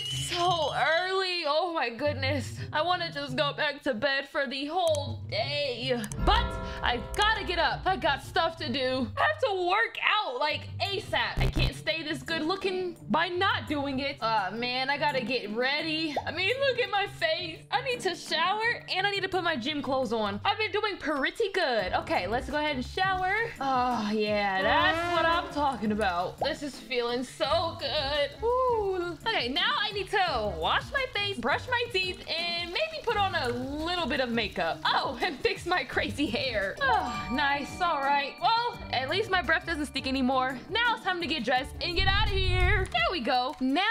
It's so early. Oh my goodness. I want to just go back to bed for the whole day. But I gotta get up. I got stuff to do. I have to work out like ASAP. I can't stay this good looking by not doing it. Oh man, I gotta get ready. I mean, look at my face. I need to shower and I need to put my gym clothes on. I've been doing pretty good. Okay, let's go ahead and shower. Oh yeah, that's what I'm talking about. This is feeling so good. Ooh. Okay, now I need to wash my face, brush my teeth, and maybe put on a little bit of makeup. Oh, and fix my crazy hair. Oh, nice. All right. Well, at least my breath doesn't stink anymore. Now it's time to get dressed and get out of here. There we go. Now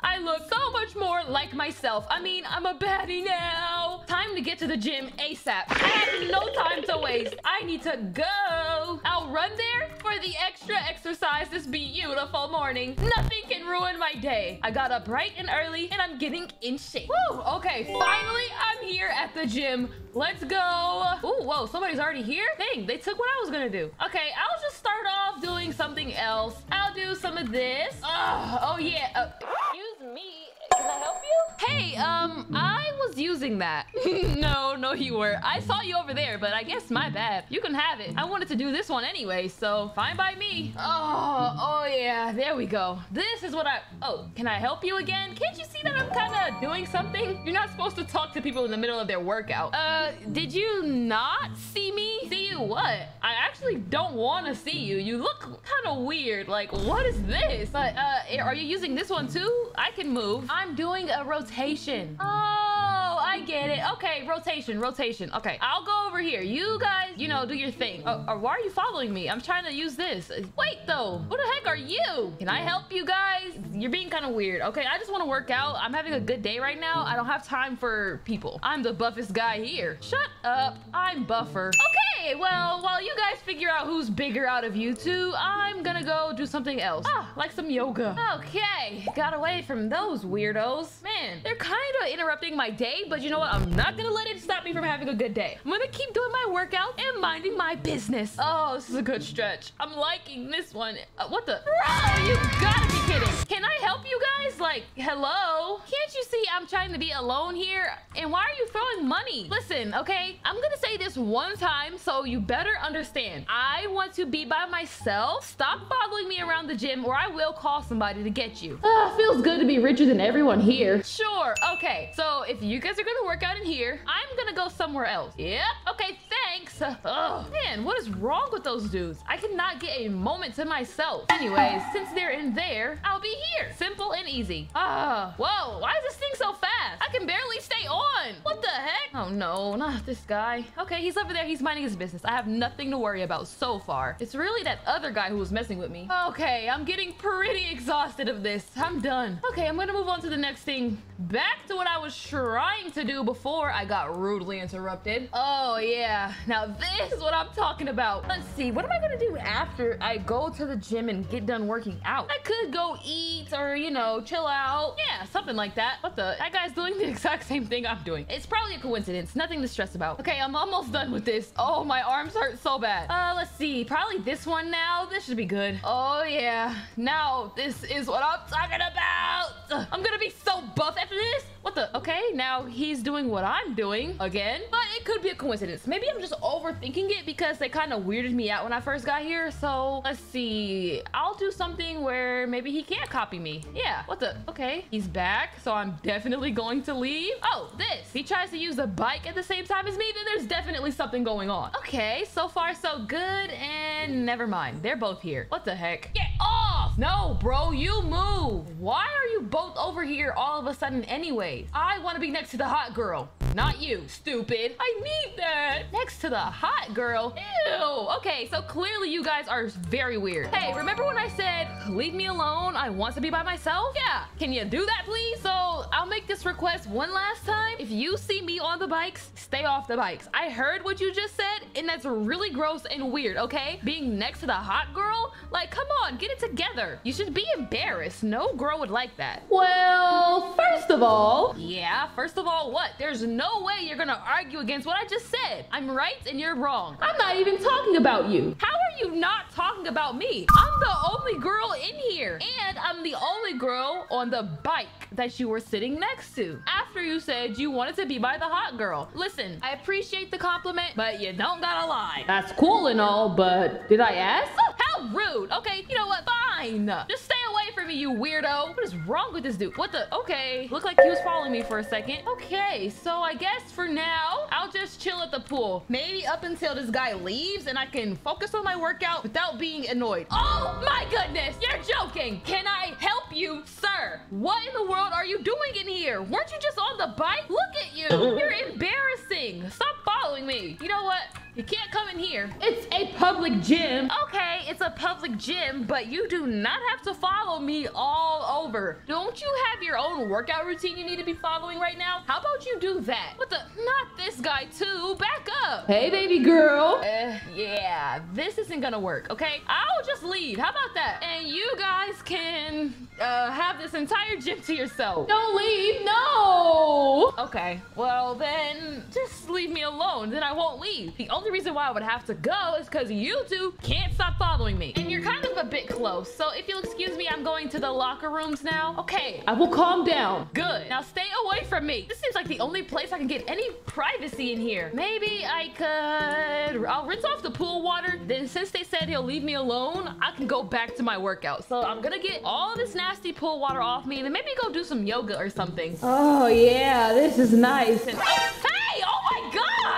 I look so much more like myself. I mean, I'm a baddie now. Time to get to the gym ASAP. I have no time to waste. I need to go. I'll run there for the extra exercise this beautiful morning. Nothing can ruin my day. I got up bright and early and I'm getting in shape. Woo, okay, finally I'm here at the gym. Let's go. Oh, whoa, somebody's already here? Dang, they took what I was gonna do. Okay, I'll just start off doing something else. I'll do some of this. Oh, oh yeah. Uh, excuse me. Can I help you? Hey, um, I was using that. no, no, you were. I saw you over there, but I guess my bad. You can have it. I wanted to do this one anyway, so fine by me. Oh, oh yeah, there we go. This is what I, oh, can I help you again? Can't you see that I'm kind of doing something? You're not supposed to talk to people in the middle of their workout. Uh, did you not see me? See you what? I actually don't want to see you. You look kind of weird. Like, what is this? But, uh, are you using this one too? I can move. I'm doing a rotation. Oh, I get it. Okay, rotation, rotation. Okay, I'll go over here. You guys, you know, do your thing. Uh, uh, why are you following me? I'm trying to use this. Wait, though. Who the heck are you? Can I help you guys? You're being kind of weird. Okay, I just want to work out. I'm having a good day right now. I don't have time for people. I'm the buffest guy here. Shut up. I'm buffer. Okay, well, while you guys figure out who's bigger out of you two, I'm gonna go do something else. Ah, like some yoga. Okay, got away from those weirdos. Man, they're kind of interrupting my day, but you know what? I'm not gonna let it stop me from having a good day. I'm gonna keep doing my workout and minding my business. Oh, this is a good stretch. I'm liking this one. Uh, what the? Bro, you gotta be kidding. Can I help you guys? Like, hello? Can't you see I'm trying to be alone here? And why are you throwing money? Listen, okay? I'm gonna say this one time, so you better understand. I want to be by myself. Stop following me around the gym or I will call somebody to get you. Ah, feels good to be richer than everyone here. Sure, okay. So if you guys are gonna work out in here, I'm gonna go somewhere else. Yep, okay, thanks. Oh, man, what is wrong with those dudes? I cannot get a moment to myself. Anyways, since they're in there, I'll be here. Simple and easy. Ah, whoa, why is this thing so fast? I can barely stay on. What the heck? Oh no, not this guy. Okay, he's over there. He's minding his business. I have nothing to worry about so far. It's really that other guy who was messing with me. Okay, I'm getting pretty exhausted of this. I'm done. Okay, I'm gonna move on to the next thing. Back to what I was trying to do before I got rudely interrupted. Oh yeah, now this is what I'm talking about. Let's see, what am I gonna do after I go to the gym and get done working out? I could go eat or, you know, chill out. Yeah, something like that. What the? That guy's doing the exact same thing I'm doing. It's probably a coincidence, nothing to stress about. Okay, I'm almost done with this. Oh, my arms hurt so bad. Uh, let's see, probably this one now. This should be good. Oh yeah, now this is what I'm talking about. I'm gonna be so buff after this. What the? Okay, now he's doing what I'm doing again, but it could be a coincidence. Maybe I'm just overthinking it because they kind of weirded me out when I first got here. So let's see. I'll do something where maybe he can't copy me. Yeah, what the? Okay, he's back. So I'm definitely going to leave. Oh, this. He tries to use a bike at the same time as me. Then there's definitely something going on. Okay, so far so good. And never mind. They're both here. What the heck? Get off! No, bro, you move. Why are you both over here all of a sudden anyways? I want to be next to the hot girl. Not you, stupid. I need that. Next to the hot girl. Ew. Okay, so clearly you guys are very weird. Hey, remember when I said, leave me alone? I want to be by myself? Yeah. Can you do that, please? So I'll make this request one last time. If you see me on the bikes, stay off the bikes. I heard what you just said, and that's really gross and weird, okay? Being next to the hot girl? Like, come on, get it together. You should be embarrassed. No girl would like that. Well, first of all, yeah, first of all, what? There's no way you're gonna argue against what I just said. I'm right and you're wrong. I'm not even talking about you. How are you not talking about me? I'm the only girl in here, and I'm the only girl on the bike that you were sitting next to after you said you wanted to be by the hot girl. Listen, I appreciate the compliment, but you don't gotta lie. That's cool and all, but did I ask? Oh, how rude. Okay, you know what? Fine. Just stay away from me, you weirdo. What is wrong with this dude? What the? Okay. Looked like he was following me for a second. Okay, so I guess for now, I'll just chill at the pool. Maybe up until this guy leaves and I can focus on my workout without being annoyed. Oh my goodness, you're joking. Can I help you, sir? What in the world are you doing in here? Weren't you just on the bike? Look at you. You're embarrassing. Stop following me. You know what? You can't come in here. It's a public gym. Okay, it's a public gym, but you do not have to follow me all over. Don't you have your own workout routine you need to be following right now? How about you do that? What the? Not this guy too. Back up. Hey, baby girl. Uh, yeah, this isn't gonna work, okay? I'll just leave. How about that? And you guys can uh, have this entire gym to yourself. Don't leave, no. Okay, well then just leave me alone. Then I won't leave. The only reason why I would have to go is because you two can't stop following me. And you're kind of a bit close. So if you'll excuse me, I'm going to the locker rooms now. Okay, I will calm down. Good. Now stay away from me. This seems like the only place I can get any privacy in here. Maybe I could... I'll rinse off the pool water. Then since they said he'll leave me alone, I can go back to my workout. So I'm gonna get all this nasty pool water off me and then maybe go do some yoga or something. Oh yeah, this is nice. And, oh, hey, oh my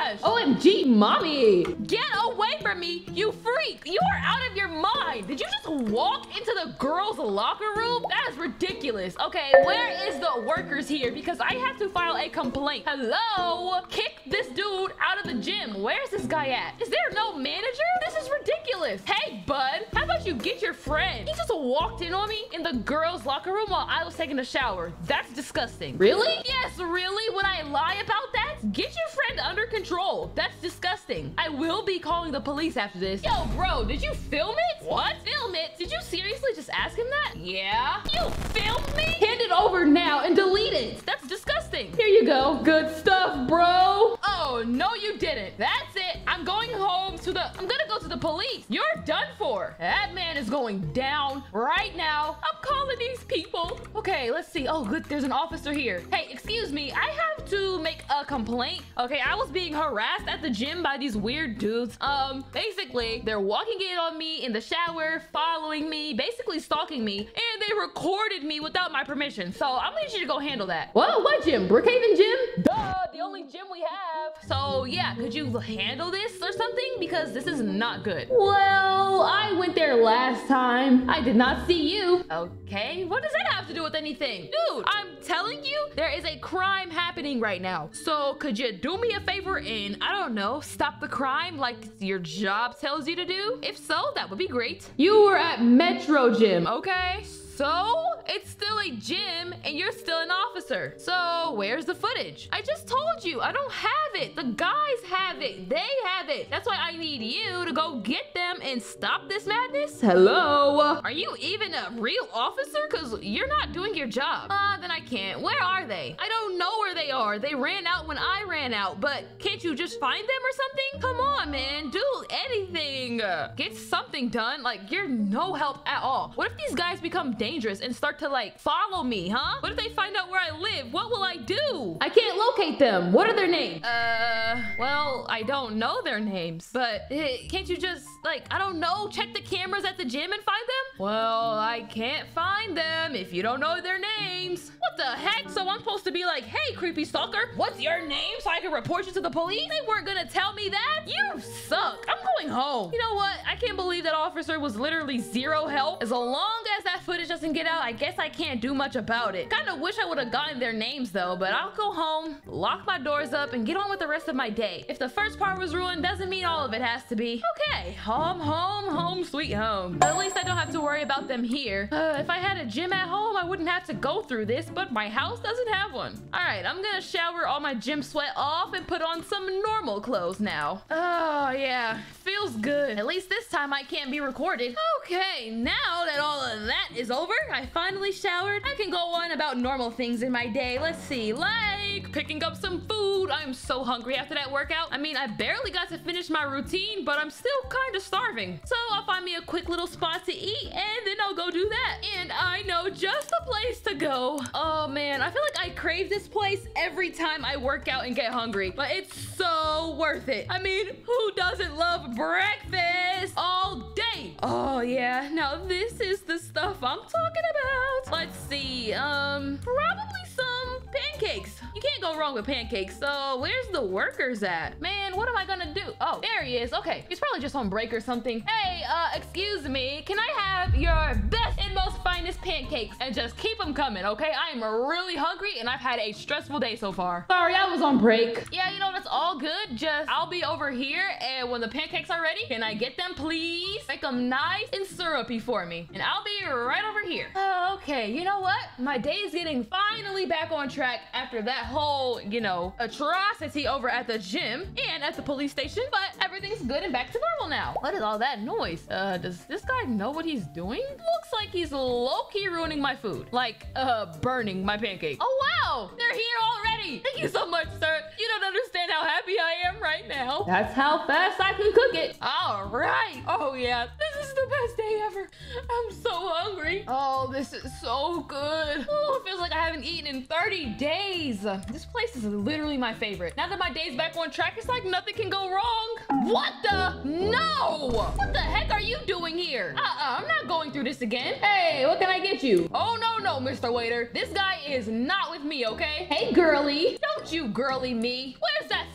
gosh. OMG, mommy. Get away from me, you freak. You are out of your mind. Did you just walk into the girls' locker room? That is ridiculous. Okay, where is the workers here? Because I have to file a complaint. Hello? Kick this dude out of the gym. Where's this guy at? Is there no manager? This is ridiculous. Hey, bud, how about you get your friend? He just walked in on me in the girls' locker room while I was taking a shower. That's disgusting. Really? Yes, really? Would I lie about that? Get your friend under control. That's disgusting. I will be calling the police after this. Yo, bro, did you film it? What? Film it? Did you seriously just ask him that? Yeah. You filmed me? Hand it over now and delete it. That's disgusting. Here you go. Good stuff, bro. Oh, no, you didn't. That's it. I'm going home to the... I'm gonna go to the police. You're done for. That man is going down right now. I'm calling these people. Okay, let's see. Oh, good. There's an officer here. Hey, excuse me. I have to make a complaint. Okay, I was being harassed at the gym by these weird dudes. Um, basically, they're walking in on me in the shower, following me, basically stalking me, and they recorded me without my permission. So I'm gonna need you to go handle that. Whoa, what gym? Brookhaven gym? Duh, the only gym we have. So yeah, could you handle this or something? Because this is not good. Well, I went there last time. I did not see you. Okay, what does that have to do with anything? Dude, I'm telling you, there is a crime happening right now. So could you do me a favor and, I don't know, stop the crime like your job tells you to do? If so, that would be great. You were at Metro Gym, okay? So, it's still a gym and you're still an officer. So, where's the footage? I just told you, I don't have it. The guys have it. They have it. That's why I need you to go get them and stop this madness. Hello? Are you even a real officer? Because you're not doing your job. Ah, uh, then I can't. Where are they? I don't know where they are. They ran out when I ran out, but can't you just find them or something? Come on, man. Do anything. Get something done. Like, you're no help at all. What if these guys become dangerous and start to like follow me, huh? What if they find out where I live? What will I do? I can't locate them. What are their names? Uh, well, I don't know their names, but can't you just like, I don't know, check the cameras at the gym and find them? Well, I can't find them if you don't know their names. What the heck? So I'm supposed to be like, hey, creepy stalker, what's your name so I can report you to the police? They weren't gonna tell me that. You suck. I'm going home. You know what? I can't believe that officer was literally zero help. As long as that footage doesn't get out, I guess I can't do much about it. Kind of wish I would have gotten their names though, but I'll go home, lock my doors up, and get on with the rest of my day. If the first part was ruined, doesn't mean all of it has to be. Okay, home, home, home, sweet home. But at least I don't have to worry about them here. Uh, if I had a gym at home, I wouldn't have to go through this, but my house doesn't have one. All right, I'm gonna shower all my gym sweat off and put on some normal clothes now. Oh, yeah, feels good. At least this time I can't be recorded. Okay, now that all of that is over, I finally showered. I can go on about normal things in my day. Let's see, like picking up some food. I'm so hungry after that workout. I mean, I barely got to finish my routine, but I'm still kind of starving. So I'll find me a quick little spot to eat and then I'll go do that. And I know just the place to go. Oh man, I feel like I crave this place every time I work out and get hungry, but it's so worth it. I mean, who doesn't love breakfast all day? Oh yeah, now this is the stuff I'm talking about. Let's see, um, probably some pancakes. You can't go wrong with pancakes. So where's the workers at? Man, what am I gonna do? Oh, there he is. Okay, he's probably just on break or something. Hey, uh, excuse me. Can I have your best and most finest pancakes? And just keep them coming, okay? I am really hungry and I've had a stressful day so far. Sorry, I was on break. Yeah, you know, that's all good. Just, I'll be over here and when the pancakes are ready, can I get them, please? Make them nice and syrupy for me. And I'll be right over here. Uh, okay, you know what? My day is getting finally back on track after that whole, you know, atrocity over at the gym and at the police station, but everything's good and back to normal now. What is all that noise? Uh, does this guy know what he's doing? Looks like he's low-key ruining my food. Like, uh, burning my pancake. Oh, wow! They're here already! Thank you so much, sir. You don't understand how happy I am right now. That's how fast I can cook it. All right. Oh, yeah. This is the best day ever. I'm so hungry. Oh, this is so good. Oh, it feels like I haven't eaten in 30 days. This place is literally my favorite. Now that my day's back on track, it's like nothing can go wrong. What the? No! What the heck are you doing here? Uh-uh, I'm not going through this again. Hey, what can I get you? Oh, no, no, Mr. Waiter. This guy is not with me, okay? Hey, girly. Don't you girly me. That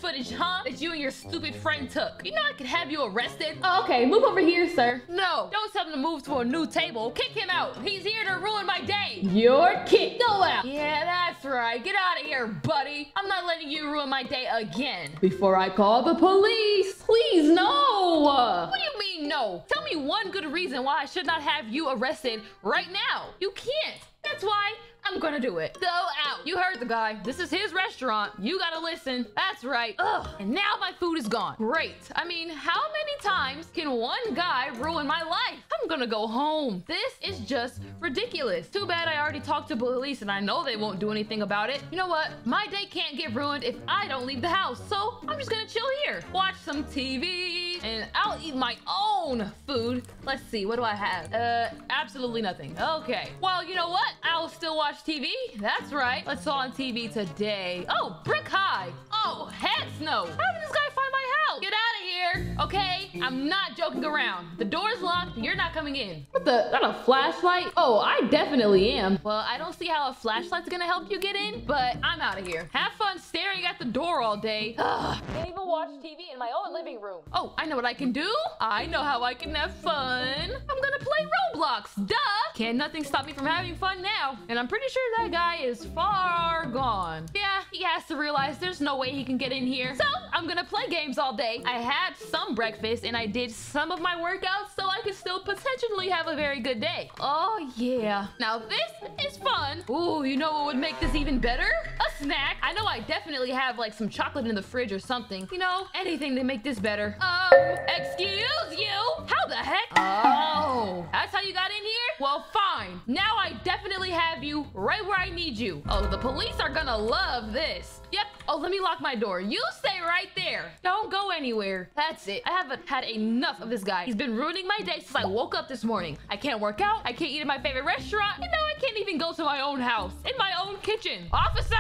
footage, huh? That you and your stupid oh, friend took. You know I could have you arrested. Oh, okay, move over here, sir. No, don't tell him to move to a new table. Kick him out. He's here to ruin my day. You're kicked. Go out. Yeah, that's right. Get out of here, buddy. I'm not letting you ruin my day again. Before I call the police. Please, no. What do you mean, no? Tell me one good reason why I should not have you arrested right now. You can't. That's why I'm gonna do it. Go out. You heard the guy. This is his restaurant. You gotta listen. That's right. Ugh. And now my food is gone. Great. I mean, how many times can one guy ruin my life? I'm gonna go home. This is just ridiculous. Too bad I already talked to police and I know they won't do anything about it. You know what? My day can't get ruined if I don't leave the house. So I'm just gonna chill here. Watch some TV and I'll eat my own food. Let's see. What do I have? Uh, absolutely nothing. Okay. Well, you know what? I'll still watch TV. That's right. What's on TV today? Oh, Brick High. Oh, heck no. How did this guy find my house? Get out of here, okay? I'm not joking around. The door's locked. You're not coming in. What the? That a flashlight? Oh, I definitely am. Well, I don't see how a flashlight's gonna help you get in, but I'm out of here. Have fun staring at the door all day. Ugh. Can't even watch TV in my own living room. Oh, I know what I can do. I know how I can have fun. I'm gonna play Roblox. Duh. Can't nothing stop me from having fun now. And I'm pretty sure that guy is far gone. Yeah, he has to realize there's no way he can get in here. So I'm gonna play games all day. I had some breakfast and I did some of my workouts so I could still potentially have a very good day. Oh yeah. Now this is fun. Ooh, you know what would make this even better? A snack. I know I definitely have like some chocolate in the fridge or something. You know, anything to make this better. Um, excuse you? How the heck? Oh, that's how you got in here? Well, fine. Now I definitely have you right where I need you. Oh, the police are gonna love this. Yep. Oh, let me lock my door. You stay right there. Don't go anywhere. That's it. I haven't had enough of this guy. He's been ruining my day since I woke up this morning. I can't work out. I can't eat at my favorite restaurant. And now I can't even go to my own house, in my own kitchen. Officer!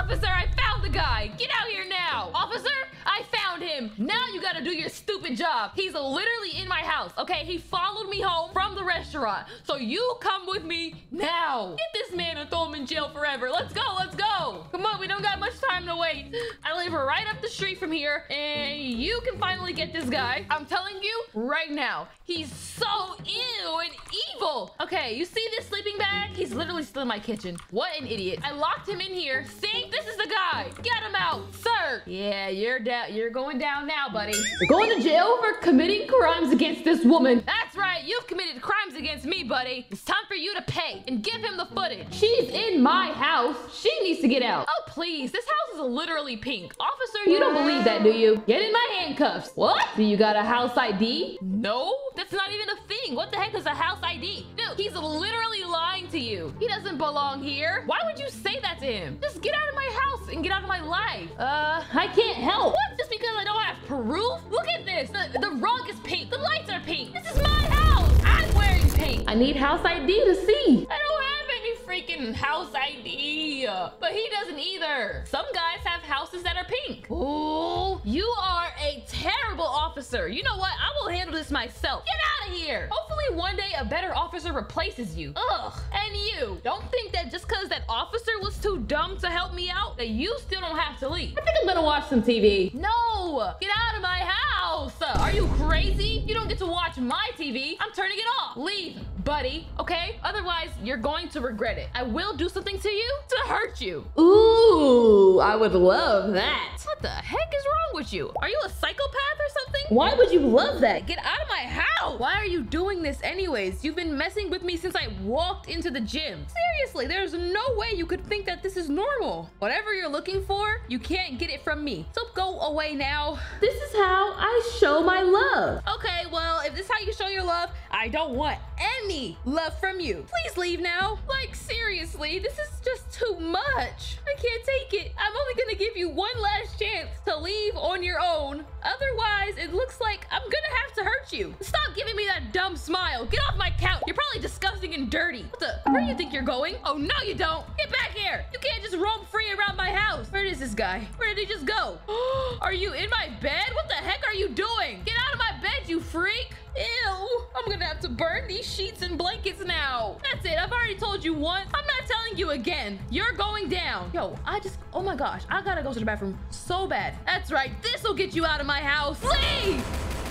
Officer, I found the guy. Get out here now. Officer, I found him. Now you gotta do your stupid job. He's literally in my house, okay? He followed me home from the restaurant. So you come with me now. Get this man and throw him in jail forever. Let's go, let's go. Come on, we don't got much time to wait. I live right up the street from here, and you can finally get this guy. I'm telling you right now, he's so ew and evil. Okay, you see this sleeping bag? He's literally still in my kitchen. What an idiot. I locked him in here. See, this is the guy. Get him out, sir. Yeah, you're down. You're going down now, buddy. Going to jail for committing crimes against this woman. That's right. You've committed crimes against me, buddy. It's time for you to pay and give him the footage. She's in my house. She needs to get out. Oh, please. This house is literally pink. Officer, you don't believe that, do you? Get in my handcuffs. What? Do you got a house ID? No, that's not even a thing. What the heck is a house ID? Dude, he's literally lying to you. He doesn't belong here. Why would you say that to him? Just get out of my house and get out of my life. Uh, I can't help. What? Just because I don't have proof? Look at this. The, the rug is pink. The lights are pink. This is my house. I'm wearing pink. I need house ID to see. I don't have freaking house ID. But he doesn't either. Some guys have houses that are pink. Ooh, you are a terrible officer. You know what? I will handle this myself. Get out of here. Hopefully one day a better officer replaces you. Ugh. And you, don't think that just because that officer was too dumb to help me out, that you still don't have to leave. I think I'm gonna watch some TV. No, get out of my house. Are you crazy? You don't get to watch my TV. I'm turning it off. Leave, buddy, okay? Otherwise, you're going to regret it. I will do something to you to hurt you. Ooh, I would love that. What the heck is wrong with you? Are you a psychopath or something? Why would you love that? Get out of my house. Why are you doing this anyways? You've been messing with me since I walked into the gym. Seriously, there's no way you could think that this is normal. Whatever you're looking for, you can't get it from me. So go away now. This is how I show my love. Okay, well, if this is how you show your love, I don't want any love from you. Please leave now. Like, seriously, this is just too much. I can't take it. I'm only gonna give you one last chance to leave on your own. Otherwise, it looks like I'm gonna have to hurt you. Stop giving me that dumb smile. Get off my couch. You're probably disgusting and dirty. What the? Where do you think you're going? Oh, no, you don't. Get back here. You can't just roam free around my house. Where is this guy? Where did he just go? are you in my bed? What the heck are you doing? Get out of my bed, you freak. Ew, I'm gonna have to burn these sheets and blankets now. That's it, I've already told you once. I'm not telling you again. You're going down. Yo, I just, oh my gosh, I gotta go to the bathroom so bad. That's right, this'll get you out of my house. Leave!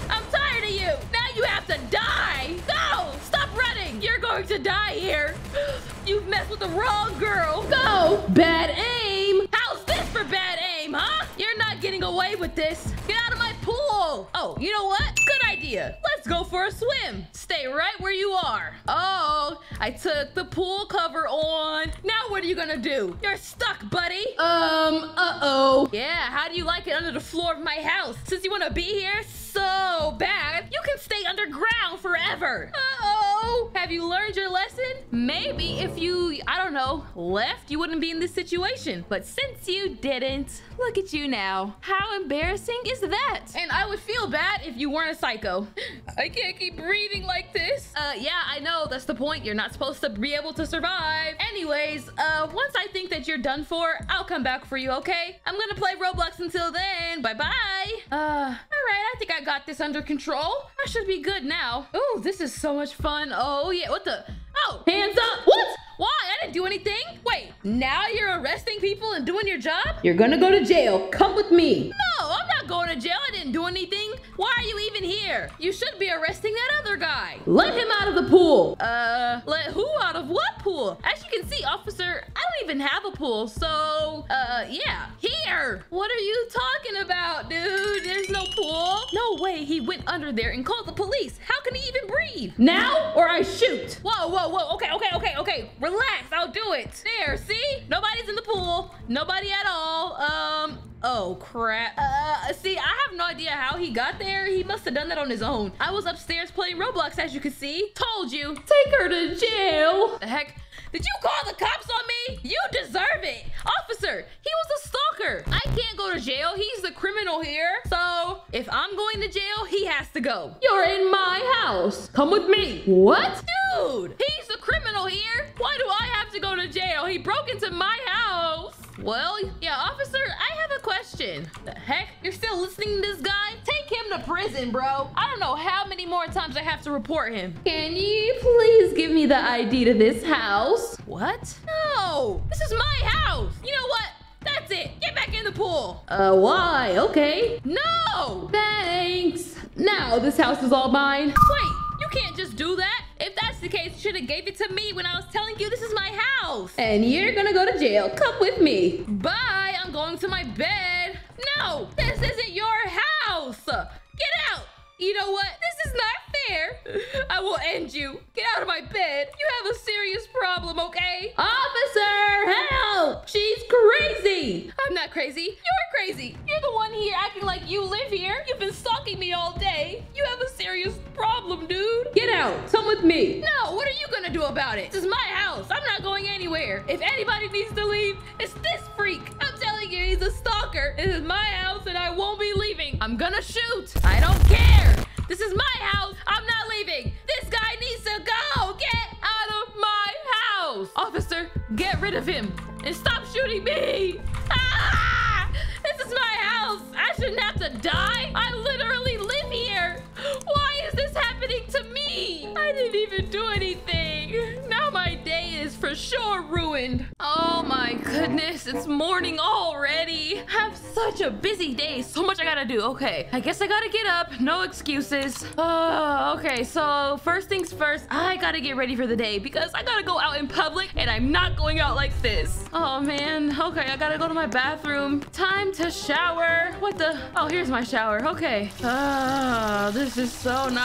I'm tired of you. Now you have to die. Go! Stop running. You're going to die here. You've messed with the wrong girl. Go! Bad aim. How's this for bad aim, huh? You're not getting away with this. Get out of my pool. Oh, you know what? Good idea. Let's go for a swim. Stay right where you are. Oh, I took the pool cover on. Now what are you gonna do? You're stuck, buddy. Um, uh-oh. Yeah, how do you like it under the floor of my house? Since you wanna be here so bad, you can stay underground forever. Uh-oh. Have you learned your lesson? Maybe if you, I don't know, left, you wouldn't be in this situation. But since you didn't, look at you now. How embarrassing is that? And I would feel bad if you weren't a psycho. I can't keep breathing like this. Uh, yeah, I know. That's the point. You're not supposed to be able to survive. Anyways, uh, once I think that you're done for, I'll come back for you, okay? I'm gonna play Roblox until then. Bye-bye. Uh, all right. I think I got this under control. I should be good now. Oh, this is so much fun. Oh, yeah. What the? Oh, hands up. What? Why? I didn't do anything. Wait, now you're arresting people and doing your job? You're gonna go to jail. Come with me. No, I'm not going to jail. I didn't do anything. Why are you even here? You should be arresting that other guy. Let him out of the pool. Uh, let who out of what pool? As you can see, officer, I don't even have a pool. So, uh, yeah, here. What are you talking about, dude? There's no pool. No way he went under there and called the police. How can he even breathe? Now or I shoot. Whoa, whoa, whoa. Okay, okay, okay, okay. Relax. I'll do it. There, see? Nobody's in the pool. Nobody at all. Um, Oh crap. Uh, see, I have no idea how he got there. He must have done that on his own. I was upstairs playing Roblox, as you can see. Told you. Take her to jail. The heck? Did you call the cops on me? You deserve it. Officer, he was a stalker. I can't go to jail. He's the criminal here. So if I'm going to jail, he has to go. You're in my house. Come with me. What? Dude, he's the criminal here. Why do I have to go to jail? He broke into my house. Well, yeah, officer, I have a question. The heck? You're still listening to this guy? Take him to prison, bro. I don't know how many more times I have to report him. Can you please give me the ID to this house? What? No, this is my house. You know what? That's it. Get back in the pool. Uh, why? Okay. No! Thanks. Now this house is all mine. Wait, can't just do that. If that's the case, you should have gave it to me when I was telling you this is my house. And you're gonna go to jail. Come with me. Bye. I'm going to my bed. No, this isn't your house. Get out. You know what? This is not fair. I will end you. Get out of my bed. You have a serious problem, okay? Officer, help! She's crazy. I'm not crazy. You're crazy. You're the one here acting like you live here. You've been stalking me all day. You have a serious problem, dude. Get out. Come with me. No, what are you gonna do about it? This is my house. I'm not going anywhere. If anybody needs to leave, it's this freak. I'm telling you, he's a stalker. This is my house and I won't be leaving. I'm gonna shoot. I don't care. This is my house. I'm not leaving. This guy needs to go. Get out of my house. Officer, get rid of him and stop shooting me. Ah! This is my house. I shouldn't have to die. I literally live here. Why is this happening to me? I didn't even do anything. Now my day is for sure ruined. Oh my goodness, it's morning already. I have such a busy day. So much I gotta do. Okay, I guess I gotta get up. No excuses. Uh, okay, so first things first, I gotta get ready for the day because I gotta go out in public and I'm not going out like this. Oh man, okay, I gotta go to my bathroom. Time to shower. What the? Oh, here's my shower. Okay. Ah, this is so nice.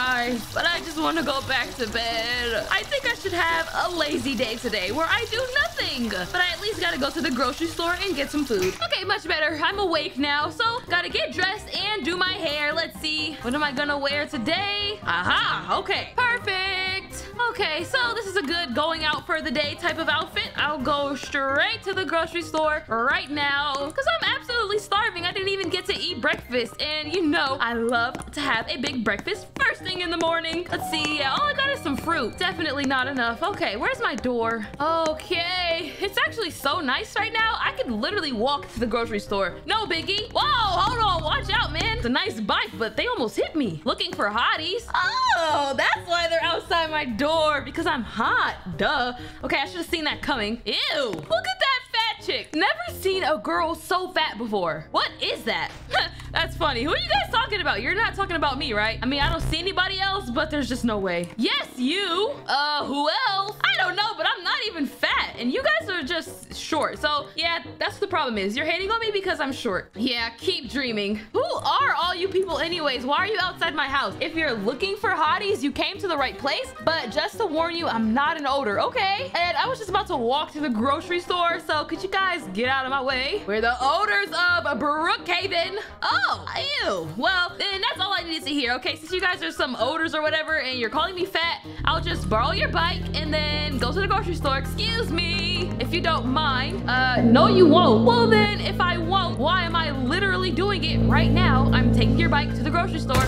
But I just want to go back to bed. I think I should have a lazy day today where I do nothing. But I at least gotta go to the grocery store and get some food. Okay, much better. I'm awake now, so gotta get dressed and do my hair. Let's see. What am I gonna wear today? Aha, okay. Perfect. Okay, so this is a good going out for the day type of outfit. I'll go straight to the grocery store right now because I'm absolutely starving. I didn't even get to eat breakfast. And you know, I love to have a big breakfast first in the morning. Let's see. All I got is some fruit. Definitely not enough. Okay, where's my door? Okay, it's actually so nice right now. I could literally walk to the grocery store. No biggie. Whoa, hold on. Watch out, man. It's a nice bike, but they almost hit me. Looking for hotties. Oh, that's why they're outside my door because I'm hot. Duh. Okay, I should have seen that coming. Ew. Look at that chick. Never seen a girl so fat before. What is that? That's funny. Who are you guys talking about? You're not talking about me, right? I mean, I don't see anybody else, but there's just no way. Yes, you. Uh, who else? I don't know, but I'm not even fat. And you guys are just short. So, yeah, that's the problem is. You're hating on me because I'm short. Yeah, keep dreaming. Who are all you people anyways? Why are you outside my house? If you're looking for hotties, you came to the right place. But just to warn you, I'm not an oder, okay? And I was just about to walk to the grocery store. So could you guys get out of my way? We're the oders of Brookhaven. Oh, ew. Well, then that's all I needed to hear. Okay, since you guys are some oders or whatever and you're calling me fat, I'll just borrow your bike and then go to the grocery store. Excuse me, if you don't mind. Uh, no, you won't. Well, then, if I won't, why am I literally doing it right now? I'm taking your bike to the grocery store.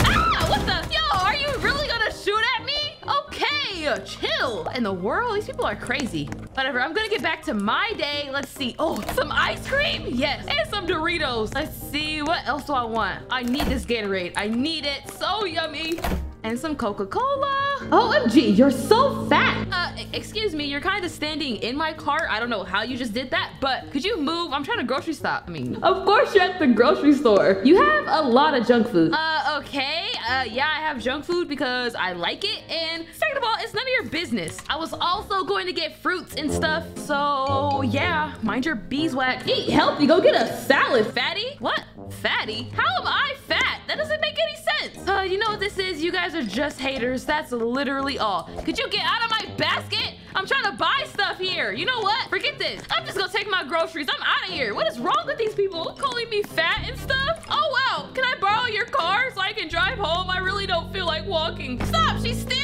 Ah, what the? Yo, are you really gonna shoot at me? Okay, chill. In the world, these people are crazy. Whatever, I'm gonna get back to my day. Let's see. Oh, some ice cream? Yes. And some Doritos. Let's see, what else do I want? I need this Gatorade. I need it. So yummy. And some Coca-Cola. Oh, OMG, you're so fat. Uh, excuse me, you're kind of standing in my cart. I don't know how you just did that, but could you move? I'm trying to grocery stop. I mean, of course you're at the grocery store. You have a lot of junk food. Uh, okay. Uh, yeah, I have junk food because I like it. And second of all, it's none of your business. I was also going to get fruits and stuff. So yeah, mind your beeswax. Eat healthy. Go get a salad, fatty. What? Fatty? How am I fat? That doesn't make any sense. Uh, you know what this is? You guys are just haters. That's literally all. Could you get out of my basket? I'm trying to buy stuff here. You know what? Forget this. I'm just gonna take my groceries. I'm out of here. What is wrong with these people? Calling me fat and stuff? Oh, wow. Can I borrow your car so I can drive home? I really don't feel like walking. Stop. She's stealing.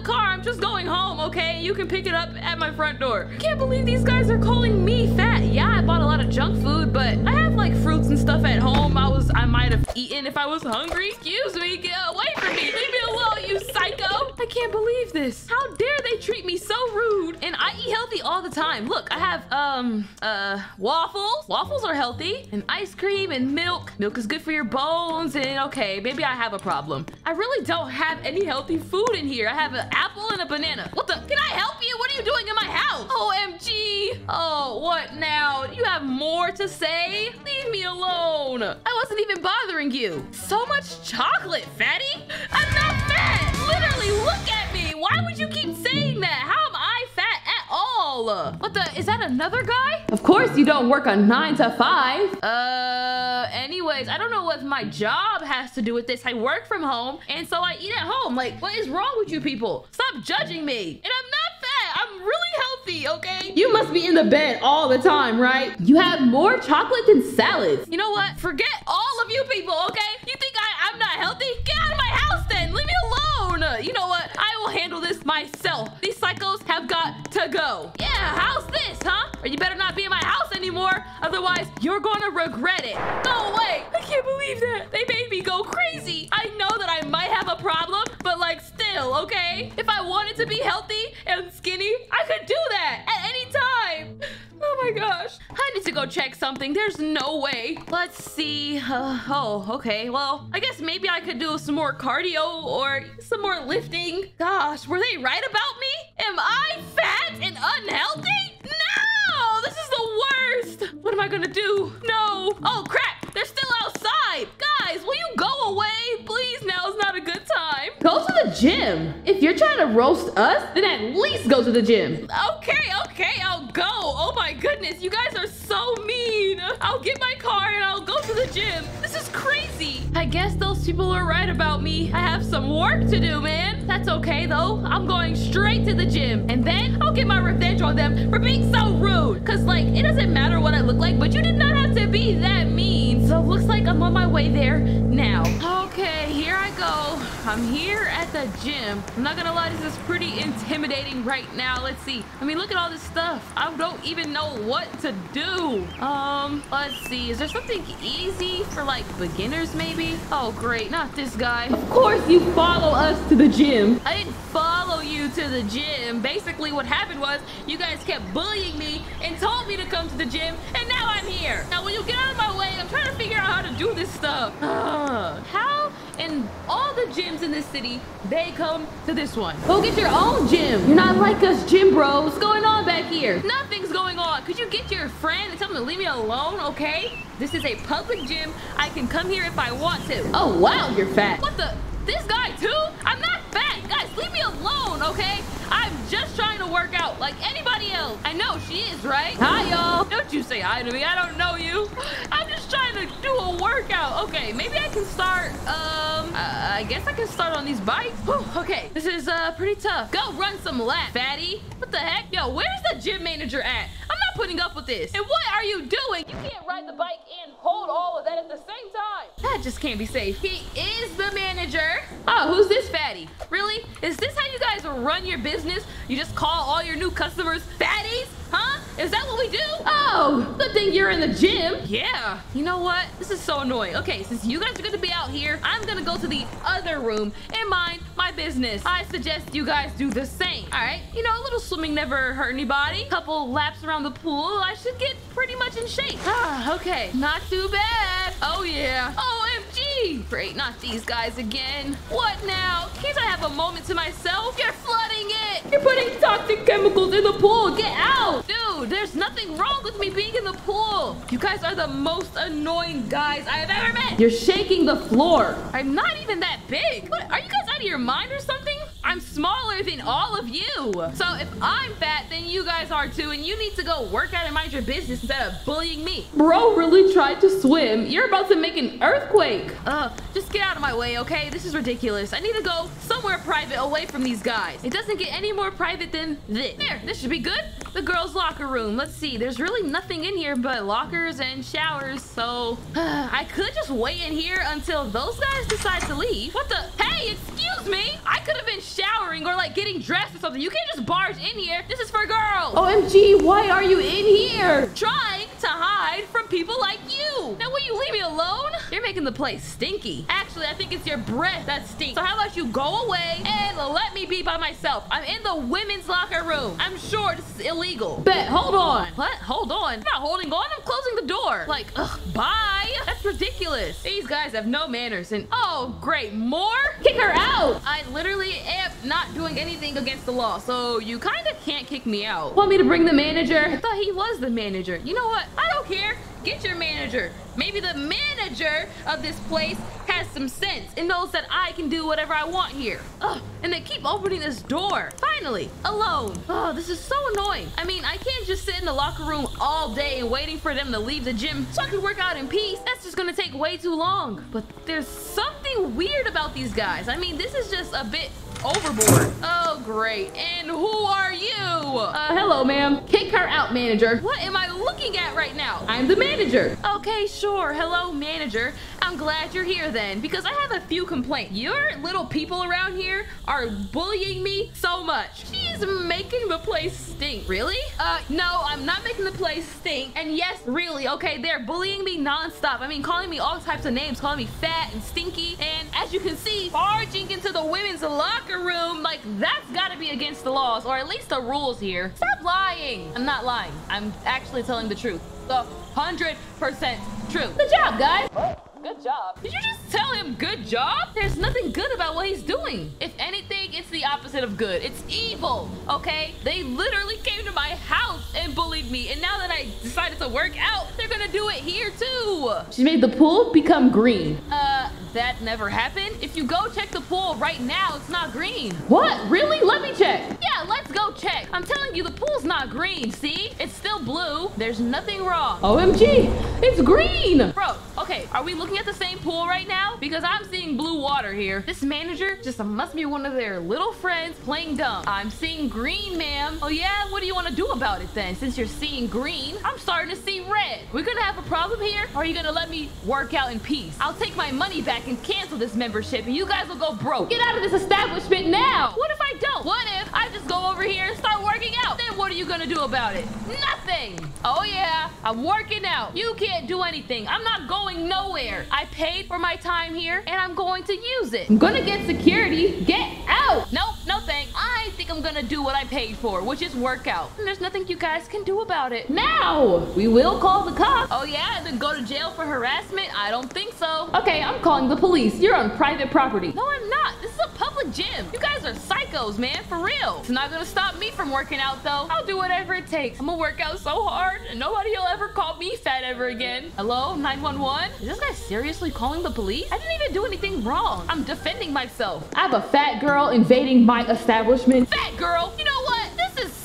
The car. I'm just going home, okay? You can pick it up at my front door. Can't believe these guys are calling me fat. Yeah, I bought a lot of junk food, but I have like fruits and stuff at home. I was, I might have eaten if I was hungry. Excuse me. Get away from me. Leave me alone, you psycho. I can't believe this. How dare they treat me so rude? And I eat healthy all the time. Look, I have, um, uh, waffles. Waffles are healthy. And ice cream and milk. Milk is good for your bones. And okay, maybe I have a problem. I really don't have any healthy food in here. I have an apple and a banana. What the? Can I help you? What are you doing in my house? OMG. Oh, what now? You have more to say? Leave me alone. I wasn't even bothering you. So much chocolate, fatty. I'm not fat. Literally, look at me. Why would you keep saying that? How am I fat at all? What the? Is that another guy? Of course you don't work a nine to five. Uh, anyways, I don't know what my job has to do with this. I work from home, and so I eat at home. Like, what is wrong with you people? Stop judging me. And I'm not fat. I'm really healthy, okay? You must be in the bed all the time, right? You have more chocolate than salads. You know what? Forget all of you people, okay? You think I, I'm not healthy? Get out of my house then. Leave me alone. You know what? I will handle this myself. These psychos have got to go. Yeah, how's this, huh? Or you better not be in my house anymore. Otherwise, you're gonna regret it. Go away. I can't believe that. They made me go crazy. I know that I might have a problem, but like okay? If I wanted to be healthy and skinny, I could do that at any time. Oh my gosh. I need to go check something. There's no way. Let's see. Uh, oh, okay. Well, I guess maybe I could do some more cardio or some more lifting. Gosh, were they right about me? Am I fat and unhealthy? No! This is the worst. What am I gonna do? No. Oh, crap. They're still outside. Guys, will you go away? Please, now is not a good time. Go to the gym. If you're trying to roast us, then at least go to the gym. Okay, okay, I'll go. Oh my goodness, you guys are so mean. I'll get my car and I'll go to the gym. This is crazy. I guess those people are right about me. I have some work to do, man. That's okay though. I'm going straight to the gym and then I'll get my revenge on them for being so rude. Cause like, it doesn't matter what I look like, but you did not have to be that mean. So it looks like I'm on my way there now. Okay, here I go. I'm here at the gym. I'm not gonna lie, this is pretty intimidating right now. Let's see. I mean, look at all this stuff. I don't even know what to do. Um, let's see. Is there something easy for like beginners maybe? Oh, great. Not this guy. Of course you follow us to the gym. I didn't follow you to the gym. Basically, what happened was you guys kept bullying me and told me to come to the gym, and now I'm here. Now, when you get out of my way, I'm trying to figure out how to do this stuff. How in all the gyms in this city, they come to this one. Go get your own gym. You're not like us gym bros. What's going on back here? Nothing's going on. Could you get your friend and tell him to leave me alone, okay? This is a public gym. I can come here if I want to. Oh, wow, you're fat. What the? This guy too? I'm not fat. Guys, leave me alone, okay? I'm just trying to work out like anybody else. I know she is, right? Hi, y'all. Don't you say hi to me. I don't know you. I'm just trying to do a workout. Okay, maybe I can start, um, uh, I guess I can start on these bikes. Whew, okay, this is, uh, pretty tough. Go run some laps, fatty. What the heck? Yo, where's the gym manager at? I'm not putting up with this. And what are you doing? You can't ride the bike and hold all of that at the same time. That just can't be safe. He is the manager. Oh, who's this fatty? Really? Is this how you guys run your business? You just call all your new customers fatties? Huh? Is that what we do? Oh, good thing you're in the gym. Yeah. You know what? This is so annoying. Okay, since you guys are going to be out here, I'm going to go to the other room and mind my business. I suggest you guys do the same. All right. You know, a little swimming never hurt anybody. Couple laps around the pool. I should get pretty much in shape. Ah, okay. Not too bad. Oh, yeah. OMG. Great. Not these guys again. What now? Can't I have a moment to myself? You're flooding it. You're putting toxic chemicals in the pool. Get out. Dude, there's nothing wrong with me being in the pool. You guys are the most annoying guys I have ever met. You're shaking the floor. I'm not even that big. What, are you guys out of your mind or something? I'm smaller than all of you. So if I'm fat, then you guys are too, and you need to go work out and mind your business instead of bullying me. Bro really tried to swim. You're about to make an earthquake. Uh, just get out of my way, okay? This is ridiculous. I need to go somewhere private away from these guys. It doesn't get any more private than this. There, this should be good. The girls' locker room. Let's see. There's really nothing in here but lockers and showers, so I could just wait in here until those guys decide to leave. What the? Hey, excuse me. I could have been showering or like getting dressed or something. You can't just barge in here. This is for girls. OMG, why are you in here? Trying to hide from people like you. Now, will you leave me alone? You're making the place stinky. Actually, I think it's your breath that stinks. So how about you go away and let me be by myself? I'm in the women's locker room. I'm sure this is illegal. Bet, hold on. What? Hold on. I'm not holding on. I'm closing the door. Like, ugh, bye. That's ridiculous. These guys have no manners. And oh, great. More? Kick her out. I literally am not doing anything against the law. So you kind of can't kick me out. Want me to bring the manager? I thought he was the manager. You know what? I don't care. get your manager. Maybe the manager of this place has some sense and knows that I can do whatever I want here. Ugh, and they keep opening this door. Finally, alone. Oh, this is so annoying. I mean, I can't just sit in the locker room all day waiting for them to leave the gym so I can work out in peace. That's just gonna take way too long. But there's something weird about these guys. I mean, this is just a bit overboard. Oh, great. And who are you? Uh, hello, ma'am. Kick her out, manager. What am I looking at right now? I'm the manager. Okay, sure. Hello, manager. I'm glad you're here then, because I have a few complaints. Your little people around here are bullying me so much. She's making the place stink. Really? Uh, no, I'm not making the place stink. And yes, really, okay, they're bullying me nonstop. I mean, calling me all types of names, calling me fat and stinky. And as you can see, barging into the women's locker room, like that's gotta be against the laws, or at least the rules here. Stop lying. I'm not lying. I'm actually telling the truth. The 100% true. Good job, guys. Good job. Did you just tell him good job? There's nothing good about what he's doing. If anything, it's the opposite of good. It's evil, okay? They literally came to my house and bullied me. And now that I decided to work out, they're gonna do it here too. She made the pool become green. Uh, that never happened. If you go check the pool right now, it's not green. What? Really? Let me check. Yeah, let's go check. I'm telling you, the pool's not green. See? It's still blue. There's nothing wrong. OMG, it's green. Bro, okay, are we looking at the same pool right now? Because I'm seeing blue water here. This manager just must be one of their little friends playing dumb. I'm seeing green, ma'am. Oh yeah? What do you want to do about it then? Since you're seeing green, I'm starting to see red. We're gonna have a problem here? Or are you gonna let me work out in peace? I'll take my money back and cancel this membership and you guys will go broke. Get out of this establishment now. What if I don't? What if I just go over here and start working out? Then what are you gonna do about it? Nothing. Oh yeah, I'm working out. You can't do anything. I'm not going nowhere. I paid for my time here and I'm going to use it. I'm gonna get security. Get out. Nope, no thanks. I think I'm gonna do what I paid for, which is work out. And there's nothing you guys can do about it. Now, we will call the cops. Oh yeah, and then go to jail for harassment? I don't think so. Okay, I'm calling the police. You're on private property. No, I'm not. This is a public gym. You guys are psychos, man, for real. It's not gonna stop me from working out though. I'll do whatever it takes. I'm gonna work out so hard and nobody will ever call me fat ever again. Hello, 911? Is this guy seriously calling the police? I didn't even do anything wrong. I'm defending myself. I have a fat girl invading my establishment. Fat girl? You know what? This is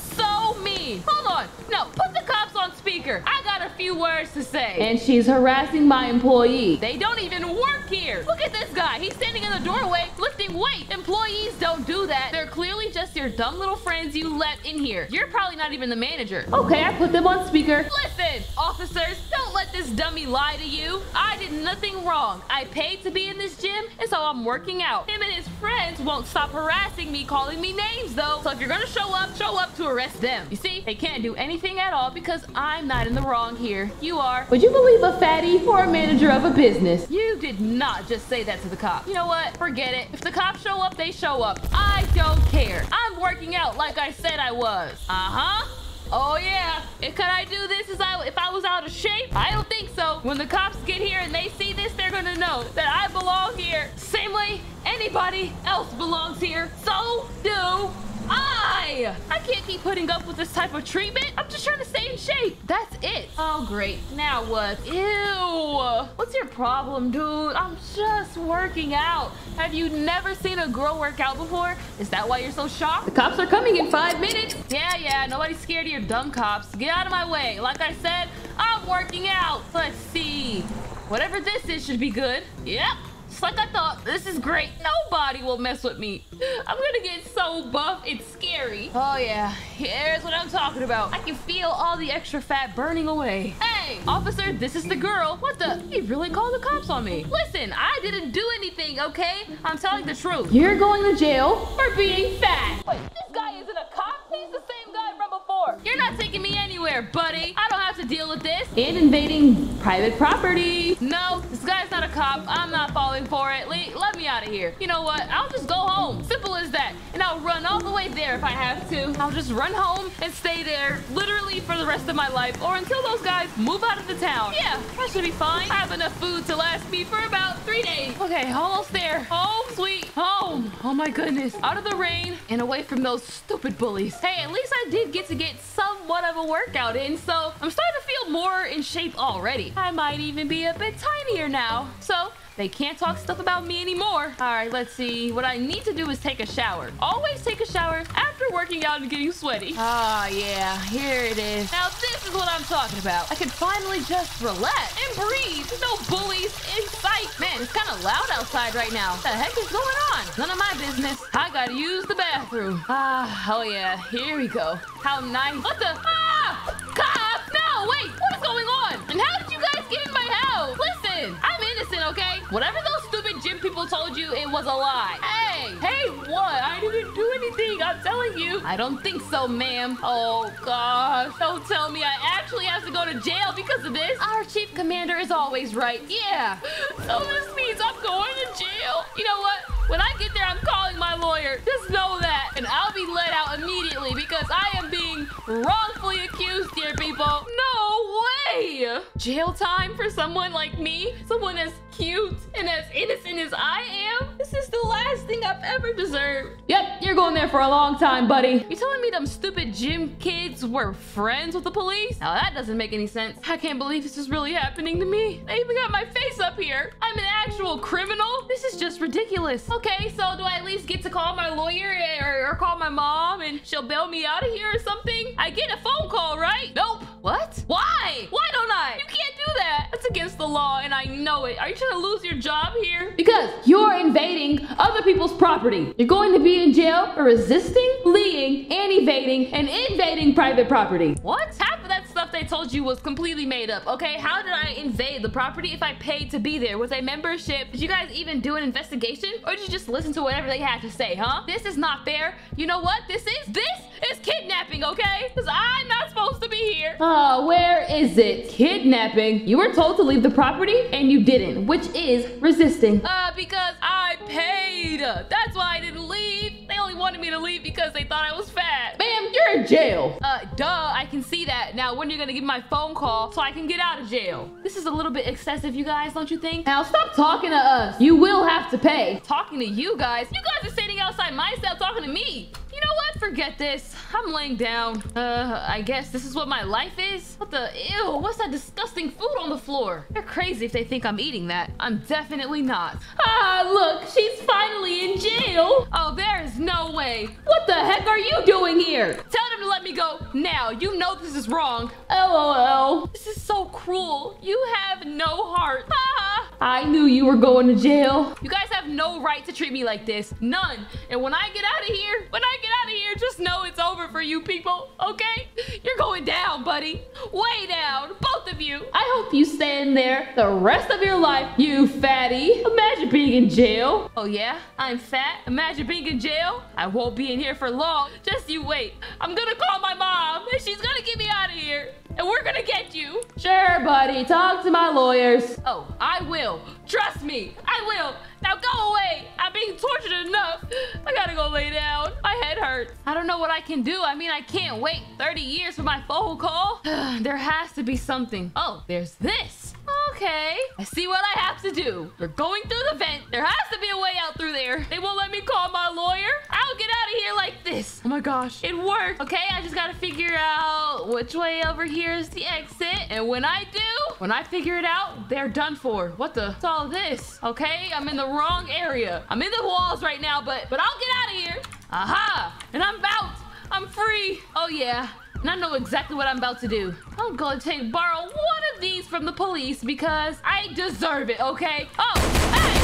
Hold on. No, put the cops on speaker. I got a few words to say. And she's harassing my employee. They don't even work here. Look at this guy. He's standing in the doorway lifting weight. Employees don't do that. They're clearly just your dumb little friends you let in here. You're probably not even the manager. Okay, I put them on speaker. Listen, officers, don't let this dummy lie to you. I did nothing wrong. I paid to be in this gym, and so I'm working out. Him and his friends won't stop harassing me, calling me names though. So if you're gonna show up, show up to arrest them. You see, they can't do anything at all because I'm not in the wrong here. You are. Would you believe a fatty or a manager of a business? You did not just say that to the cop. You know what? Forget it. If the cops show up, they show up. I don't care. I'm working out like I said I was. Uh-huh. Oh yeah. And could I do this as I if I was out of shape? I don't think so. When the cops get here and they see this, they're gonna know that I belong here. Same way anybody else belongs here. So do I! I can't keep putting up with this type of treatment. I'm just trying to stay in shape. That's it. Oh, great. Now what? Ew. What's your problem, dude? I'm just working out. Have you never seen a girl work out before? Is that why you're so shocked? The cops are coming in five minutes. Yeah, yeah. Nobody's scared of your dumb cops. Get out of my way. Like I said, I'm working out. Let's see. Whatever this is should be good. Yep. Like I thought, this is great. Nobody will mess with me. I'm gonna get so buff, it's scary. Oh yeah, here's what I'm talking about. I can feel all the extra fat burning away. Hey, officer, this is the girl. What the? He really called the cops on me. Listen, I didn't do anything, okay? I'm telling the truth. You're going to jail for being fat. Wait, this guy isn't a cop? He's the same guy from before. You're not taking me anywhere, buddy. I don't have to deal with this. And invading private property. No, this guy's not a cop. I'm not falling for it. Le let me out of here. You know what? I'll just go home. Simple as that. And I'll run all the way there if I have to. I'll just run home and stay there literally for the rest of my life or until those guys move out of the town. Yeah, I should be fine. I have enough food to last me for about three days. Okay, almost there. Home, sweet home. Oh my goodness. Out of the rain and away from those stupid bullies. Hey, at least I did get to get somewhat of a workout in, so I'm starting to feel more in shape already. I might even be a bit tinier now. So they can't talk stuff about me anymore. All right, let's see. What I need to do is take a shower. Always take a shower after working out and getting sweaty. Ah, yeah, here it is. Now, this is what I'm talking about. I can finally just relax and breathe. No bullies in sight. Man, it's kind of loud outside right now. What the heck is going on? None of my business. I gotta use the bathroom. Ah, oh yeah, here we go. How nice. What the? Ah! Cop! No, wait, what is going on? And how did you guys get in my house? Listen, I'm innocent, okay? Whatever those stupid gym people told you, it was a lie. Hey, hey, what? I didn't do anything, I'm telling you. I don't think so, ma'am. Oh, gosh. Don't tell me I actually have to go to jail because of this. Our chief commander is always right. Yeah. So this means I'm going to jail. You know what? When I get there, I'm calling my lawyer. Just know that. And I'll be let out immediately because I am being wrongfully accused dear people. No way. Jail time for someone like me? Someone as cute and as innocent as I am? This is the last thing I've ever deserved. Yep, you're going there for a long time, buddy. You're telling me them stupid gym kids were friends with the police? Now that doesn't make any sense. I can't believe this is really happening to me. They even got my face up here. I'm an actual criminal. This is just ridiculous. Okay, so do I at least get to call my lawyer eh, or, or call my mom and she'll bail me out of here or something? I get a phone call, right? Nope. What? Why? Why don't I? You can't do that. That's against the law and I know it. Are you trying to lose your job here? Because you're invading other people's property. You're going to be in jail for resisting, fleeing, and evading, and invading private property. What? Half of that stuff they told you was completely made up, okay? How did I invade the property if I paid to be there? Was a membership? Did you guys even do an investigation? Or did you just listen to whatever they had to say, huh? This is not fair. You know what this is? This is kidnapping, okay? Because I'm not supposed to be here. Uh, where is it? Kidnapping? You were told to leave the property and you didn't, which is resisting. Uh, because I paid. That's why I didn't leave. They only wanted me to leave because they thought I was fat. Bam, you're in jail. Uh, duh, I can see that. Now, when are you gonna give my phone call so I can get out of jail? This is a little bit excessive, you guys, don't you think? Now, stop talking to us. You will have to pay. Talking to you guys? You guys are sitting outside my cell talking to me. You know what? Forget this. I'm laying down. Uh, I guess this is what my life is? What the? Ew, what's that disgusting food on the floor? They're crazy if they think I'm eating that. I'm definitely not. Ah, look, she's finally in jail. Oh, there is no way. What the heck are you doing here? Tell them to let me go now. You know this is wrong. LOL. This is so cruel. You have no heart. Ah, I knew you were going to jail. You guys have no right to treat me like this. None. And when I get out of here, when I get out of here, just know it's over for you people, okay? You're going down, buddy. Way down, both of you. I hope you stay in there the rest of your life, you fatty. Imagine being in jail. Oh yeah, I'm fat. Imagine being in jail. I won't be in here for long. Just you wait. I'm gonna call my mom and she's gonna get me out of here. And we're gonna get you. Sure, buddy. Talk to my lawyers. Oh, I will. Trust me. I will. Now go away. I'm being tortured enough. I gotta go lay down. My head hurts. I don't know what I can do. I mean, I can't wait 30 years for my phone call. there has to be something. Oh, there's this. Okay. I see what I have to do. We're going through the vent. There has to be a way out through there. They won't let me call my lawyer. I'll get out of here like this. Oh my gosh. It worked. Okay, I just gotta figure out which way over here is the exit. And when I do, when I figure it out, they're done for. What the? What's all this? Okay, I'm in the wrong area. I'm in the walls right now, but but I'll get out of here. Aha! And I'm out. I'm free. Oh yeah. And I know exactly what I'm about to do. I'm gonna take borrow one of these from the police because I deserve it, okay? Oh, hey!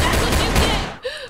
That's what you get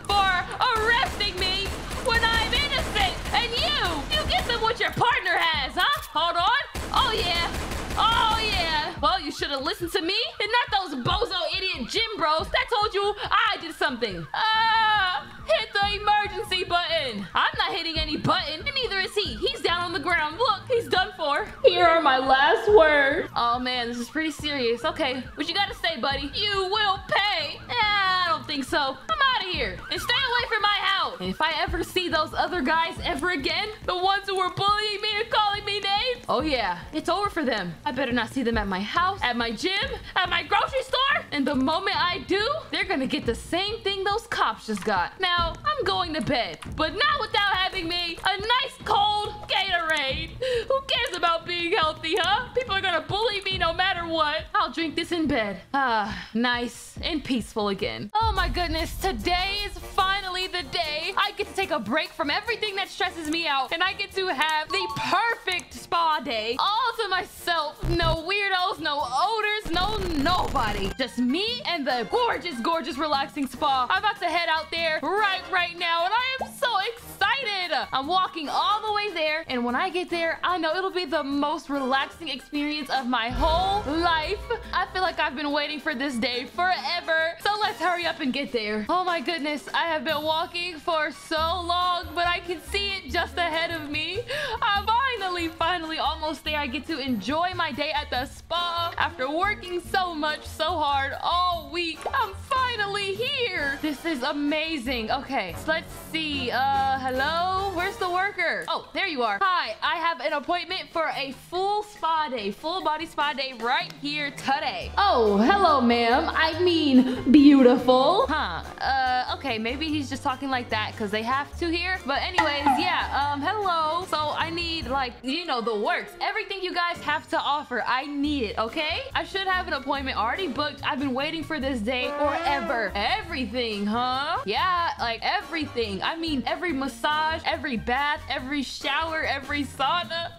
for arresting me when I'm innocent! And you! You get some what your partner has, huh? Hold on. Oh yeah. Oh yeah. Well, you should have listened to me and not those bozo idiot gym bros that told you I did something. Ah! Hit the emergency button. I'm not hitting any button, and neither is he. He's down on the ground. Look, he's done for. Here are my last words. Oh man, this is pretty serious. Okay, what you gotta say, buddy? You will pay. Eh, I don't think so. I'm out of here and stay away from my house. And if I ever see those other guys ever again, the ones who were bullying me and calling me names, oh yeah, it's over for them. I better not see them at my house, at my gym, at my grocery store. And the moment I do, they're gonna get the same thing those cops just got. Now, I'm going to bed, but not without having me a nice cold Gatorade. Who cares about being healthy, huh? People are gonna bully me no matter what? I'll drink this in bed. Ah, nice and peaceful again. Oh my goodness, today is finally the day I get to take a break from everything that stresses me out and I get to have the perfect spa day all to myself. No weirdos, no oders, no nobody. Just me and the gorgeous, gorgeous, relaxing spa. I'm about to head out there right, right now and I am so excited. I'm walking all the way there and when I get there, I know it'll be the most relaxing experience of my whole life. I feel like I've been waiting for this day forever. So let's hurry up and get there. Oh my goodness, I have been walking for so long, but I can see it just ahead of me. I'm finally, finally almost there. I get to enjoy my day at the spa after working so much, so hard all week. I'm finally here. This is amazing. Okay, so let's see. Uh, hello? Where's the worker? Oh, there you are. Hi, I have an appointment for a full spa day, full body spa day right here today. Oh, hello, ma'am. I mean, beautiful. Huh. Uh, okay, maybe he's just talking like that because they have to here. But anyways, yeah, um, hello. So I need like, you know, the works. Everything you guys have to offer, I need it, okay? I should have an appointment already booked. I've been waiting for this day forever. Everything, huh? Yeah, like everything. I mean, every massage, every bath, every shower, every sauna,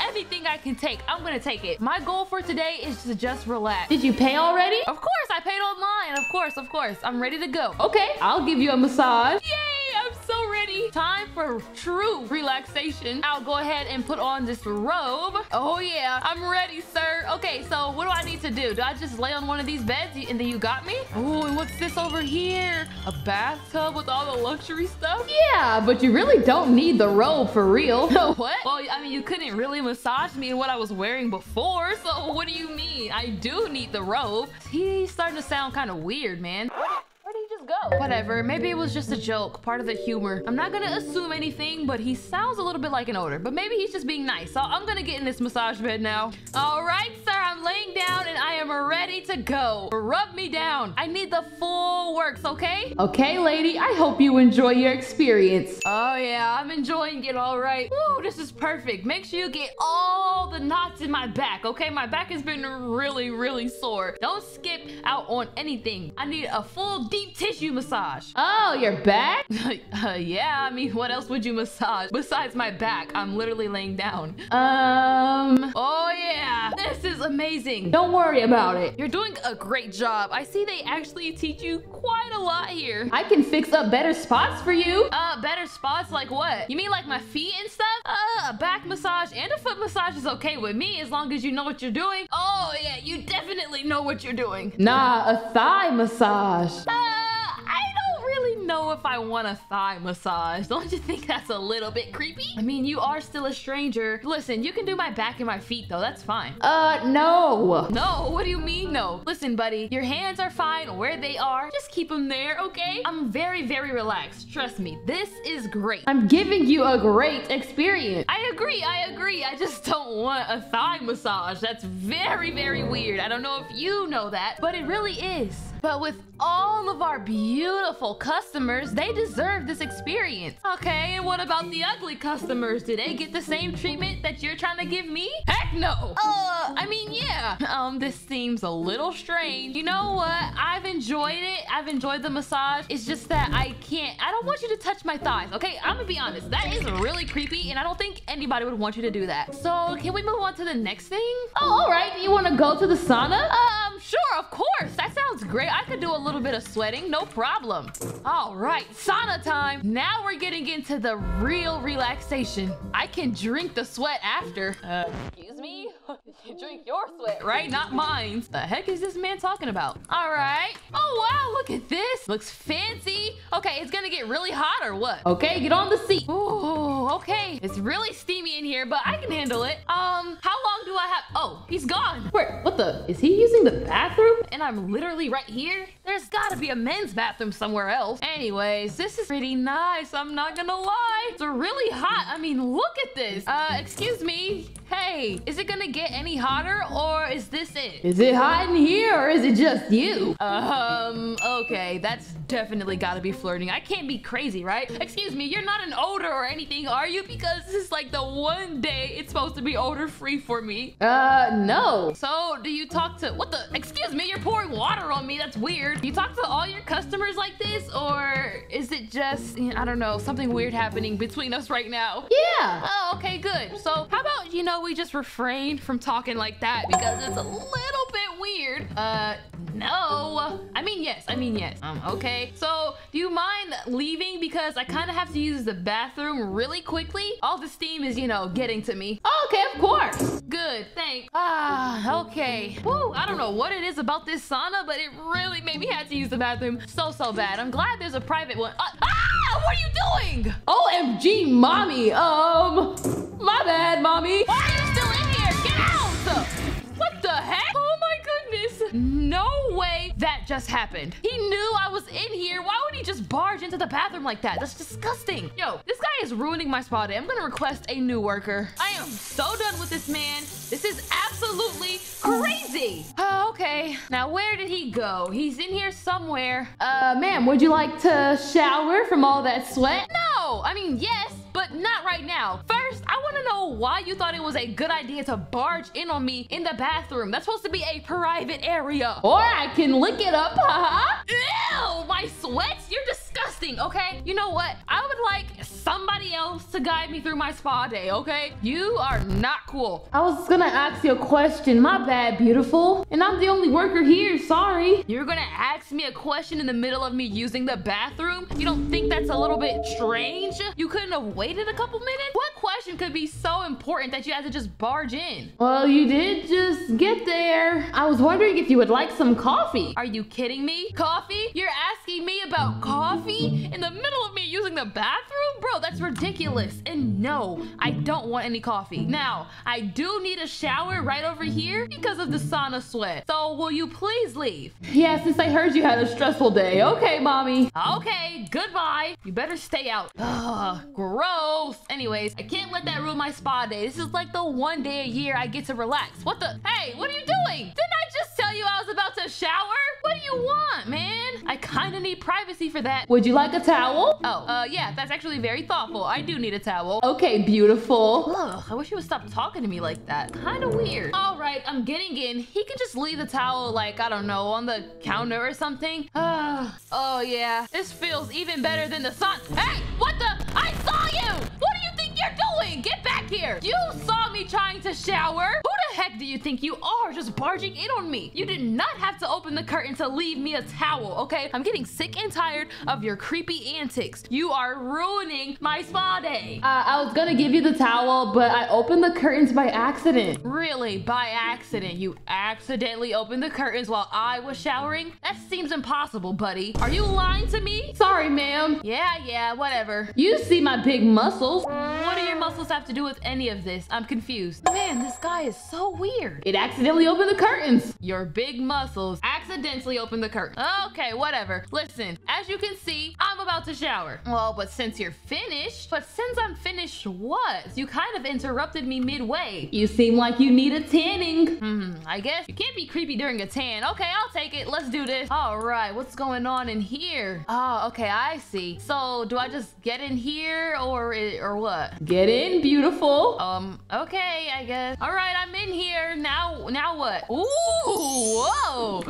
anything I can take, I'm gonna take it. My goal for today is to just relax. Did you pay already? Of course, I paid online. Of course, of course. I'm ready to go. Okay, I'll give you a massage. Yay, ready. Time for true relaxation. I'll go ahead and put on this robe. Oh yeah, I'm ready, sir. Okay, so what do I need to do? Do I just lay on one of these beds and then you got me? Oh, and what's this over here? A bathtub with all the luxury stuff? Yeah, but you really don't need the robe for real. what? Well, I mean, you couldn't really massage me in what I was wearing before, so what do you mean? I do need the robe. He's starting to sound kind of weird, man. Go? Whatever, maybe it was just a joke, part of the humor. I'm not gonna assume anything, but he sounds a little bit like an oder. But maybe he's just being nice. So I'm gonna get in this massage bed now. All right, sir, I'm laying down and I am ready to go. Rub me down. I need the full works, okay? Okay, lady, I hope you enjoy your experience. Oh yeah, I'm enjoying it all right. Woo, this is perfect. Make sure you get all the knots in my back, okay? My back has been really, really sore. Don't skip out on anything. I need a full deep tissue massage. Oh, your back? uh, yeah, I mean, what else would you massage besides my back? I'm literally laying down. Um, oh yeah, this is amazing. Don't worry about it. You're doing a great job. I see they actually teach you quite a lot here. I can fix up better spots for you. Uh, better spots like what? You mean like my feet and stuff? Uh, a back massage and a foot massage is okay with me as long as you know what you're doing. Oh yeah, you definitely know what you're doing. Nah, a thigh massage. Uh, I don't really know if I want a thigh massage. Don't you think that's a little bit creepy? I mean, you are still a stranger. Listen, you can do my back and my feet though. That's fine. Uh, no. No, what do you mean no? Listen, buddy, your hands are fine where they are. Just keep them there, okay? I'm very, very relaxed. Trust me, this is great. I'm giving you a great experience. I agree, I agree. I just don't want a thigh massage. That's very, very weird. I don't know if you know that, but it really is. But with all of our beautiful customers, they deserve this experience. Okay, and what about the ugly customers? Do they get the same treatment that you're trying to give me? Heck no. Uh, I mean, yeah. Um, this seems a little strange. You know what? I've enjoyed it. I've enjoyed the massage. It's just that I can't. I don't want you to touch my thighs, okay? I'm gonna be honest. That is really creepy, and I don't think anybody would want you to do that. So, can we move on to the next thing? Oh, all right. You want to go to the sauna? Um, sure, of course. That sounds great. I could do a little bit of sweating, no problem. All right, sauna time. Now we're getting into the real relaxation. I can drink the sweat after. Uh, excuse me? you drink your sweat, right? Not mine. The heck is this man talking about? All right. Oh, wow, look at this. Looks fancy. Okay, it's gonna get really hot or what? Okay, get on the seat. Ooh, okay. It's really steamy in here, but I can handle it. Um, how long do I have? Oh, he's gone. Wait, what the? Is he using the bathroom? And I'm literally right here? There's gotta be a men's bathroom somewhere else. Anyways, this is pretty nice. I'm not gonna lie. It's really hot. I mean, look at this. Uh, excuse me. Hey, is it gonna get any hotter or is this it? Is it hot in here or is it just you? Um, okay, that's definitely gotta be flirting. I can't be crazy, right? Excuse me, you're not an oder or anything, are you? Because this is like the one day it's supposed to be oder free for me. Uh, no. So, do you talk to what the? Excuse me, you're pouring water on me. That's weird. You talk to all your customers like this, or is it just I don't know something weird happening between us right now? Yeah. Oh, okay, good. So, how about you know we just refrain from talking like that because it's a little bit weird. Uh, no. I mean yes. I mean yes. Um, okay. So, do you mind leaving because I kind of have to use the bathroom really quickly? All the steam is you know getting to me. Okay, of course. Good, thanks. Ah, okay. Woo, I don't know what it is about this sauna, but it really made me have to use the bathroom so, so bad. I'm glad there's a private one. Uh, ah, what are you doing? OMG, mommy. Um, my bad, mommy. Why are you still in here? Get out! What the heck? Goodness. No way that just happened. He knew I was in here. Why would he just barge into the bathroom like that? That's disgusting. Yo, this guy is ruining my spa day. I'm gonna request a new worker. I am so done with this man. This is absolutely crazy. Oh, okay. Now, where did he go? He's in here somewhere. Uh, ma'am, would you like to shower from all that sweat? No, I mean, yes, but not right now. First, I want to know why you thought it was a good idea to barge in on me in the bathroom. That's supposed to be a private area. Or I can lick it up, haha. Ew, my sweats? You're disgusting, okay? You know what? I would like somebody else to guide me through my spa day, okay? You are not cool. I was gonna ask you a question. My bad, beautiful. And I'm the only worker here, sorry. You're gonna ask me a question in the middle of me using the bathroom? You don't think that's a little bit strange? You couldn't have waited a couple minutes? What question could be so important that you had to just barge in? Well, you did just get there. I was wondering if you would like some coffee. Are you kidding me? Coffee? You're asking me about coffee in the middle of me using the bathroom? Bro, that's ridiculous. And no, I don't want any coffee. Now, I do need a shower right over here because of the sauna sweat. So will you please leave? Yeah, since I heard you had a stressful day. Okay, mommy. Okay, goodbye. You better stay out. Ugh, gross. Anyways, I can't let that ruin my spa day. This is like the one day a year I get to relax. What the? Hey, what are you doing? Didn't I just tell you I was about to shower? What do you want, man? I kind of need privacy for that. Would you like a towel? Oh, uh, yeah, that's actually very thoughtful. I do need a towel. Okay, beautiful. Ugh, I wish he would stop talking to me like that. Kind of weird. All right, I'm getting in. He can just leave the towel, like, I don't know, on the counter or something. Ah, oh, yeah. This feels even better than the sun. Hey, what the? I saw you! What do you think Get back here! You saw me trying to shower! Who the heck do you think you are just barging in on me? You did not have to open the curtain to leave me a towel, okay? I'm getting sick and tired of your creepy antics. You are ruining my spa day. Uh, I was gonna give you the towel, but I opened the curtains by accident. Really, by accident, you accidentally opened the curtains while I was showering? That seems impossible, buddy. Are you lying to me? Sorry, ma'am. Yeah, yeah, whatever. You see my big muscles. What do your muscles have to do with any of this? I'm confused. Man, this guy is so weird. It accidentally opened the curtains. Your big muscles accidentally opened the curtain. Okay, whatever. Listen, as you can see, I'm about to shower. Well, but since you're finished, but since I'm finished, what? You kind of interrupted me midway. You seem like you need a tanning. Hmm, I guess you can't be creepy during a tan. Okay, I'll take it. Let's do this. All right, what's going on in here? Oh, okay, I see. So, do I just get in here or or what? Get in, beautiful. Um, okay, I guess. All right, I'm in here. Now, now what? Ooh, whoa.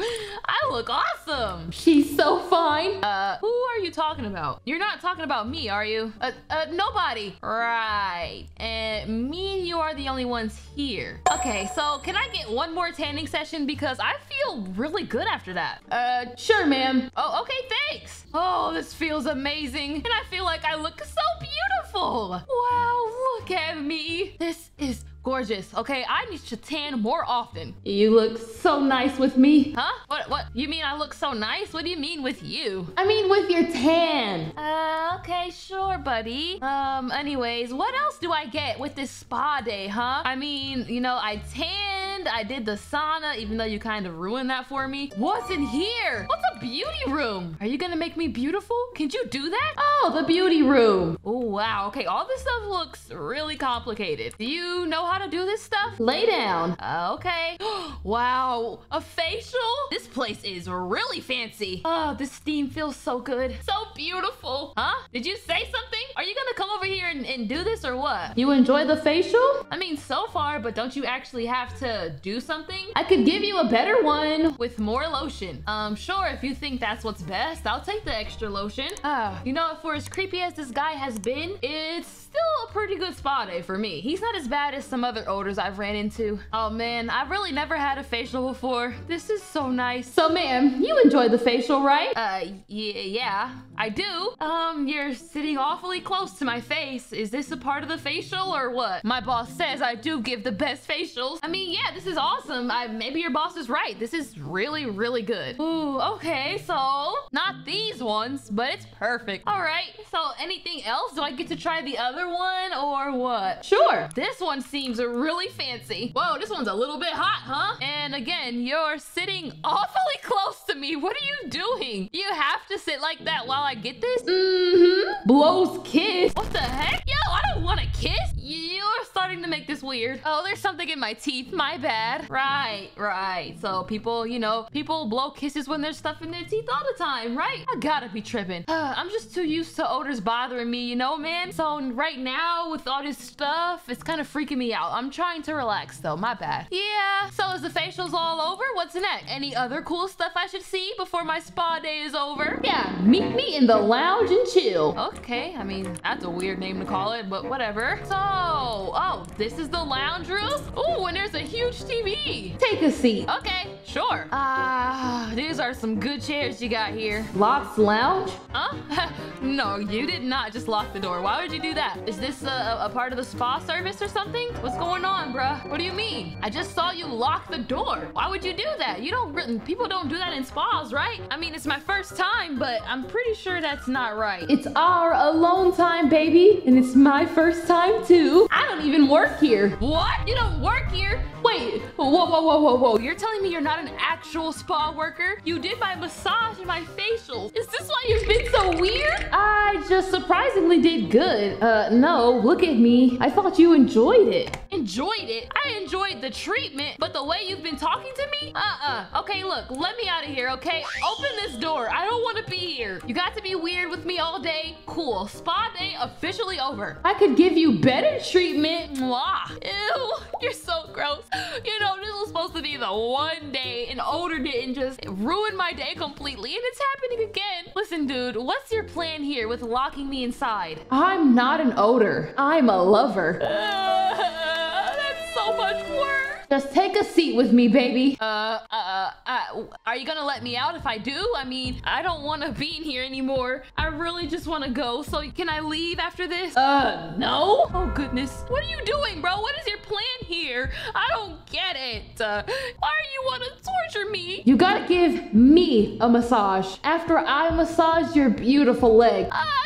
I look awesome. She's so fine. Uh, who are you talking about? You're not talking about me, are you? Uh, uh, nobody. Right. And me and you are the only ones here. Okay, so can I get one more tanning session? Because I feel really good after that. Uh, sure, ma'am. Oh, okay, thanks. Oh, this feels amazing. And I feel like I look so beautiful. Wow, look at me. This is です。Gorgeous. Okay, I need to tan more often. You look so nice with me. Huh? What? What? You mean I look so nice? What do you mean with you? I mean with your tan. Uh, okay, sure, buddy. Um, anyways, what else do I get with this spa day, huh? I mean, you know, I tanned, I did the sauna, even though you kind of ruined that for me. What's in here? What's a beauty room. Are you gonna make me beautiful? Can you do that? Oh, the beauty room. Oh, wow. Okay, all this stuff looks really complicated. Do you know how to do this stuff? Lay down. Uh, okay. wow, a facial? This place is really fancy. Oh, this steam feels so good. So beautiful. Huh? Did you say something? Are you gonna come over here and, and do this or what? You enjoy the facial? I mean, so far, but don't you actually have to do something? I could give you a better one. With more lotion. Um, sure, if you think that's what's best, I'll take the extra lotion. Ah, you know, for as creepy as this guy has been, it's still a pretty good spa day for me. He's not as bad as some other oders I've ran into. Oh man, I've really never had a facial before. This is so nice. So, ma'am, you enjoy the facial, right? Uh, yeah, yeah, I do. Um, you're sitting awfully close to my face. Is this a part of the facial or what? My boss says I do give the best facials. I mean, yeah, this is awesome. I, maybe your boss is right. This is really, really good. Ooh, okay, so not these ones, but it's perfect. All right, so anything else? Do I get to try the other one or what? Sure. This one seems really fancy. Whoa, this one's a little bit hot, huh? And again, you're sitting awfully close to me. What are you doing? You have to sit like that while I get this? Mm-hmm. Blows kiss. What the heck? Yo, I don't want to kiss. You're starting to make this weird. Oh, there's something in my teeth. My bad. Right, right. So people, you know, people blow kisses when there's stuff in their teeth all the time, right? I gotta be tripping. I'm just too used to oders bothering me, you know, man? So right now with all this stuff, it's kind of freaking me out. I'm trying to relax though. My bad. Yeah. So is the facials all over? What's next? Any other cool stuff I should see before my spa day is over? Yeah, meet me in the lounge and chill. Okay, I mean, that's a weird name to call it, but whatever. So, oh, this is the lounge room? Ooh, and there's a huge TV. Take a seat. Okay, sure. Ah, these are some good chairs you got here. Locks Lounge? Huh? no, you did not just lock the door. Why would you do that? Is this a, a part of the spa service or something? What's going on, bruh? What do you mean? I just saw you lock the door. Why would you do that? You don't, people don't do that in spas, right? I mean, it's my first time, but I'm pretty sure that's not right. It's our alone time, baby. And it's my first time, too. I don't even work here. What? You don't work here? Wait, whoa, whoa, whoa, whoa, whoa. You're telling me you're not an actual spa worker? You did my massage and my facials. Is this why you've been so weird? I just surprisingly did good. Uh, no, look at me. I thought you enjoyed it. Enjoyed it? I enjoyed the treatment, but the way you've been talking to me? Uh-uh. Okay, look, let me out of here, okay? Open this door. I don't want to be here. You got to be weird with me all day? Cool. Spa day officially over. I could give you better treatment. Mwah. Ew, you're so gross. You know, this was supposed to be the one day an oder didn't just ruin my day completely, and it's happening again. Listen, dude, what's your plan here with locking me inside? I'm not an oder. I'm a lover. Uh, so much worse. Just take a seat with me, baby. Uh, uh, uh, are you gonna let me out if I do? I mean, I don't want to be in here anymore. I really just want to go. So can I leave after this? Uh, no. Oh goodness. What are you doing, bro? What is your plan here? I don't get it. Uh, why are you want to torture me? You gotta give me a massage after I massage your beautiful leg. I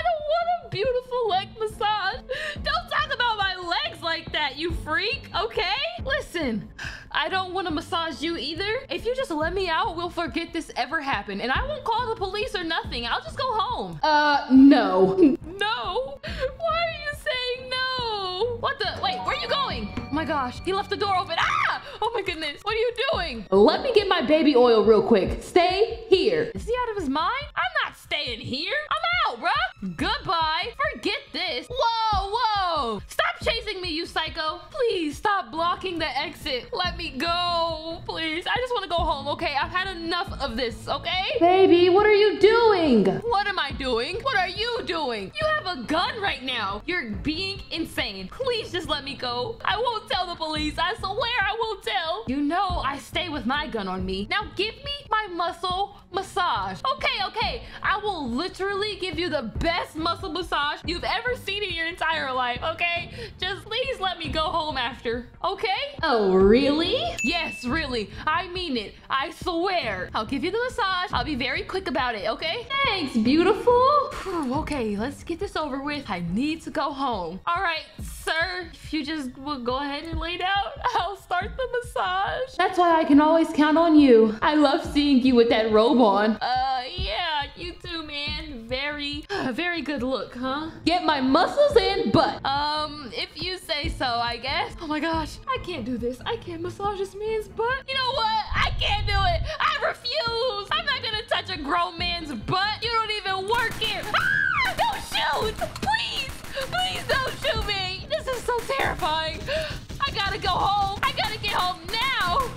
that, you freak, okay? Listen, I don't want to massage you either. If you just let me out, we'll forget this ever happened. And I won't call the police or nothing. I'll just go home. Uh, no. No? Why are you saying no? What the? Wait, where are you going? Oh my gosh, he left the door open. Ah! Oh my goodness, what are you doing? Let me get my baby oil real quick. Stay here. Is he out of his mind? I'm not staying here. I'm out, bruh. Goodbye. Forget this. Whoa, whoa. Stop chasing me, you psycho. Please stop blocking the exit. Let me go, please. I just want to go home, okay? I've had enough of this, okay? Baby, what are you doing? What am I doing? What are you doing? You have a gun right now. You're being insane. Please just let me go. I won't tell the police. I swear I won't tell. You know I stay with my gun on me. Now give me my muscle massage. Okay, okay. I will literally give you the best muscle massage you've ever seen in your entire life, okay? Just please let me go home after, okay? Oh, really? Yes, really. I mean it. I swear. I'll give you the massage. I'll be very quick about it, okay? Thanks, beautiful. Whew, okay, let's get this over with. I need to go home. All right, sir. If you just will go ahead and lay down, I'll start the massage. That's why I can always count on you. I love seeing you with that robe on. Uh, yeah, you too, man. very very good look, huh? Get my muscles and butt. Um, if you say so, I guess. Oh my gosh, I can't do this. I can't massage this man's butt. You know what? I can't do it. I refuse. I'm not gonna touch a grown man's butt. You don't even work here. Ah! Don't shoot! Please! Please don't shoot me! This is so terrifying. I gotta go home. I gotta get home now.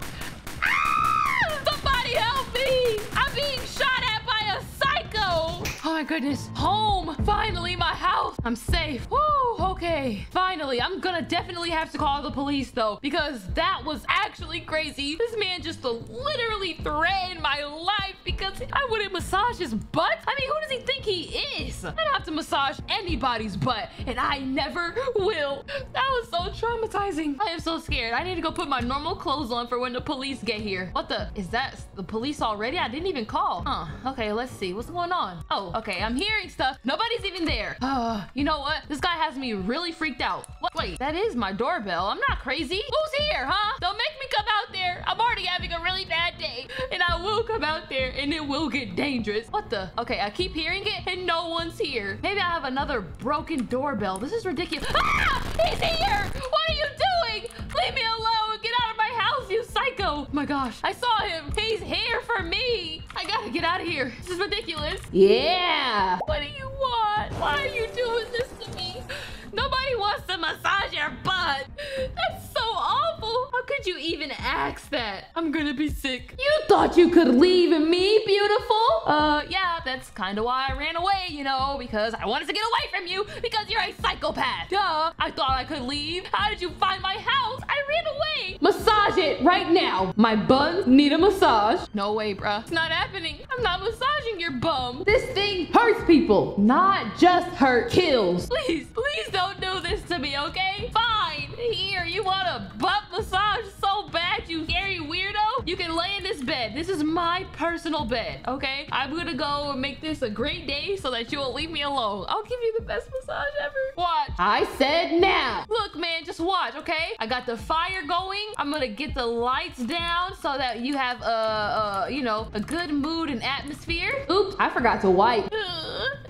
Ah! Somebody help me! I'm being shot at by a psycho! Oh my goodness. Home! Finally, my house! I'm safe. Woo! Okay. Finally, I'm gonna definitely have to call the police though, because that was actually crazy. This man just literally threatened my life because I wouldn't massage his butt. I mean, who does he think he is? I don't have to massage anybody's butt, and I never will. That was so traumatizing. I am so scared. I need to go put my normal clothes on for when the police get here. What the? Is that the police already? I didn't even call. Huh. Okay, let's see. What's going on? Oh, okay. I'm hearing stuff. Nobody's even there. You know what? This guy has me really freaked out. What? Wait, that is my doorbell. I'm not crazy. Who's here, huh? Don't make me come out there. I'm already having a really bad day. And I will come out there and it will get dangerous. What the? Okay, I keep hearing it and no one's here. Maybe I have another broken doorbell. This is ridiculous. Ah! He's here! What are you doing? Leave me alone. Get out of my house, you psycho. Oh my gosh. I saw him. He's here for me. I gotta get out of here. This is ridiculous. Yeah. What do you want? Why are you doing this to me? Nobody wants to massage your butt. That's so awful. How could you even ask that? I'm gonna be sick. You thought you could leave me, beautiful? Uh, yeah, that's kind of why I ran away, you know, because I wanted to get away from you because you're a psychopath. Duh. I thought I could leave. How did you find my house? I ran away. Massage it right now. My buns need a massage. No way, bruh. It's not happening. I'm not massaging your bum. This thing hurts people, not just hurt kills. Please, please don't do this to me, okay? Fine. Here, you want a butt massage so bad, you scary weirdo? You can lay in this bed. This is my personal bed, okay? I'm gonna go and make this a great day so that you will leave me alone. I'll give you the best massage ever. Watch. I said now. Look, man, just watch, okay? I got the fire going. I'm gonna get the lights down so that you have a, uh, uh, you know, a good mood and atmosphere. Oops, I forgot to wipe.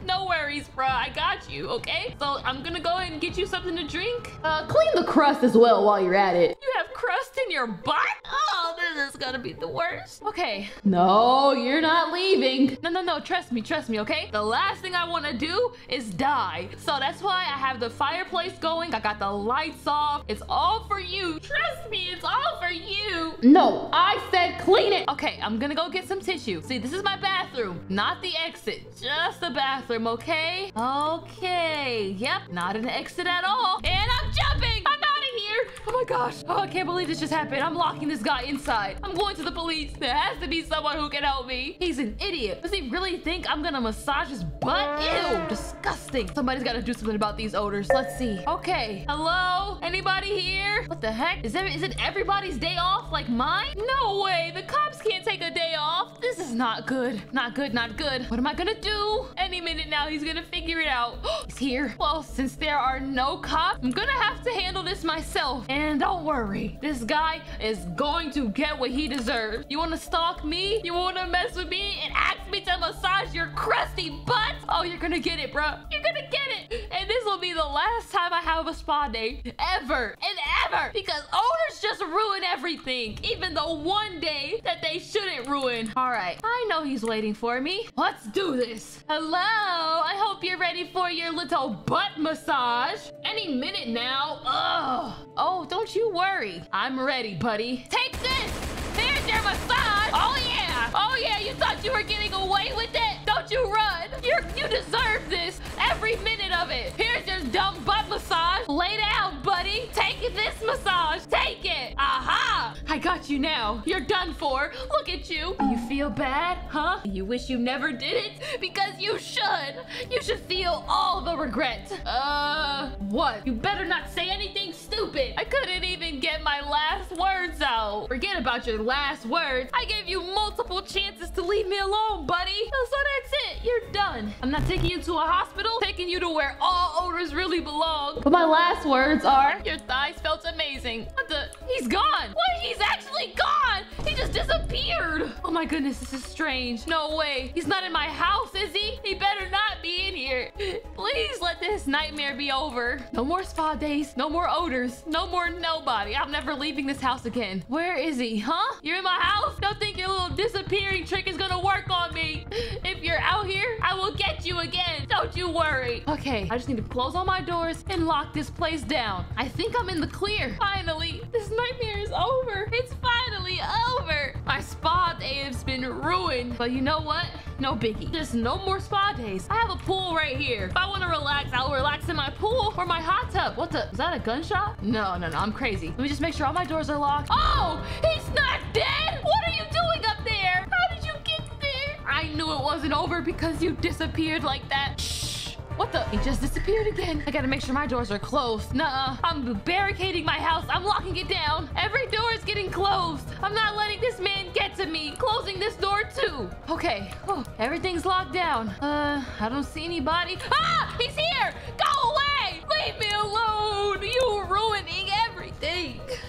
no worries, bruh. I got you, okay? So I'm gonna go ahead and get you something to drink. Uh, clean the crust as well while you're at it. You have crust in your butt? Oh, this is gonna be the worst. Okay. No, you're not leaving. No, no, no. Trust me, trust me, okay? The last thing I wanna do is die. So that's why I have the fireplace going. I got the lights off. It's all for you. Trust me, it's all for you. No, I said clean it. Okay, I'm gonna go get some tissue. See, this is my bathroom, not the exit. Just the bathroom, okay? Okay. Yep, not an exit at all. And I'm jumping. I'm here. Oh my gosh. Oh, I can't believe this just happened. I'm locking this guy inside. I'm going to the police. There has to be someone who can help me. He's an idiot. Does he really think I'm gonna massage his butt? Ew, disgusting. Somebody's gotta do something about these oders. Let's see. Okay. Hello? Anybody here? What the heck? Is, there, is it everybody's day off like mine? No way. The cops can't take a day off. This is not good. Not good, not good. What am I gonna do? Any minute now, he's gonna figure it out. he's here. Well, since there are no cops, I'm gonna have to handle this myself. And don't worry, this guy is going to get what he deserves. You wanna stalk me? You wanna mess with me and ask me to massage your crusty butt? Oh, you're gonna get it, bro. You're gonna get it. And this will be the last time I have a spa day ever and ever because owners just ruin everything, even the one day that they shouldn't ruin. All right, I know he's waiting for me. Let's do this. Hello, I hope you're ready for your little butt massage. Any minute now. Ugh. Oh, don't you worry. I'm ready, buddy. Take this. There's your massage. Oh yeah. Oh yeah, you thought you were getting away with it? Don't you run. You're, you deserve this. Every minute of it. Here's your dumb butt massage. Lay down, buddy. Take this massage. Take it. Aha. I got you now. You're done for. Look at you. You feel bad, huh? You wish you never did it? Because you should. You should feel all the regret. Uh, what? You better not say anything stupid. I couldn't even get my last words out. Forget about your last words. I gave you multiple chances to leave me alone, buddy. So that's it. You're done. I'm not taking you to a hospital. Taking you to where all oders really belong. But my last words are Your thighs felt amazing. What the? He's gone. What? He's actually gone. He just disappeared. Oh my goodness, this is strange. No way. He's not in my house, is he? He better not be in here. Please let this nightmare be over. No more spa days. No more oders. No more nobody. I'm never leaving this house again. Where is he? Huh? You're in my house? Don't think your little disappearing trick is gonna work on me. If you're out here, I will get you again. Don't you worry. Okay, I just need to close all my doors and lock this place down. I think I'm in the clear. Finally, this nightmare is over. It's finally over. My spa day has been ruined. But you know what? No biggie. There's no more spa days. I have a pool right here. If I want to relax, I'll relax in my pool or my hot tub. What the? Is that a gunshot? No, no, no. I'm crazy. Let me just make sure all my doors are locked. Oh, he's not dead. What are you doing up there? How did you get there? I knew it wasn't over because you disappeared like that. Shh. What the? He just disappeared again. I gotta make sure my doors are closed. Nuh-uh. I'm barricading my house. I'm locking it down. Every door is getting closed. I'm not letting this man get to me. Closing this door too. Okay. Oh, everything's locked down. Uh, I don't see anybody. Ah! He's here! Go away! Leave me alone! You're ruining everything.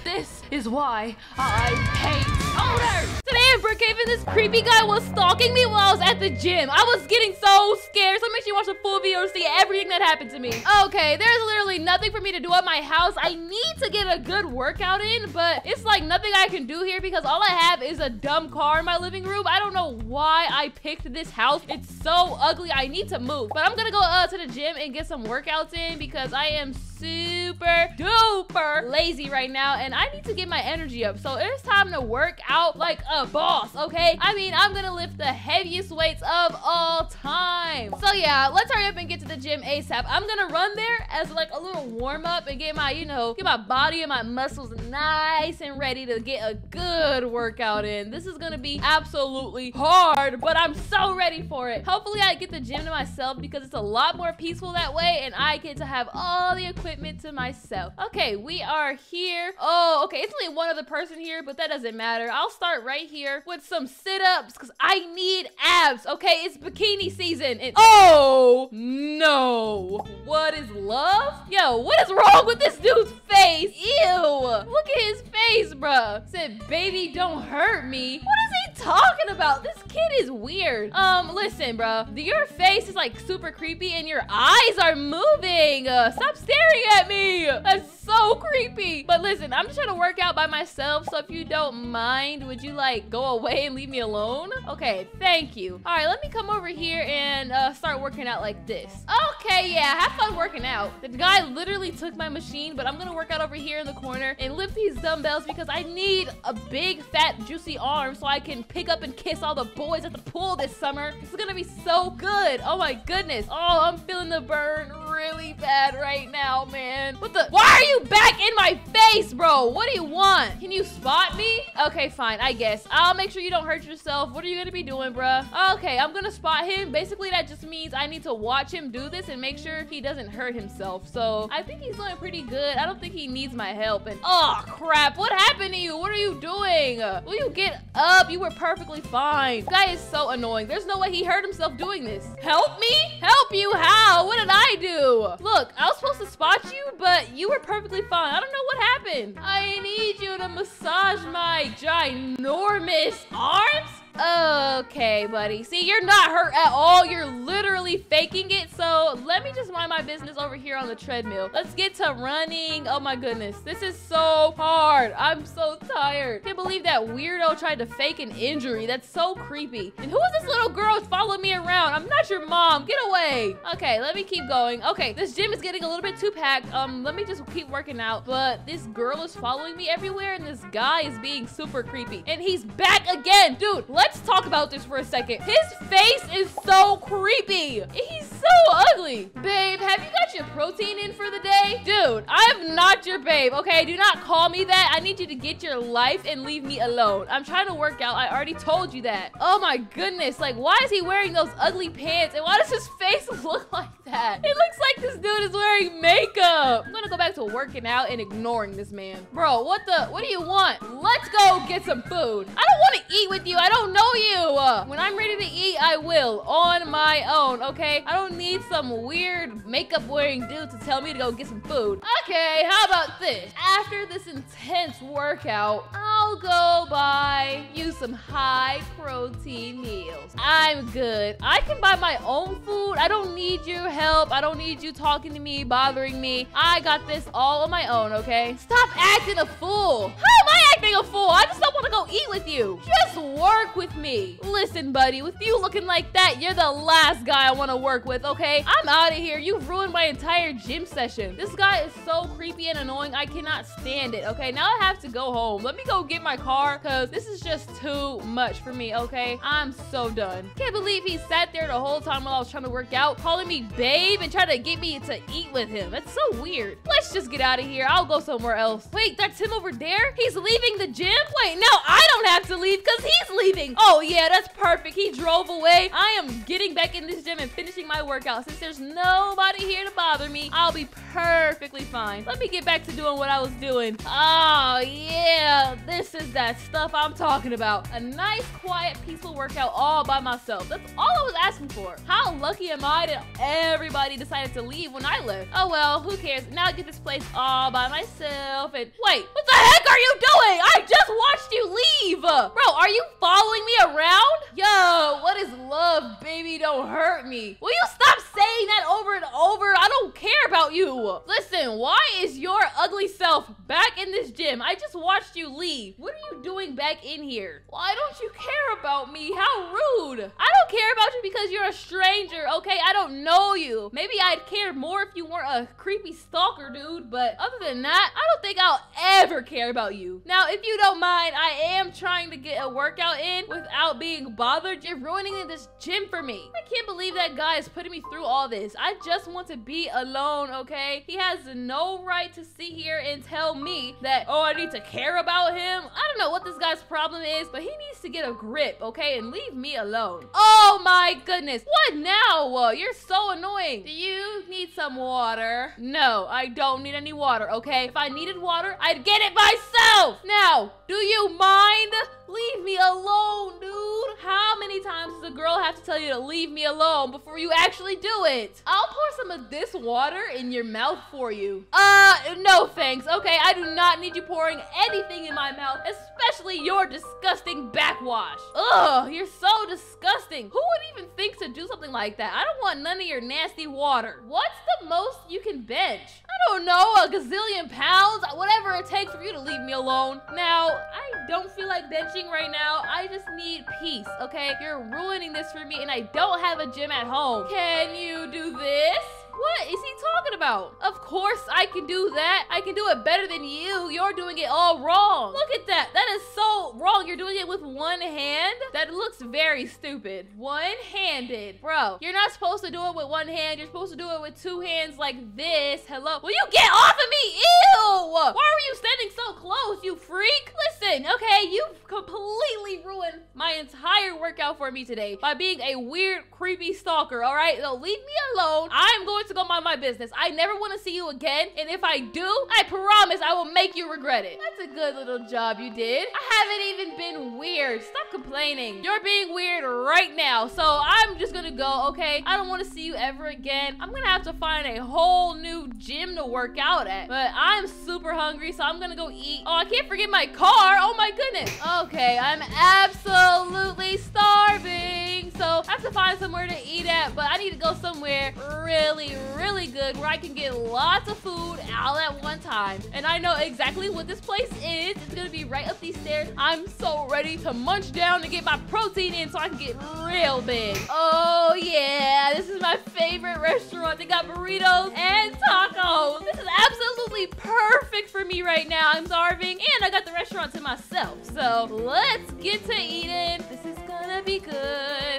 This is why I hate owners. Today in Brookhaven, this creepy guy was stalking me while I was at the gym. I was getting so scared. So make sure you watch the full video to see everything that happened to me. Okay, there's literally nothing for me to do at my house. I need to get a good workout in, but it's like nothing I can do here because all I have is a dumb car in my living room. I don't know why I picked this house. It's so ugly. I need to move. But I'm gonna go uh, to the gym and get some workouts in because I am super duper lazy right now and I need to get my energy up. So it's time to work out like a boss, okay? I mean, I'm gonna lift the heaviest weights of all time. So yeah, let's hurry up and get to the gym ASAP. I'm gonna run there as like a little warm up and get my, you know, get my body and my muscles nice and ready to get a good workout in. This is gonna be absolutely hard, but I'm so ready for it. Hopefully I get the gym to myself because it's a lot more peaceful that way and I get to have all the equipment to myself. Okay, we are here. Oh, okay, it's only one other person here, but that doesn't matter. I'll start right here with some sit-ups because I need abs, okay? It's bikini season. And oh, no. What is love? Yo, what is wrong with this dude's face? Ew. Look at his face, bruh. Said, baby, don't hurt me. What is he talking about? This kid is weird. Um, listen, bro. Your face is like super creepy and your eyes are moving. Uh, stop staring at me. That's so creepy. But listen, I'm just trying to work out by myself. So if you don't mind, would you like go away and leave me alone? Okay, thank you. All right, let me come over here and uh, start working out like this. Okay, yeah, have fun working out. The guy literally took my machine, but I'm gonna work out over here in the corner and lift these dumbbells because I need a big, fat, juicy arm so I can pick up and kiss all the boys at the pool this summer. This is gonna be so good. Oh my goodness. Oh, I'm feeling the burn really bad right now, man. What the? Why are you back in my face, bro? What do you want? Can you spot me? Okay, fine, I guess. I'll make sure you don't hurt yourself. What are you gonna be doing, bruh? Okay, I'm gonna spot him. Basically, that just means I need to watch him do this and make sure he doesn't hurt himself. So I think he's doing pretty good. I don't think he needs my help. And oh crap, what happened to you? What are you doing? Will you get up? You were perfectly fine. This guy is so annoying. There's no way he hurt himself doing this. Help me? Help you? How? What did I do? Look, I was supposed to spot you, but you were perfectly fine. I don't know what happened. I need you to massage my ginormous arms? Okay, buddy. See, you're not hurt at all. You're literally faking it. So let me just mind my business over here on the treadmill. Let's get to running. Oh my goodness. This is so hard. I'm so tired. Can't believe that weirdo tried to fake an injury. That's so creepy. And who is this little girl following me around? I'm not your mom. Get away. Okay, let me keep going. Okay, this gym is getting a little bit too packed. Um, let me just keep working out. But this girl is following me everywhere and this guy is being super creepy. And he's back again. Dude, let's talk about this for a second. His face is so creepy. He's so ugly. Babe, have you got your protein in for the day? Dude, I'm not your babe, okay? Do not call me that. I need you to get your life and leave me alone. I'm trying to work out. I already told you that. Oh my goodness. Like, why is he wearing those ugly pants? And why does his face look like that? It looks like this dude is wearing makeup. I'm gonna go back to working out and ignoring this man. Bro, what the? What do you want? Let's go get some food. I don't want to eat with you. I don't know you. When I'm ready to eat, I will on my own, okay? I don't need some weird makeup wearing dude to tell me to go get some food. Okay, how about this? After this intense workout, I'll go buy you some high protein meals. I'm good. I can buy my own food. I don't need your help. I don't need you talking to me, bothering me. I got this all on my own, okay? Stop acting a fool. How am I acting a fool? I just don't want to go eat with you. Just work with me. Listen, buddy, with you looking like that, you're the last guy I want to work with, okay? I'm out of here. You've ruined my entire gym session. This guy is so creepy and annoying. I cannot stand it, okay? Now I have to go home. Let me go get my car because this is just too much for me, okay? I'm so done. Can't believe he sat there the whole time while I was trying to work out, calling me babe and trying to get me to eat with him. That's so weird. Let's just get out of here. I'll go somewhere else. Wait, that's him over there? He's leaving the gym? Wait, now I don't have to leave because he's leaving. Oh yeah, that's perfect. He drove away. I am getting back in this gym and finishing my workout. Since there's nobody here to bother me, I'll be perfectly fine. Let me get back to doing what I was doing. Oh yeah, this is that stuff I'm talking about. A nice, quiet, peaceful workout all by myself. That's all I was asking for. How lucky am I that everybody decided to leave when I left? Oh well, who cares? Now I get this place all by myself and wait, what the heck are you doing? I just watched you leave! Bro, are you following me around? Yo, what is love, baby? Don't hurt me. Will you stop saying that over and over? I don't care about you. Listen, why is your ugly self back in this gym? I just watched you leave. What are you doing back in here? Why don't you care about me? How rude. I don't care about you because you're a stranger, okay? I don't know you. Maybe I'd care more if you weren't a creepy stalker, dude, but other than that, I don't think I'll ever care about you. Now, if you don't mind, I am trying to get a workout in without being bothered. You're ruining this gym for me. I can't believe that guy is putting me through all this. I just want to be alone, okay? He has no right to sit here and tell me that, oh, I need to care about him. I don't know what this guy's problem is, but he needs to get a grip, okay? And leave me alone. Oh my goodness. What now? You're so annoying. Do you need some water? No, I don't need any water, okay? If I needed water, I'd get it myself. Now, do you mind? Leave me alone, dude. How many times does a girl have to tell you to leave me alone before you actually do it? I'll pour some of this water in your mouth for you. Uh, no thanks. Okay, I do not need you pouring anything in my mouth, especially your disgusting backwash. Ugh, you're so disgusting. Who would even think to do something like that? I don't want none of your nasty water. What's the most you can bench? I don't know, a gazillion pounds, whatever it takes for you to leave me alone. Now, I don't feel like benching right now. I just need peace, okay? You're ruining this for me and I don't have a gym at home. Can you do this? What is he talking about? Of course I can do that. I can do it better than you. You're doing it all wrong. Look at that. That is so wrong. You're doing it with one hand. That looks very stupid. One-handed. Bro, you're not supposed to do it with one hand. You're supposed to do it with two hands like this. Hello? Will you get off of me? Ew! Why were you standing so close, you freak? Listen, okay, you've completely ruined my entire workout for me today by being a weird, creepy stalker, all right? So leave me alone. I'm going to go mind my business. I never want to see you again. And if I do, I promise I will make you regret it. That's a good little job you did. I haven't even been weird. Stop complaining. You're being weird right now. So I'm just gonna go, okay? I don't want to see you ever again. I'm gonna have to find a whole new gym to work out at. But I'm super hungry, so I'm gonna go eat. Oh, I can't forget my car. Oh my goodness. Okay, I'm absolutely starving. So I have to find somewhere to eat at, but I need to go somewhere really, really good where I can get lots of food all at one time. And I know exactly what this place is. It's gonna be right up these stairs. I'm so ready to munch down and get my protein in so I can get real big. Oh yeah, this is my favorite restaurant. They got burritos and tacos. This is absolutely perfect for me right now. I'm starving and I got the restaurant to myself. So let's get to eating. This is gonna be good.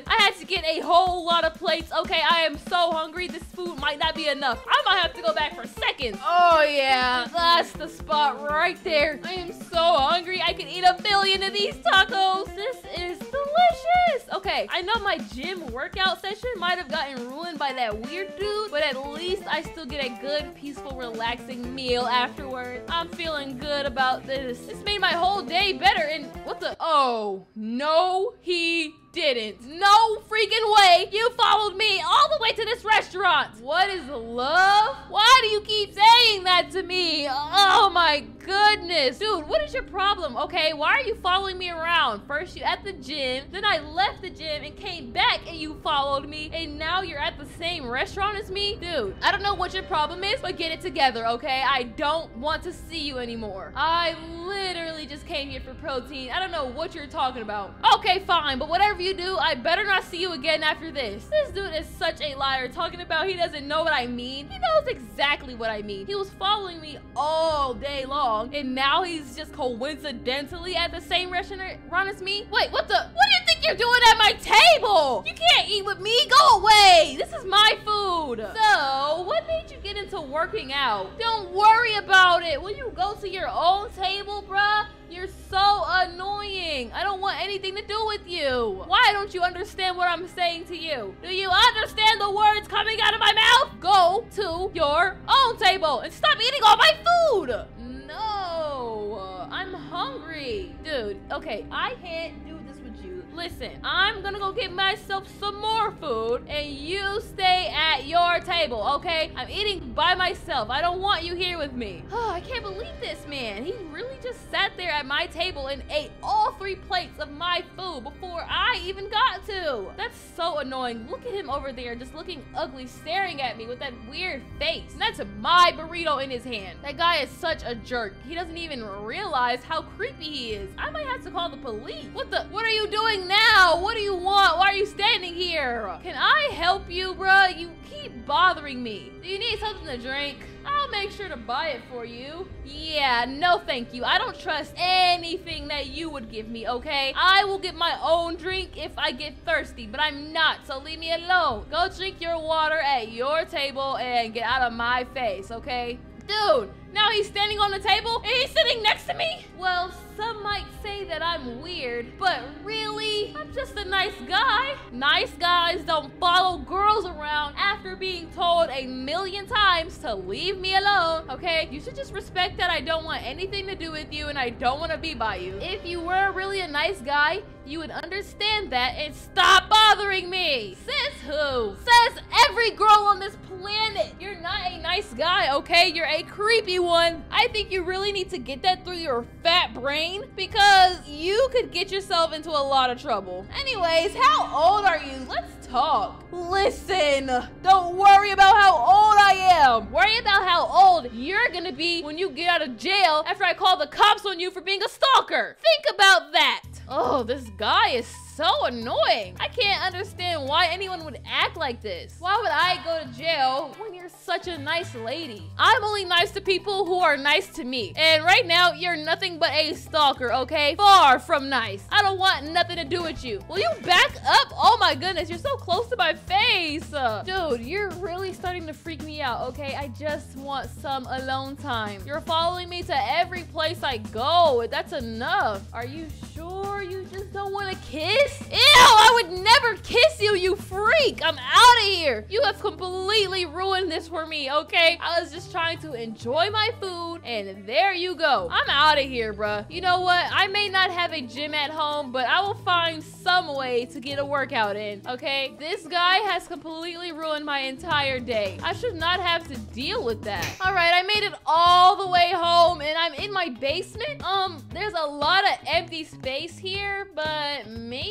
I had to get a whole lot of plates. Okay, I am so hungry. This food might not be enough. I might have to go back for seconds. Oh yeah, that's the spot right there. I am so hungry. I could eat a billion of these tacos. This is delicious. Okay, I know my gym workout session might have gotten ruined by that weird dude, but at least I still get a good, peaceful, relaxing meal afterward. I'm feeling good about this. This made my whole day better. And what the? Oh, no, he Bye didn't. No freaking way. You followed me all the way to this restaurant. What is love? Why do you keep saying that to me? Oh my goodness. Dude, what is your problem? Okay, why are you following me around? First you at the gym, then I left the gym and came back and you followed me, and now you're at the same restaurant as me? Dude, I don't know what your problem is, but get it together, okay? I don't want to see you anymore. I literally just came here for protein. I don't know what you're talking about. Okay, fine, but whatever you do, I better not see you again after this. This dude is such a liar talking about he doesn't know what I mean. He knows exactly what I mean. He was following me all day long, and now he's just coincidentally at the same restaurant as me? Wait, what the? What do you think you're doing at my table? You can't eat with me. Go away. This is my food. So, what made you get into working out? Don't worry about it. Will you go to your own table, bruh? You're so annoying. I don't want anything to do with you. Why don't you understand what I'm saying to you? Do you understand the words coming out of my mouth? Go to your own table and stop eating all my food. No, uh, I'm hungry. Dude, okay, I can't do this with you. Listen, I'm gonna go get myself some more food and you stay at your table, okay? I'm eating by myself. I don't want you here with me. Oh, I can't believe this man. He really just sat there at my table and ate all three plates of my food before I even got to. That's so annoying. Look at him over there just looking ugly, staring at me with that weird face. And that's my burrito in his hand. That guy is such a jerk. He doesn't even realize how creepy he is. I might have to call the police. What the? What are you doing now? What do you want? Why are you standing here? Can I help you, bruh? You keep bothering me. Do you need something to drink? I'll make sure to buy it for you. Yeah, no thank you. I don't trust anything that you would give me, okay? I will get my own drink if I get thirsty, but I'm not, so leave me alone. Go drink your water at your table and get out of my face, okay? Dude, now he's standing on the table and he's sitting next to me? Well, some might say that I'm weird, but really, I'm just a nice guy. Nice guys don't follow girls around after being told a million times to leave me alone, okay? You should just respect that I don't want anything to do with you and I don't want to be by you. If you were really a nice guy, you would understand that and stop bothering me. Says who? Says every girl on this planet. You're not a nice guy, okay? You're a creepy I think you really need to get that through your fat brain because you could get yourself into a lot of trouble. Anyways, how old are you? Let's talk. Listen, don't worry about how old I am. Worry about how old you're gonna be when you get out of jail after I call the cops on you for being a stalker. Think about that. Oh, this guy is so annoying. I can't understand why anyone would act like this. Why would I go to jail when you're such a nice lady? I'm only nice to people who are nice to me. And right now, you're nothing but a stalker, okay? Far from nice. I don't want nothing to do with you. Will you back up? Oh my goodness, you're so close to my face. Dude, you're really starting to freak me out, okay? I just want some alone time. You're following me to every place I go. That's enough. Are you sure you just don't want a to kiss? Ew, I would never kiss you, you freak. I'm out of here. You have completely ruined this for me, okay? I was just trying to enjoy my food, and there you go. I'm out of here, bruh. You know what? I may not have a gym at home, but I will find some way to get a workout in, okay? This guy has completely ruined my entire day. I should not have to deal with that. All right, I made it all the way home, and I'm in my basement. Um, there's a lot of empty space here, but maybe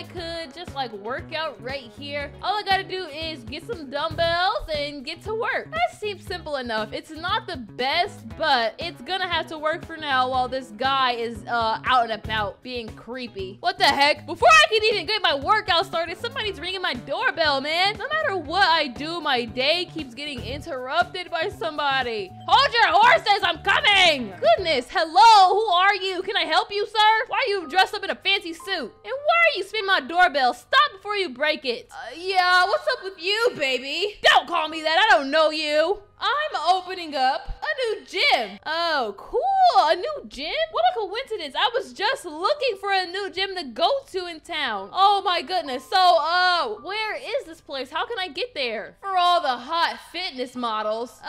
I could just like work out right here. All I gotta do is get some dumbbells and get to work. That seems simple enough. It's not the best, but it's gonna have to work for now while this guy is uh, out and about being creepy. What the heck? Before I can even get my workout started, somebody's ringing my doorbell, man. No matter what I do, my day keeps getting interrupted by somebody. Hold your horses, I'm coming! Goodness, hello, who are you? Can I help you, sir? Why are you dressed up in a fancy suit? And why are you spinning my doorbell? Stop before you break it. Uh, yeah, what's up with you, baby? Don't call me that, I don't know you. I'm opening up a new gym. Oh, cool. A new gym? What a coincidence. I was just looking for a new gym to go to in town. Oh my goodness. So, uh, where is this place? How can I get there? For all the hot fitness models.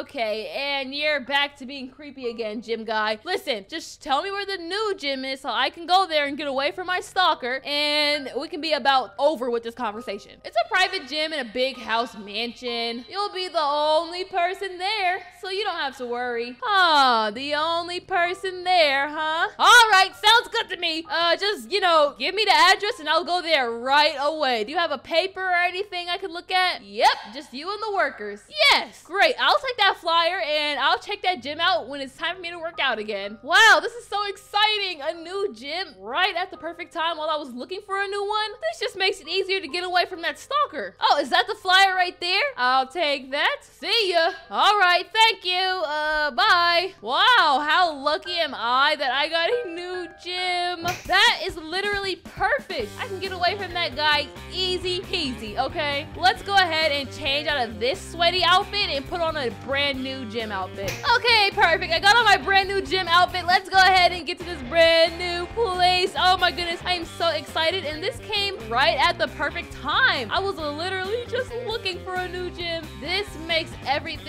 Okay, and you're back to being creepy again, gym guy. Listen, just tell me where the new gym is so I can go there and get away from my stalker and we can be about over with this conversation. It's a private gym in a big house mansion. You'll be the only person there, so you don't have to worry. Ah, the only person there, huh? All right, sounds good to me. Uh, just, you know, give me the address and I'll go there right away. Do you have a paper or anything I could look at? Yep, just you and the workers. Yes, great. I'll take that flyer and I'll check that gym out when it's time for me to work out again. Wow, this is so exciting. A new gym right at the perfect time while I was looking for a new one. This just makes it easier to get away from that stalker. Oh, is that the flyer right there? I'll take that. See ya. All right, thank you. Uh, bye. Wow, how lucky am I that I got a new gym? That is literally perfect. I can get away from that guy easy peasy, okay? Let's go ahead and change out of this sweaty outfit and put on a brand new gym outfit. Okay, perfect. I got on my brand new gym outfit. Let's go ahead and get to this brand new place. Oh my goodness, I am so excited. And this came right at the perfect time. I was literally just looking for a new gym. This makes everything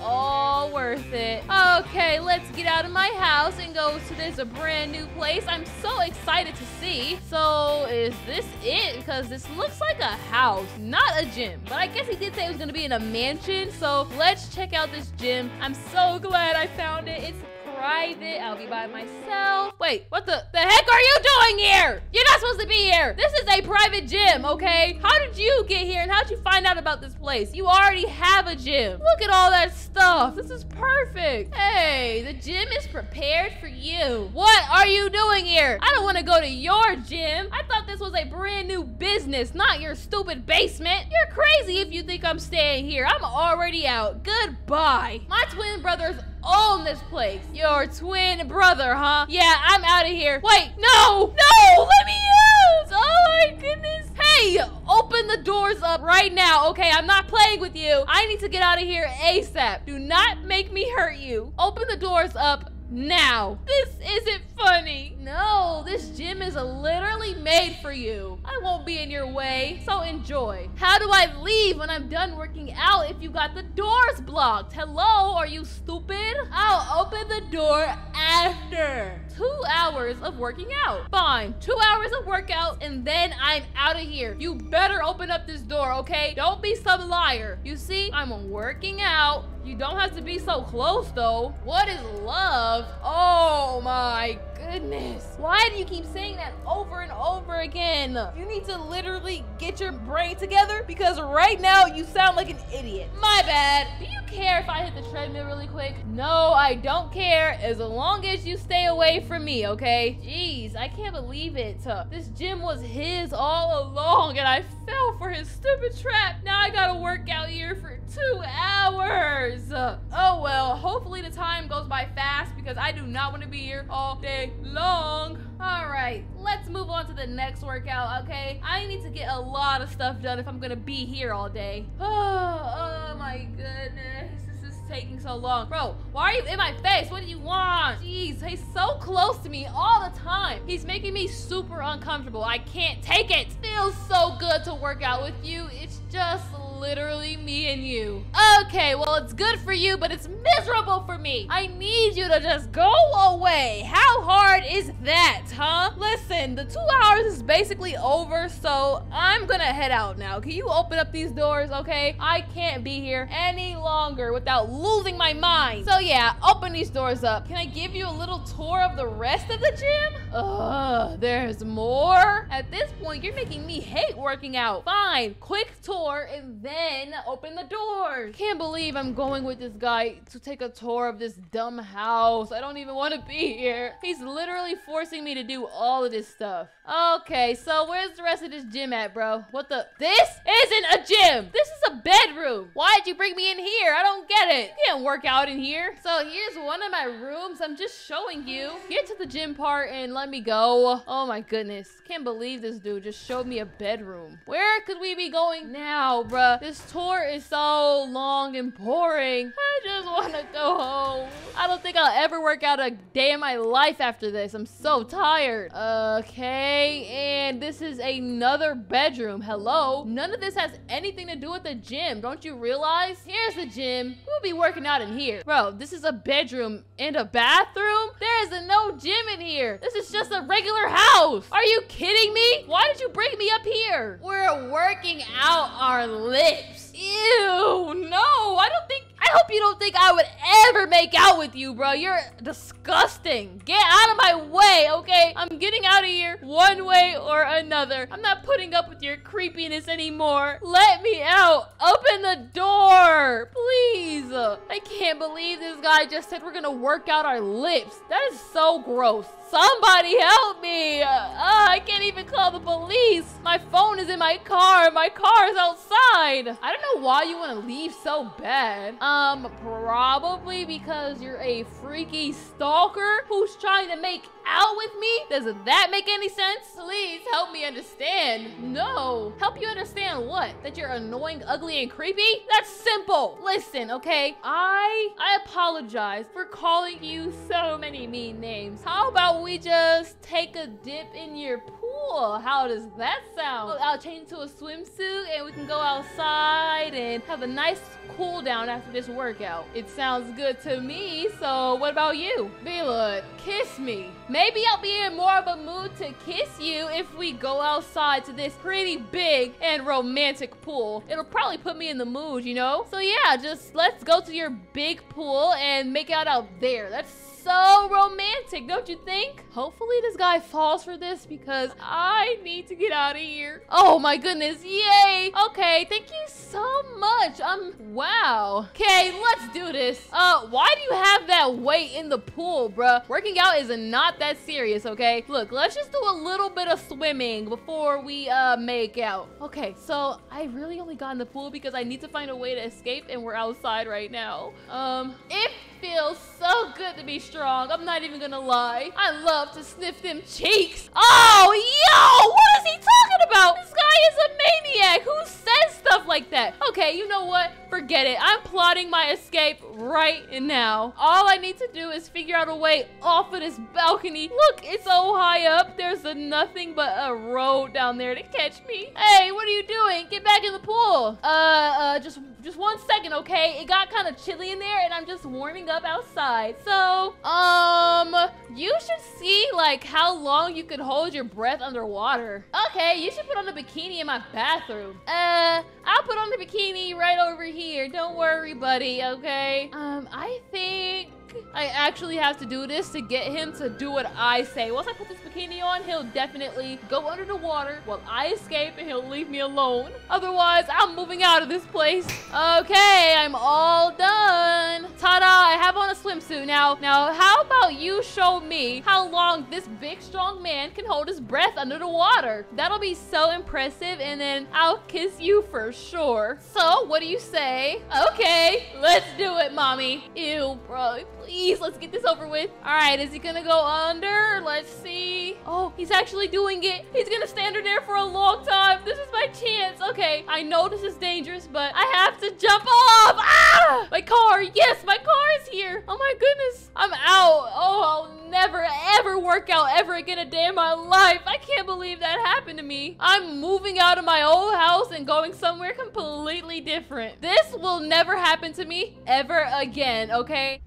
all worth it. Okay, let's get out of my house and go to this brand new place. I'm so excited to see. So is this it? Because this looks like a house, not a gym. But I guess he did say it was going to be in a mansion. So let's check out this gym. I'm so glad I found it. It's private. I'll be by myself. Wait, what the, the heck are you doing here? You're not supposed to be here. This is a private gym, okay? How did you get here and how did you find out about this place? You already have a gym. Look at all that stuff. This is perfect. Hey, the gym is prepared for you. What are you doing here? I don't want to go to your gym. I thought this was a brand new business, not your stupid basement. You're crazy if you think I'm staying here. I'm already out. Goodbye. My twin brother's own this place. Your twin brother, huh? Yeah, I'm out of here. Wait, no, no, let me out. Oh my goodness. Hey, open the doors up right now. Okay, I'm not playing with you. I need to get out of here ASAP. Do not make me hurt you. Open the doors up now. This isn't funny. No, this gym is literally made for you. I won't be in your way, so enjoy. How do I leave when I'm done working out if you got the doors blocked? Hello, are you stupid? I'll open the door after two hours of working out. Fine, two hours of workout and then I'm out of here. You better open up this door, okay? Don't be some liar. You see, I'm working out. You don't have to be so close though. What is love? Oh my goodness. Why do you keep saying that over and over again? You need to literally get your brain together because right now you sound like an idiot. My bad. Do you care if I hit the treadmill really quick? No, I don't care as long as you stay away from me, okay? Jeez, I can't believe it. This gym was his all along and I fell for his stupid trap. Now I gotta work out here for two hours. Oh well, hopefully the time goes by fast because I do not want to be here all day long. All right, let's move on to the next workout, okay? I need to get a lot of stuff done if I'm gonna be here all day. Oh, oh my goodness. This is taking so long. Bro, why are you in my face? What do you want? Jeez, he's so close to me all the time. He's making me super uncomfortable. I can't take it. Feels so good to work out with you. It's just literally me and you. Okay, well, it's good for you, but it's miserable for me. I need you to just go away. How hard is that, huh? Listen, the two hours is basically over, so I'm gonna head out now. Can you open up these doors, okay? I can't be here any longer without losing my mind. So yeah, open these doors up. Can I give you a little tour of the rest of the gym? Ugh, there's more? At this point, you're making me hate working out. Fine, quick tour and then open the doors. Can't believe I'm going with this guy to take a tour of this dumb house. I don't even want to be here. He's literally forcing me to do all of this stuff. Okay, so where's the rest of this gym at, bro? What the? This isn't a gym. This is a bedroom. Why'd you bring me in here? I don't get it. You can't work out in here. So here's one of my rooms. I'm just showing you. Get to the gym part and let me go. Oh my goodness. Can't believe this dude just showed me a bedroom. Where could we be going now, bruh? This tour is so long and boring. I just want to go home. I don't think I'll ever work out a day in my life after this. I'm so tired. Okay, and this is another bedroom. Hello? None of this has anything to do with the gym. Don't you realize? Here's the gym. We'll be working out in here. Bro, this is a bedroom and a bathroom? There is a no gym in here. This is just a regular house. Are you kidding me? Why did you bring me up here? We're working out our lips. Ew, no, I don't think, I hope you don't think I would ever make out with you, bro. You're disgusting. Get out of my way, okay? I'm getting out of here one way or another. I'm not putting up with your creepiness anymore. Let me out. Open the door, please. I can't believe this guy just said we're gonna work out our lips. That is so gross. Somebody help me. Uh, I can't even call the police. My phone is in my car. My car is outside. I don't know why you want to leave so bad. Um, probably because you're a freaky stalker who's trying to make out with me? Does that make any sense? Please help me understand. No. Help you understand what? That you're annoying, ugly, and creepy? That's simple. Listen, okay? I I apologize for calling you so many mean names. How about we just take a dip in your pool? How does that sound? I'll change into a swimsuit and we can go outside and have a nice cool down after this workout. It sounds good to me, so what about you? Vela, kiss me. Maybe I'll be in more of a mood to kiss you if we go outside to this pretty big and romantic pool. It'll probably put me in the mood, you know? So yeah, just let's go to your big pool and make out out there. That's so romantic, don't you think? Hopefully this guy falls for this because I need to get out of here. Oh my goodness, yay! Okay, thank you so much. Um, wow. Okay, let's do this. Uh, why do you have that weight in the pool, bruh? Working out is not that serious, okay? Look, let's just do a little bit of swimming before we, uh, make out. Okay, so I really only got in the pool because I need to find a way to escape and we're outside right now. Um, it feels so good to be strong. I'm not even gonna lie. I love to sniff them cheeks. Oh, yo, what is he talking about? This guy is a maniac. Who says stuff like that? Okay, you know what? Forget it. I'm plotting my escape right now. All I need to do is figure out a way off of this balcony. Look, it's so high up. There's a nothing but a road down there to catch me. Hey, what are you doing? Get back in the pool. Uh, uh, just just one second, okay? It got kind of chilly in there and I'm just warming up outside. So, um, you should see like how long you can hold your breath underwater. Okay, you should put on a bikini in my bathroom. Uh, I'll put on the bikini right over here. Don't worry, buddy, okay? Um, I think I actually have to do this to get him to do what I say. Once I put this bikini on, he'll definitely go under the water while I escape and he'll leave me alone. Otherwise, I'm moving out of this place. Okay, I'm all done. Ta-da, I have on a swimsuit now. Now, how about you show me how long this big, strong man can hold his breath under the water? That'll be so impressive and then I'll kiss you for sure. So, what do you say? Okay, let's do it, mommy. Ew, bro, please, let's get this over with. All right, is he gonna go under? Let's see. Oh, he's actually doing it. He's gonna stand there for a long time. This is my chance. Okay, I know this is dangerous, but I have to jump off. Ah! My car, yes, my car is here. Oh my goodness, I'm out. Oh, I'll never ever work out ever again a day in my life. I can't believe that happened to me. I'm moving out of my old house and going somewhere completely different. This will never happen to me ever again, okay?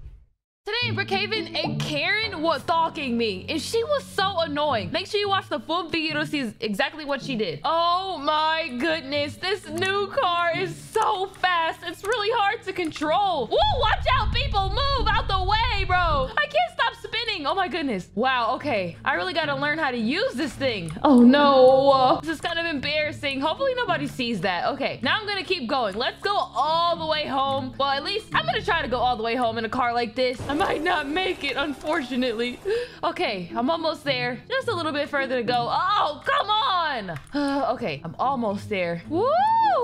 Today Brookhaven, a Karen was stalking me, and she was so annoying. Make sure you watch the full video to see exactly what she did. Oh my goodness, this new car is so fast. It's really hard to control. Ooh, watch out, people. Move out the way, bro. I can't stop spinning. Oh my goodness. Wow, okay. I really gotta learn how to use this thing. Oh no. This is kind of embarrassing. Hopefully nobody sees that. Okay, now I'm gonna keep going. Let's go all the way home. Well, at least I'm gonna try to go all the way home in a car like this. I might not make it, unfortunately. Okay, I'm almost there. Just a little bit further to go. Oh, come on. okay, I'm almost there. Woo!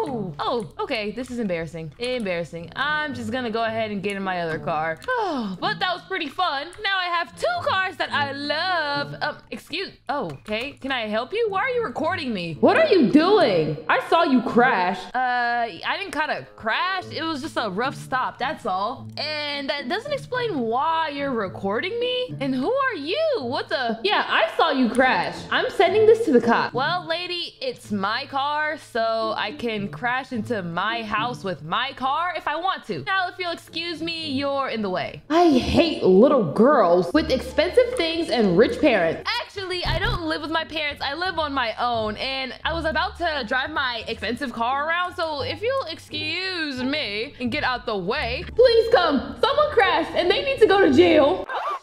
Oh, oh, okay. This is embarrassing. Embarrassing. I'm just gonna go ahead and get in my other car. Oh, but that was pretty fun. Now I have two cars that I love. Um, excuse. Oh, okay. Can I help you? Why are you recording me? What are you doing? I saw you crash. Uh, I didn't kind of crash. It was just a rough stop. That's all. And that doesn't explain why you're recording me. And who are you? What the? Yeah, I saw you crash. I'm sending this to the cop. Well, lady, it's my car, so I can crash into my house with my car if I want to. Now, if you'll excuse me, you're in the way. I hate little girls with expensive things and rich parents. Actually, I don't live with my parents. I live on my own, and I was about to drive my expensive car around, so if you'll excuse me and get out the way. Please come. Someone crashed and they need to go to jail. Oh,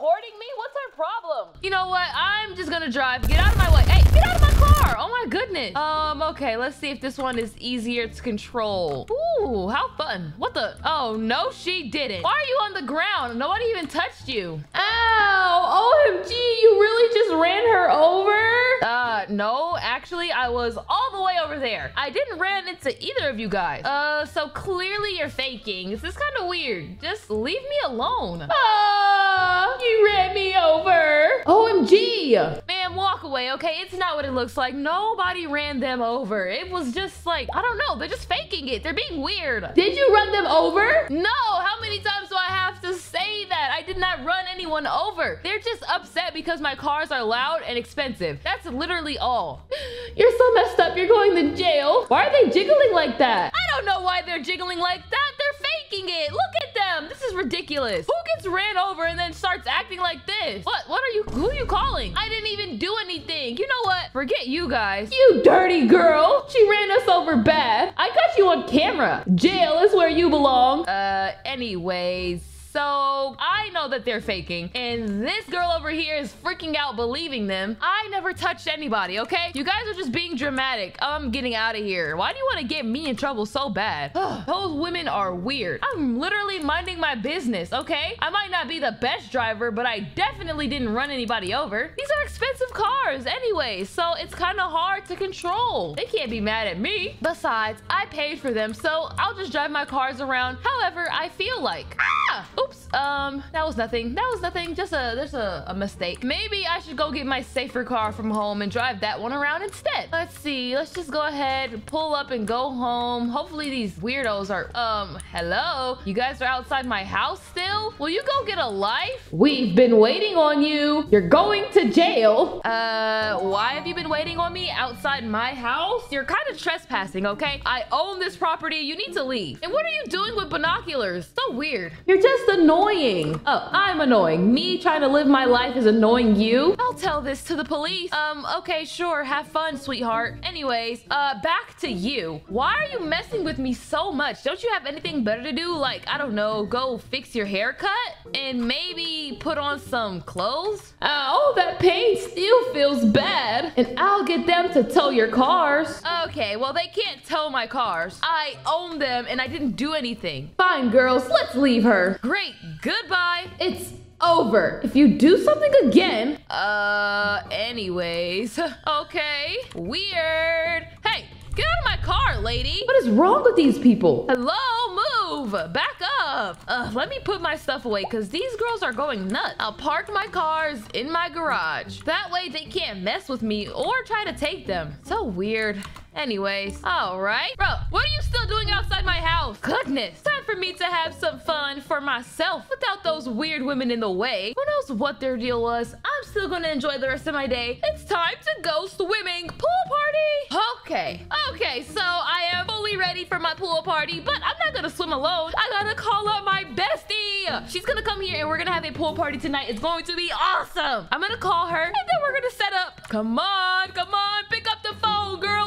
Recording me? What's her problem? You know what? I'm just gonna drive. Get out of my way. Hey, get out of my car. Oh my goodness. Um, okay, let's see if this one is easier to control. Ooh, how fun. What the? Oh, no, she didn't. Why are you on the ground? Nobody even touched you. Ow! OMG, you really just ran her over? Uh, no, actually, I was all the way over there. I didn't ran into either of you guys. Uh, so clearly you're faking. This is kind of weird. Just leave me alone. Ah, you ran me over. OMG. Man, walk away, okay? It's not what it looks like. Nobody ran them over. It was just like, I don't know. They're just faking it. They're being weird. Did you run them over? No, how many times do I have to say that? I did not run anyone over. They're just upset because my cars are loud and expensive. That's literally all. You're so messed up. You're going to jail. Why are they jiggling like that? I don't know why they're jiggling like that. They're faking it. Look at them. This is ridiculous. Who gets ran over and then starts acting like this? What? What are you? Who are you calling? I didn't even do anything. You know what? Forget you guys. You dirty girl. She ran us over bad. I got you on camera. Jail is where you belong. Uh, anyways. So I know that they're faking, and this girl over here is freaking out believing them. I never touched anybody, okay? You guys are just being dramatic. I'm getting out of here. Why do you want to get me in trouble so bad? Those women are weird. I'm literally minding my business, okay? I might not be the best driver, but I definitely didn't run anybody over. These are expensive cars anyway, so it's kind of hard to control. They can't be mad at me. Besides, I paid for them, so I'll just drive my cars around however I feel like. Ah! Oops. Um, that was nothing. That was nothing. Just a there's a, a mistake. Maybe I should go get my safer car from home and drive that one around instead. Let's see. Let's just go ahead, pull up and go home. Hopefully these weirdos are um hello. You guys are outside my house still? Will you go get a life? We've been waiting on you. You're going to jail. Uh, why have you been waiting on me outside my house? You're kind of trespassing, okay? I own this property. You need to leave. And what are you doing with binoculars? So weird. You're just annoying. Oh, I'm annoying. Me trying to live my life is annoying you. I'll tell this to the police. Um, okay, sure. Have fun, sweetheart. Anyways, uh, back to you. Why are you messing with me so much? Don't you have anything better to do? Like, I don't know, go fix your haircut and maybe put on some clothes? Oh, that pain still feels bad. And I'll get them to tow your cars. Okay, well, they can't tow my cars. I own them and I didn't do anything. Fine, girls, let's leave her. Great, goodbye. It's over. If you do something again, Uh, anyways. Okay, weird. Hey, get out of my car, lady. what is wrong with these people? Hello, move. Back up. Uh, let me put my stuff away because these girls are going nuts. I'll park my cars in my garage. That way they can't mess with me or try to take them. So weird. Anyways, all right. Bro, what are you still doing outside my house? Goodness. For me to have some fun for myself without those weird women in the way. Who knows what their deal was? I'm still gonna enjoy the rest of my day. It's time to go swimming. Pool party? Okay. Okay, so I am fully ready for my pool party, but I'm not gonna swim alone. I gotta call up my bestie. She's gonna come here and we're gonna have a pool party tonight. It's going to be awesome. I'm gonna call her and then we're gonna set up. Come on, come on, pick up the phone, girl.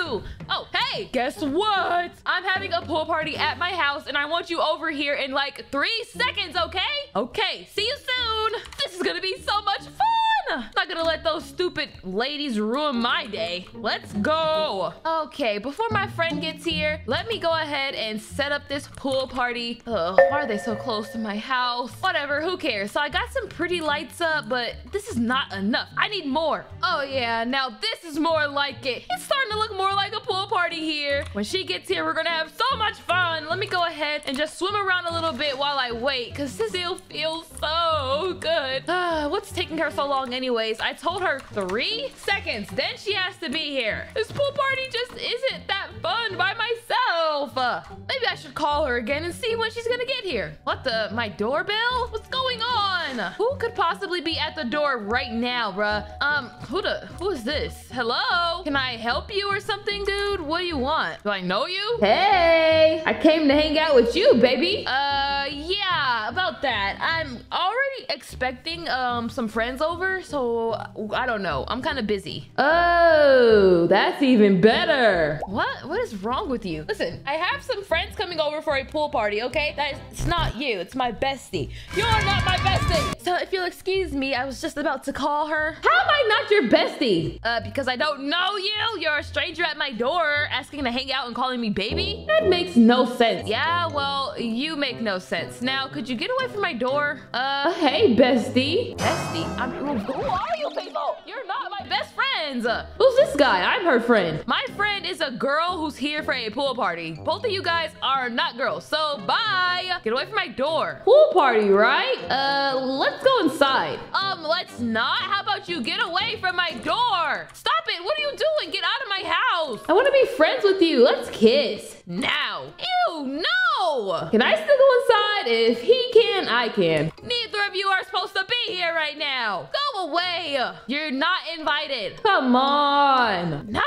We got stuff to do. Oh, hey, guess what? I'm having a pool party at my house and I want you over here in like three seconds, okay? Okay, see you soon. This is gonna be so much fun. I'm not gonna let those stupid ladies ruin my day. Let's go. Okay, before my friend gets here, let me go ahead and set up this pool party. Ugh, why are they so close to my house? Whatever, who cares? So I got some pretty lights up, but this is not enough. I need more. Oh yeah, now this is more like it. It's starting to look more like a pool party here. When she gets here, we're gonna have so much fun. Let me go ahead and just swim around a little bit while I wait, because this still feels so good. Uh, what's taking her so long anyways? I told her three seconds, then she has to be here. This pool party just isn't that fun by myself. Uh, maybe I should call her again and see when she's gonna get here. What the, my doorbell? What's going on? Who could possibly be at the door right now, bruh? Um, who the, who is this? Hello? Can I help you or something, dude? What do you want? Do I know you? Hey, I came to hang out with you, baby. Uh, yeah, about that. I'm already expecting um some friends over, so I don't know. I'm kind of busy. Oh, that's even better. What? What is wrong with you? Listen, I have some friends coming over for a pool party, okay? That is, it's not you. It's my bestie. You're not my bestie. So if you'll excuse me, I was just about to call her. How am I not your bestie? Uh, because I don't know you. You're a stranger at my door asking to hang out and calling me baby. That makes no sense. Yeah, well, you make no sense. Now, could you get away from my door? Uh, Hey, bestie. bestie. I'm, who are you people? You're not my best friends. Who's this guy? I'm her friend. My friend is a girl who's here for a pool party. Both of you guys are not girls, so bye. Get away from my door. Pool party, right? Uh, let's go inside. Um, let's not. How about you get away from my door? Stop it. What are you doing? Get out of my house. I want to be friends with you. Let's kiss. Now. Ew, no. Can I still go inside? If he can, I can. Neither of you are supposed to be here right now. Go away. You're not invited. Come on. No!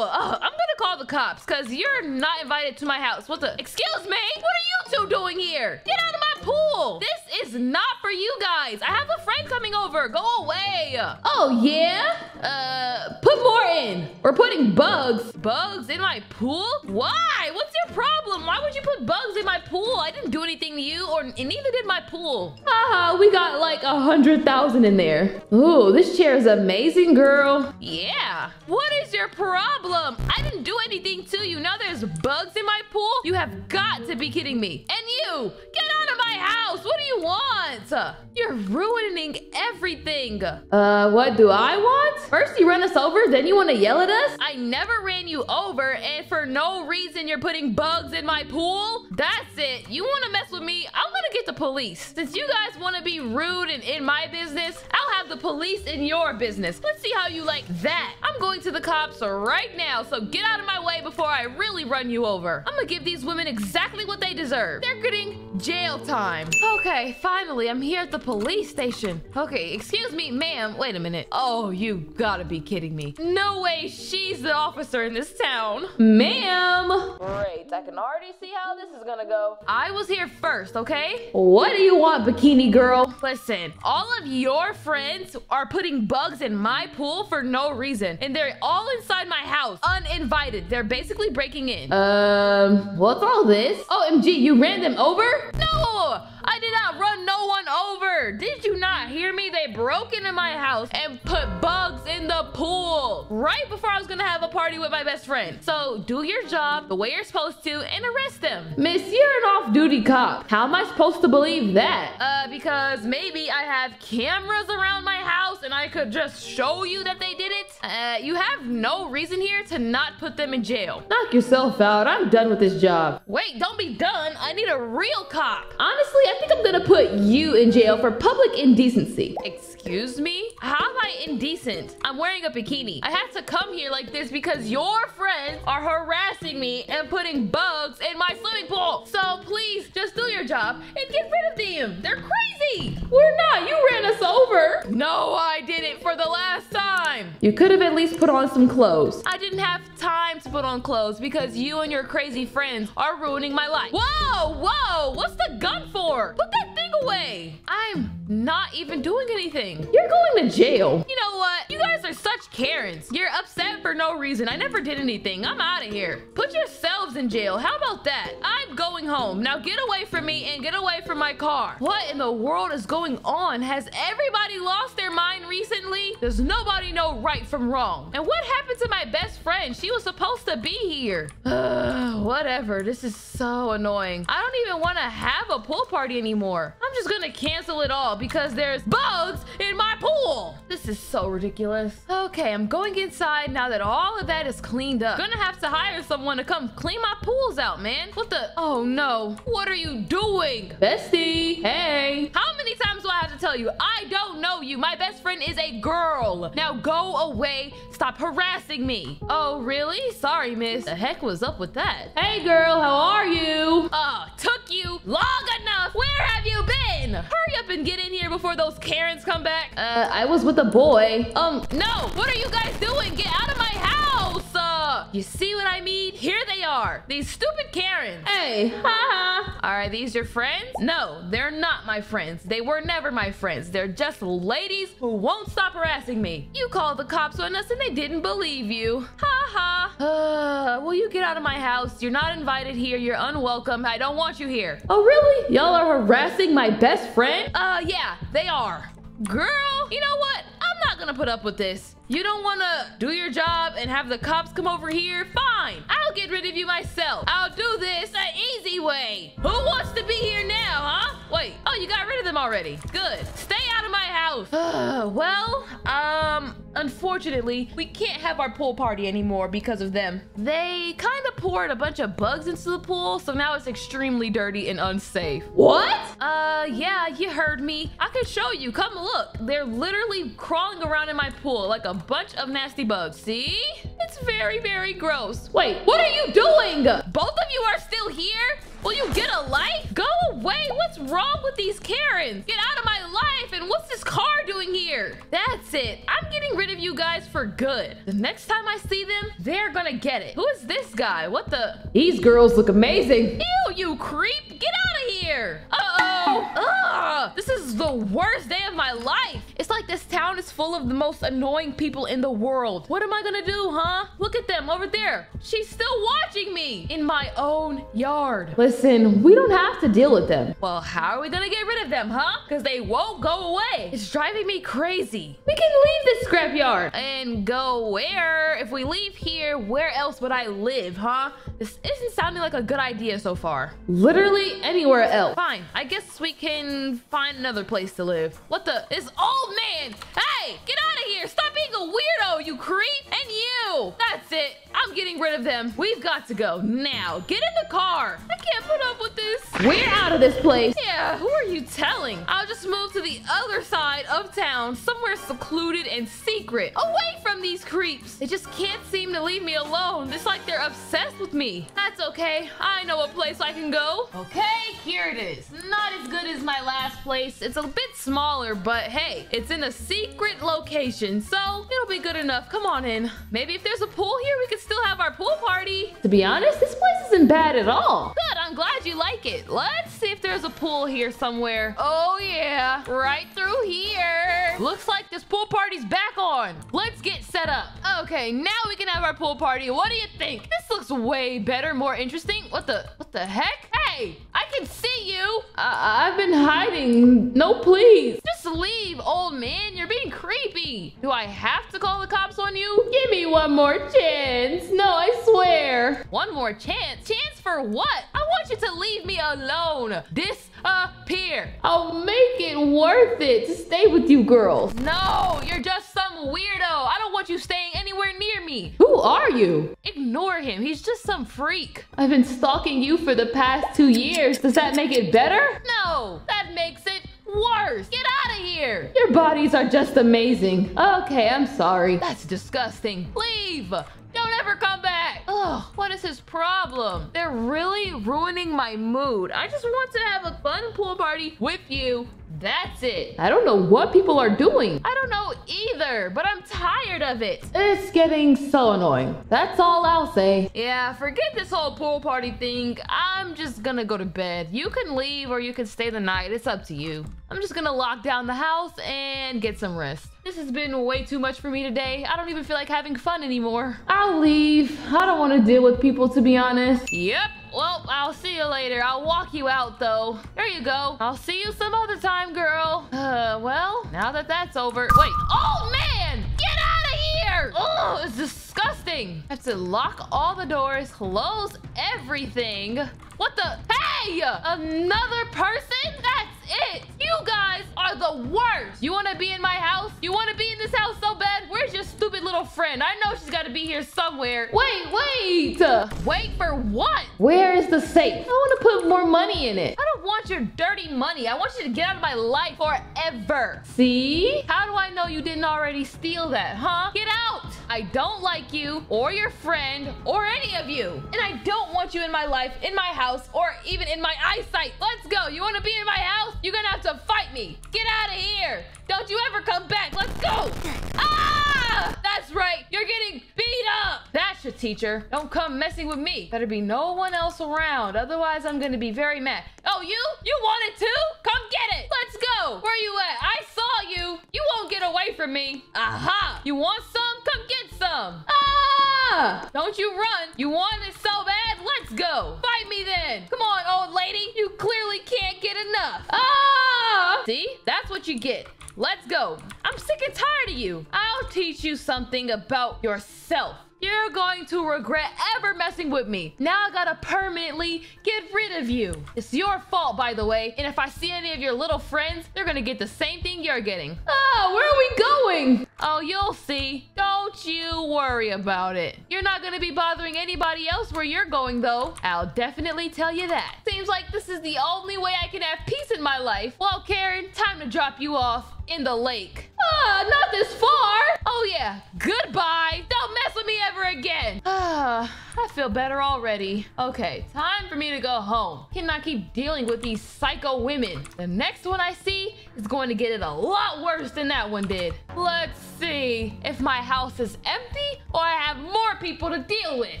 Uh, I'm gonna call the cops because you're not invited to my house. What the? Excuse me? What are you two doing here? Get out of my pool! This is not for you guys. I have a friend coming over. Go away. Oh, yeah? Uh, Put more in. We're putting bugs. bugs in my pool? Why? What's your problem? Why would you put bugs in my pool? I didn't do anything to you, or neither did my pool. Haha, we got like a hundred thousand in there. Ooh, this chair is amazing, girl. Yeah. What is your problem? I didn't do anything to you. Now there's bugs in my pool? You have got to be kidding me. And you, get out of my house. What do you want? You're ruining everything. Uh, what do I want? First you run us over, then you want to yell at us? I never ran you over, and for no reason you're putting bugs in my pool? That's it. You want to mess with me? I'm gonna get the police. Since you guys want to be rude and in my business, I'll have the police in your business. Let's see how you like that. I'm going to the cops right now, so get out of my way before I really run you over. I'm gonna give these women exactly what they deserve. They're getting jail time. Okay, finally, I'm here at the police station. Okay, excuse me, ma'am. Wait a minute. Oh, you gotta be kidding me. No way she's the officer in this town. Ma'am, Great, I can already see how this is gonna go. I was here first, okay? what do you want, bikini girl? Listen, all of your friends are putting bugs in my pool for no reason, and they're all inside my house, uninvited. They're basically breaking in. Um, what's all this? OMG, you ran them over? no, I did not run no one over. Did you not hear me? They broke into my house and put bugs in the pool right before I was gonna have a party with my best friend. So do your job the way you're supposed to and arrest them. Miss, you're an off-duty cop. How am I supposed to believe that? Uh, because maybe I have cameras around my house and I could just show you that they did it. Uh, you have no reason here to not put them in jail. Knock yourself out. I'm done with this job. Wait, don't be done. I need a real cop. Honestly, I think I'm gonna put you in jail for public indecency. Excuse me? How am I indecent? I'm wearing a bikini. I had to come here like this because your friends are harassing me and putting bugs in my swimming pool. So please, just do your job and get rid of them. They're crazy. We're not. You ran us over. No, I didn't for the last time. You could have at least put on some clothes. I didn't have time to put on clothes because you and your crazy friends are ruining my life. Whoa, whoa, what's the gun for? Put that thing away. I'm not even doing anything. You're going to jail. You know what? You guys are such Karens. You're upset for no reason. I never did anything. I'm out of here. Put yourselves in jail. How about that? I'm going home. Now get away from me and get away from my car. What in the world is going on? Has everybody lost their mind recently? Does nobody know right from wrong? And what happened to my best friend? She was supposed to be here. Whatever. This is so annoying. I don't even want to have a pool party anymore. I'm just gonna cancel it all because there's bugs in my pool. This is so ridiculous. Okay, I'm going inside now that all of that is cleaned up. Gonna have to hire someone to come clean my pools out, man. What the? Oh no. What are you doing? Bestie, hey. How many times do I have to tell you? I don't know you. My best friend is a girl. Now go away. Stop harassing me. Oh, really? Sorry, miss. The heck was up with that? Hey girl, how are you? Oh, took you long enough. Where have you been? Hurry up and get in here before those Karens come back. Uh, I was with a boy. Um, no, what are you guys doing? Get out of my house. Uh, you see what I mean? Here they are. These stupid Karens. hey, haha. Are these your friends? No, they're not my friends. They were never my friends. They're just ladies who won't stop harassing me. You called the cops on us and they didn't believe you. Ha ha. Uh, will you get out of my house? You're not invited here. You're unwelcome. I don't want you here. Oh really? Y'all are harassing my best friend? Uh, yeah, they are. Girl, you know what? I'm not gonna put up with this. You don't wanna do your job and have the cops come over here? Fine. I'll get rid of you myself. I'll do this the easy way. Who wants to be here now, huh? Wait. Oh, you got rid of them already. Good. Stay out of my house. well, um, unfortunately, we can't have our pool party anymore because of them. They kind of poured a bunch of bugs into the pool, so now it's extremely dirty and unsafe. What? Uh, yeah, you heard me. I can show you. Come look. They're literally crawling around in my pool like a bunch of nasty bugs. See? It's very, very gross. Wait, what are you doing? Both of you are still here? Will you get a life? Go away. What's wrong with these Karens? Get out of my life. And what's this car doing here? That's it. I'm getting rid of you guys for good. The next time I see them, they're gonna get it. Who is this guy? What the? These girls look amazing. Ew, you creep. Get out of here. Uh-oh. Ugh. This is the worst day of my life. It's like this town is full of the most annoying people in the world. What am I gonna do, huh? Look at them over there. She's still watching me in my own yard. Listen, we don't have to deal with them. Well, how are we gonna get rid of them, huh? Because they won't go away. It's driving me crazy. We can leave this scrapyard. And go where? If we leave here, where else would I live, huh? This isn't sounding like a good idea so far. Literally anywhere else. Fine, I guess we can find another place to live. What the? This old man! Hey, get out of here! Stop being a weirdo, you creep! And you! That's it. I'm getting rid of them. We've got to go now. Get in the car. I can't put up with this. We're out of this place. Yeah, who are you telling? I'll just move to the other side of town, somewhere secluded and secret, away from these creeps. They just can't seem to leave me alone. It's like they're obsessed with me. That's okay. I know a place I can go. Okay, here it is. Not as good as my last place. It's a bit smaller, but hey, it's in a secret location, so it'll be good enough. Come on in. Maybe if there's a pool here, we could still have our pool party. To be honest, this place isn't bad at all. Good, I'm glad you like it. Let's see if there's a pool here somewhere. Oh yeah, right through here. Looks like this pool party's back on. Let's get set up. Okay, now we can have our pool party. What do you think? This looks way better, more interesting. What the, what the heck? Hey, I can see you. I- I've been hiding. No, please. Just leave, old man. You're being creepy. Do I have to call the cops on you? Give me one more chance. No, I swear. One more chance? Chance for what? I want you to leave me alone. Disappear. I'll make it worth it to stay with you girls. No, you're just some weirdo. I don't want you staying anywhere near me. Who are you? Ignore him. He's just some freak. I've been stalking you for the past two years. Does that make it better? No, that makes it worse. Get out of here. Your bodies are just amazing. Okay, I'm sorry. That's disgusting. Leave. Don't ever come back. Ugh, what is his problem? They're really ruining my mood. I just want to have a fun pool party with you. That's it. I don't know what people are doing. I don't know either, but I'm tired of it. It's getting so annoying. That's all I'll say. Yeah, forget this whole pool party thing. I'm just gonna go to bed. You can leave or you can stay the night. It's up to you. I'm just gonna lock down the house and get some rest. This has been way too much for me today. I don't even feel like having fun anymore. I'll leave. I don't want to deal with people, to be honest. Yep. Well, I'll see you later. I'll walk you out, though. There you go. I'll see you some other time, girl. Uh, well, now that that's over. Wait. Oh, man! Get out of here! Oh, it's disgusting. I have to lock all the doors, close everything. What the? Hey! Another person? That's it. You guys are the worst. You want to be in my house? You want to be in this house so bad? Where's your stupid little friend? I know she's got to be here somewhere. Wait, wait! Wait for what? Where is the safe? I want to put more money in it. I don't want your dirty money. I want you to get out of my life forever. See? How do I know you didn't already steal that, huh? Get out! I don't like you or your friend or any of you. And I don't want you in my life, in my house, or even in my eyesight. Let's go. You want to be in my house? You're gonna have to fight me. Get out of here. Don't you ever come back. Let's go. Ah! That's right. You're getting beat up. That's your teacher. Don't come messing with me. Better be no one else around. Otherwise, I'm gonna be very mad. Oh, you? You want it too? Come get it. Let's go. Where are you at? I saw you. You won't get away from me. Aha. You want some? Come get some. Ah! Don't you run. You want it so Let's go. Fight me then. Come on, old lady. You clearly can't get enough. Ah! See? That's what you get. Let's go. I'm sick and tired of you. I'll teach you something about yourself. You're going to regret ever messing with me. Now I gotta permanently get rid of you. It's your fault, by the way. And if I see any of your little friends, they're gonna get the same thing you're getting. Ah, where are we going? Oh, you'll see. Don't you worry about it. You're not gonna be bothering anybody else where you're going, though. I'll definitely tell you that. Seems like this is the only way I can have peace in my life. Well, Karen, time to drop you off in the lake. Ah, not this far. Oh, yeah. Goodbye. Don't mess with me ever again. I feel better already. Okay, time for me to go home. Cannot keep dealing with these psycho women. The next one I see is going to get it a lot worse than that one did. Let's see if my house is empty or I have more people to deal with.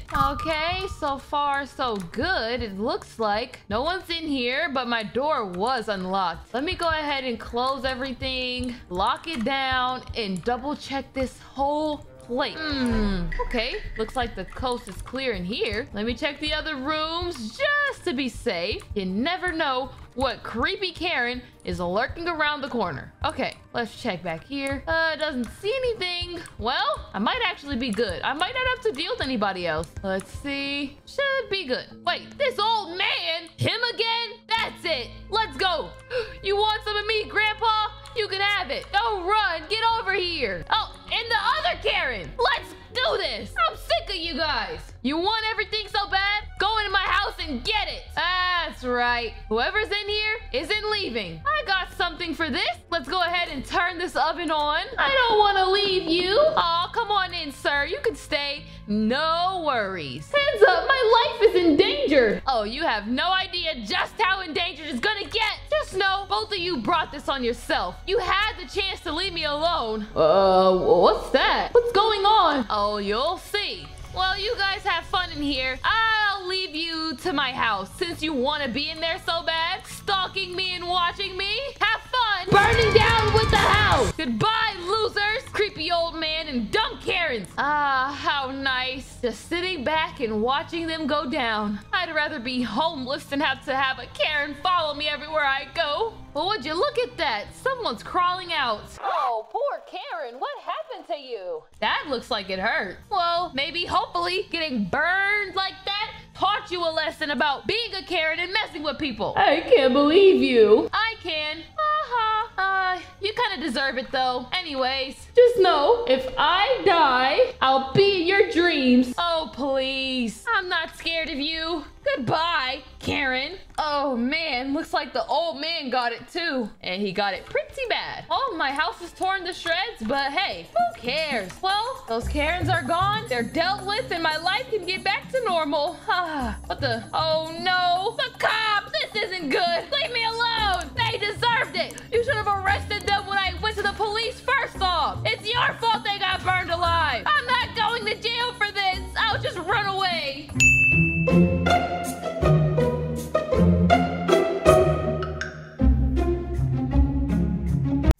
Okay, so far so good. It looks like no one's in here, but my door was unlocked. Let me go ahead and close everything, lock it down, and double check this whole place. Hmm, okay. Looks like the coast is clear in here. Let me check the other rooms just to be safe. You never know what creepy Karen is lurking around the corner. Okay, let's check back here. Uh, doesn't see anything. Well, I might actually be good. I might not have to deal with anybody else. Let's see. Should be good. Wait, this old man? Him again? That's it. Let's go. You want some of me, Grandpa? You can have it. Don't run. Get over here. Oh, and the other Karen. Let's do this. I'm sick of you guys. You want everything so bad? Go into my house and get it. That's right. Whoever's in here isn't leaving. I got something for this. Let's go ahead and turn this oven on. I don't want to leave you. Oh, come on in, sir. You can stay. No worries. Hands up, my life is in danger. Oh, you have no idea just how endangered it's gonna get. Just know both of you brought this on yourself. You had the chance to leave me alone. Uh, what's that? What's going on? Oh, you'll see. Well, you guys have fun in here. I'll leave you to my house since you want to be in there so bad, stalking me and watching me. Have fun. Burning down with the house. Goodbye, losers. Creepy old man and dumb Karens. Ah, how nice. Just sitting back and watching them go down. I'd rather be homeless than have to have a Karen follow me everywhere I go. Well, would you look at that? Someone's crawling out. Oh, poor Karen. What happened to you? That looks like it hurt. Well, maybe, hopefully, getting burned like that taught you a lesson about being a Karen and messing with people. I can't believe you. I can. Uh-huh. Uh, you kind of deserve it though. Anyways. Just know, if I die, I'll be in your dreams. Oh, please. I'm not scared of you. Goodbye, Karen. Oh man, looks like the old man got it too. And he got it pretty bad. Oh, my house is torn to shreds, but hey, who cares? Well, those Karens are gone. They're dealt with and my life can get back to normal. Ah, Ah, what the? Oh no, the cops. This isn't good. Leave me alone. They deserved it. You should have arrested them when I went to the police first off. It's your fault they got burned alive. I'm not going to jail for this. I'll just run away.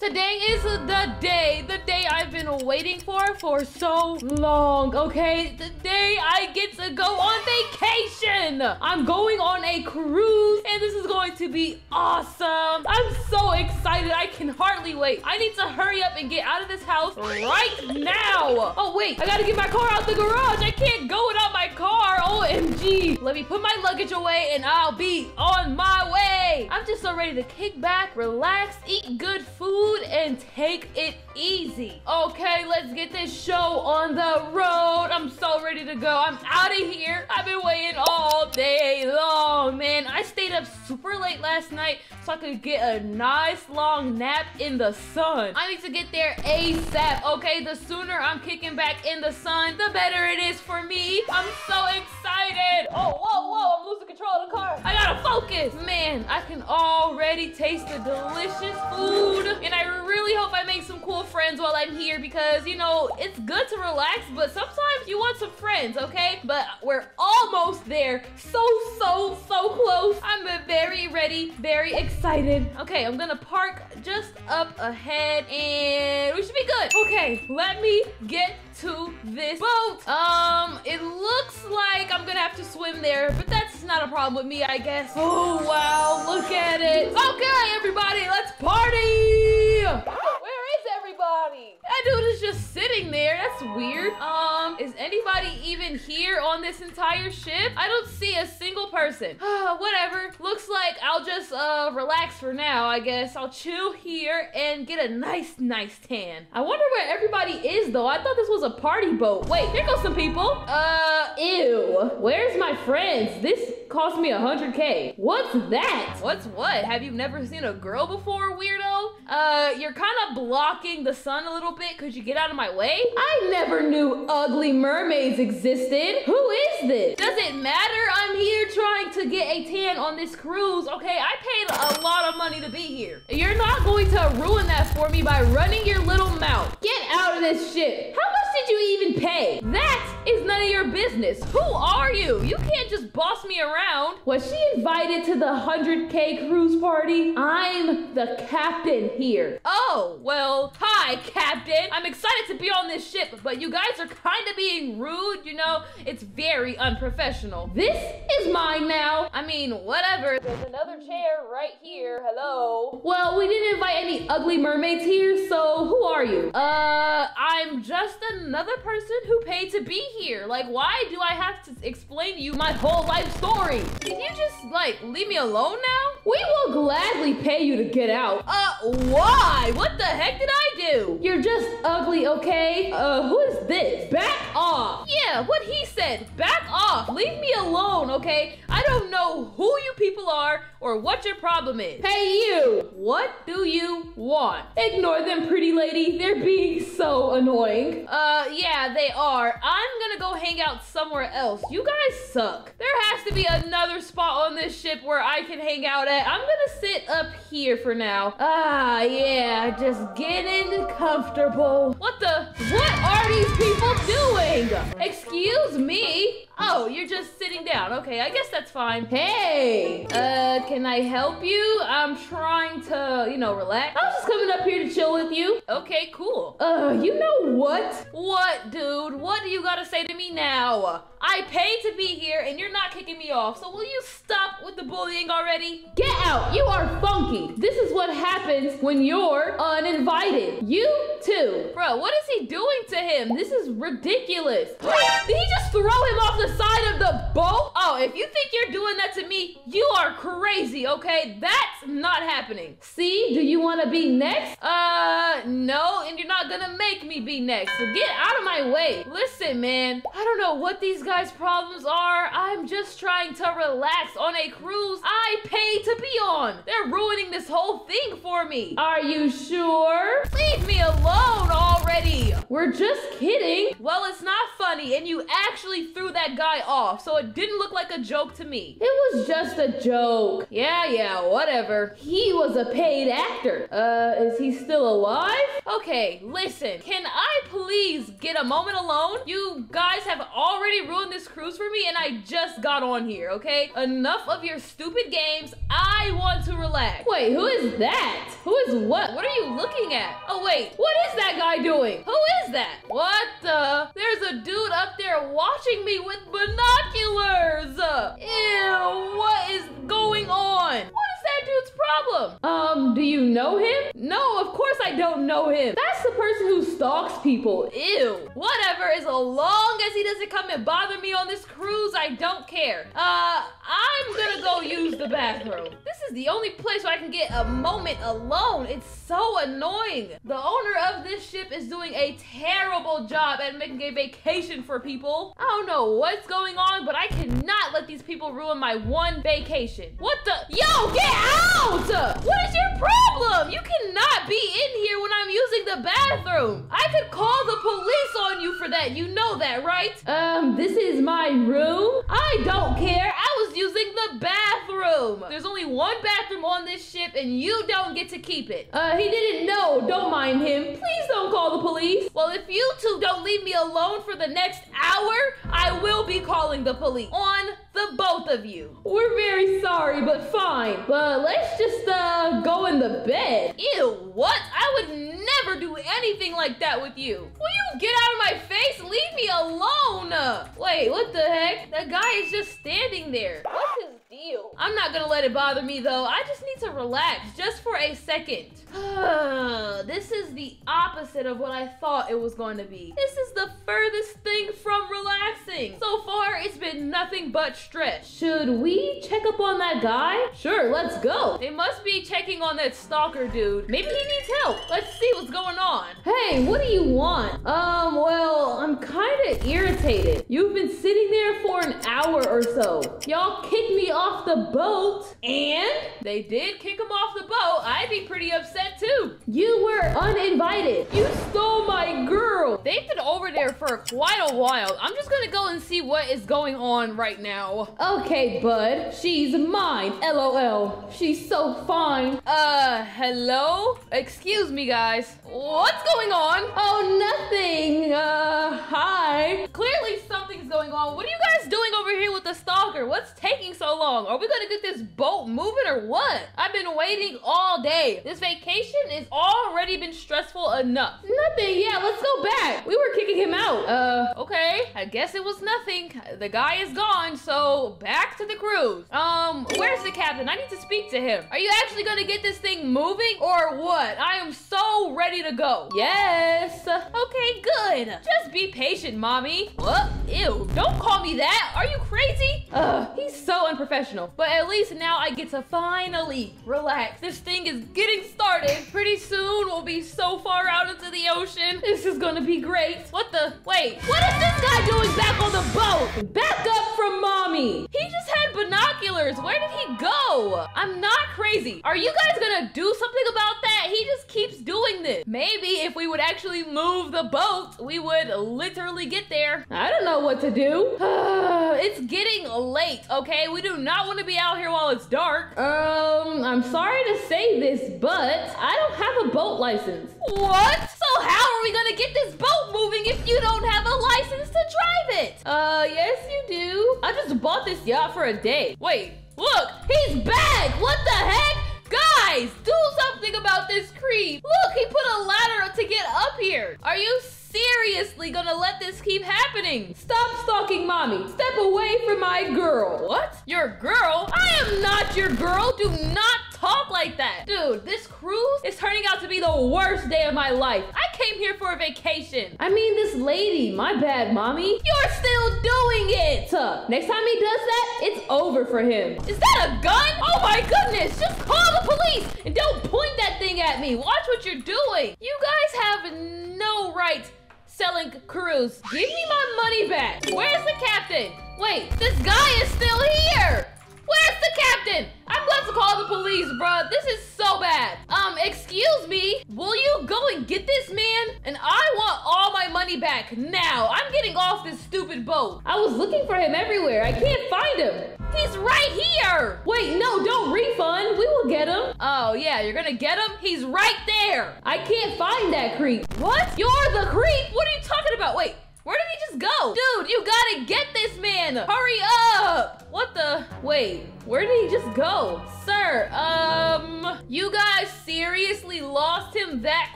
Today is the day, the day I've been waiting for for so long, okay? The day I get to go on vacation. I'm going on a cruise and this is going to be awesome. I'm so excited. I can hardly wait. I need to hurry up and get out of this house right now. Oh, wait. I gotta get my car out the garage. I can't go without my car. OMG. Let me put my luggage away and I'll be on my way. I'm just so ready to kick back, relax, eat good food, and take it easy. Okay, let's get this show on the road. I'm so ready to go. I'm out of here. I've been waiting all day long, man. I stayed up super late last night so I could get a nice long nap in the sun. I need to get there ASAP, okay? The sooner I'm kicking back in the sun, the better it is for me. I'm so excited. Oh, whoa, whoa, I'm losing control of the car. I gotta focus. Man, I can already taste the delicious food. And I really hope I make some cool friends while I'm here because, you know, it's good to relax, but sometimes you want some friends, okay? But we're almost there. So, so, so close. I'm very ready, very excited. Okay, I'm gonna park just up ahead and we should be good. Okay, let me get to this boat. Um, it looks like I'm gonna have to swim there, but that's not a problem with me, I guess. Oh, wow, look at it. Okay, everybody, let's party. Where is everybody? That dude is just sitting there. That's weird. Um, is anybody even here on this entire ship? I don't see a single person. Whatever. Looks like I'll just uh relax for now, I guess. I'll chill here and get a nice, nice tan. I wonder where everybody is though. I thought this was a party boat. Wait, here goes some people. Uh, ew. Where's my friends? This cost me a 100k. What's that? What's what? Have you never seen a girl before, weirdo? Uh, you're kind of blocking the sun a little bit. Could you get out of my way? I never knew ugly mermaids existed. Who is this? Does it matter? I'm here trying to get a tan on this cruise. Okay, I paid a lot of money to be here. You're not going to ruin that for me by running your little mouth. Get out of this ship. How much did you even pay? That is none of your business. Who are you? You can't just boss me around. Was she invited to the 100k cruise party? I'm the captain here. Oh, well, hi, captain. I'm excited to be on this ship, but you guys are kind of being rude, you know? It's very unprofessional. This is mine now. I mean, whatever. There's another chair right here. Hello. Well, we didn't invite any ugly mermaids here, so who are you? Uh, I'm just another person who paid to be here. Like, why do I have to explain to you my whole life story? Can you just, like, leave me alone now? We will gladly pay you to get out. Uh, why? What the heck did I do? You're just ugly, okay? Uh, who is this? Back off. Yeah, what he said. Back off. Leave me alone, okay? I don't know who you people are or what your problem is. Hey, you. What do you want? Ignore them, pretty lady. They're being so annoying. Uh, yeah, they are. I'm gonna go hang out somewhere else. You guys suck. There has to be another spot on this ship where I can hang out at. I'm gonna sit up here for now. Ah, yeah, just getting comfortable. What the? What are these people doing? Excuse me? Oh, you're just sitting down. Okay, I guess that's fine. Hey, uh, can I help you? I'm trying to, you know, relax. I was just coming up here to chill with you. Okay, cool. Uh, you know what? What, dude? What do you gotta say to me now? I paid to be here and you're not kicking me off, so will you stop with the bullying already? Get out! You are funky! This is what happens when you're uninvited. You too. Bro, what is he doing to him? This is ridiculous. Did he just throw him off the side of the boat? Oh, if you think you're doing that to me, you are crazy, okay? That's not happening. See, do you want to be next? Uh, no, and you're not gonna make me be next, so get out of my way. Listen, man, I don't know what these guys' problems are. I'm just trying to relax on a cruise I paid to be on. They're ruining this whole thing for me. Are you sure? Leave me alone already. We're just kidding. Well, it's not funny, and you actually threw that guy off, so it didn't look like a joke to me. It was just a joke. Yeah, yeah, whatever. He was a paid actor. Uh, is he still alive? Okay, listen. Can I please get a moment alone? You guys have already ruined this cruise for me and I just got on here, okay? Enough of your stupid games. I want to relax. Wait, who is that? Who is what? What are you looking at? Oh, wait. What is that guy doing? Who is that? What the? There's a dude up there watching me with binoculars. Ew, what is going on? What that dude's problem? Um, do you know him? No, of course I don't know him. That's the person who stalks people. Ew. Whatever, as long as he doesn't come and bother me on this cruise, I don't care. Uh, I'm gonna go use the bathroom. This is the only place where I can get a moment alone. It's so annoying. The owner of this ship is doing a terrible job at making a vacation for people. I don't know what's going on, but I cannot let these people ruin my one vacation. What the? Yo, get out! What is your problem? You cannot be in here when I'm using the bathroom. I could call the police on you for that. You know that, right? Um, this is my room. I don't care. I was using the bathroom. There's only one bathroom on this ship and you don't get to keep it. Uh, he didn't know. Don't mind him. Please don't call the police. Well, if you two don't leave me alone for the next hour, I will be calling the police on the both of you. We're very sorry, but fine. But let's just, uh, go in the bed. Ew, what? I would never do anything like that with you. Will you get out of my face? Leave me alone. Wait, what the heck? That guy is just standing there. What's his deal? I'm not gonna let it bother me though. I just need to relax just for a second. this is the opposite of what I thought it was going to be. This is the furthest thing from relaxing. So far, it's been nothing but stress. Should we check up on that guy? Sure, let's go. They must be checking on that stalker dude. Maybe he needs help. Let's see what's going on. Hey, what do you want? Um, well, I'm kind of irritated. You've been sitting there for an hour or so. Y'all kicked me off the boat. And they did kick him off the boat. I'd be pretty upset too. You were uninvited. You stole my girl. They've been over there for quite a while. I'm just gonna go and see what is going on right now. Okay, bud. She's mine. LOL. She's so fine. Uh, hello? Excuse me, guys. What's going on? Oh, nothing. Uh, hi. Clearly something's going on. What are you guys doing over here with the stalker? What's taking so long? Are we gonna get this boat moving or what? I've been waiting all day. This vacation has already been stressful enough. Nothing. Yeah, let's go back. We were kicking him out. Uh, okay. I guess it was nothing. The guy is gone, so back to the cruise. Um, where's the captain? I need to speak to him. Are you actually gonna get this thing moving or what? I am so ready to go. Yes. Okay, good. Just be patient, mommy. What? Ew, don't call me that. Are you crazy? Ugh, he's so unprofessional. But at least now I get to finally relax. This thing is getting started. Pretty soon we'll be so far out into the ocean. This is gonna be great. What the? Wait, what is this guy doing back on the boat? Back up from mommy. He just had binoculars. Where did he go? I'm not crazy. Are you guys gonna do something about that? He just keeps doing this. Maybe if we would actually move the boat, we would literally get there. I don't know what to do. it's getting late, okay? We do not want to be out here while it's dark. Um, I'm sorry to say this, but I don't have a boat license. What? So how are we gonna get this boat moving if you don't have a license to drive it? Uh, yes you do. I just bought this yacht for a day. Wait, look, he's back! What the heck? Guys, do something about this creep. Look, he put a ladder to get up here. Are you seriously gonna let this keep happening? Stop stalking mommy. Step away from my girl. What? Your girl? I am not your girl. Do not talk like that. Dude, this cruise is turning out to be the worst day of my life. I came here for a vacation. I mean, this lady. My bad, mommy. You're still doing it. Next time he does that, it's over for him. Is that a gun? Oh my goodness. Just call the police and don't point that thing at me. Watch what you're doing. You guys have no right selling cruise. Give me my money back. Where's the captain? Wait, this guy is still here. Where's the captain? I'm going to call the police, bruh. This is so bad. Um, excuse me. Will you go and get this man? And I want all my money back now. I'm getting off this stupid boat. I was looking for him everywhere. I can't find him. He's right here. Wait, no, don't refund. We will get him. Oh, yeah, you're gonna get him? He's right there. I can't find that creep. What? You're the creep? What are you talking about? Wait, where did he just go? Dude, you gotta get this man. Hurry up. What the? Wait, where did he just go? Sir, um, you guys seriously lost him that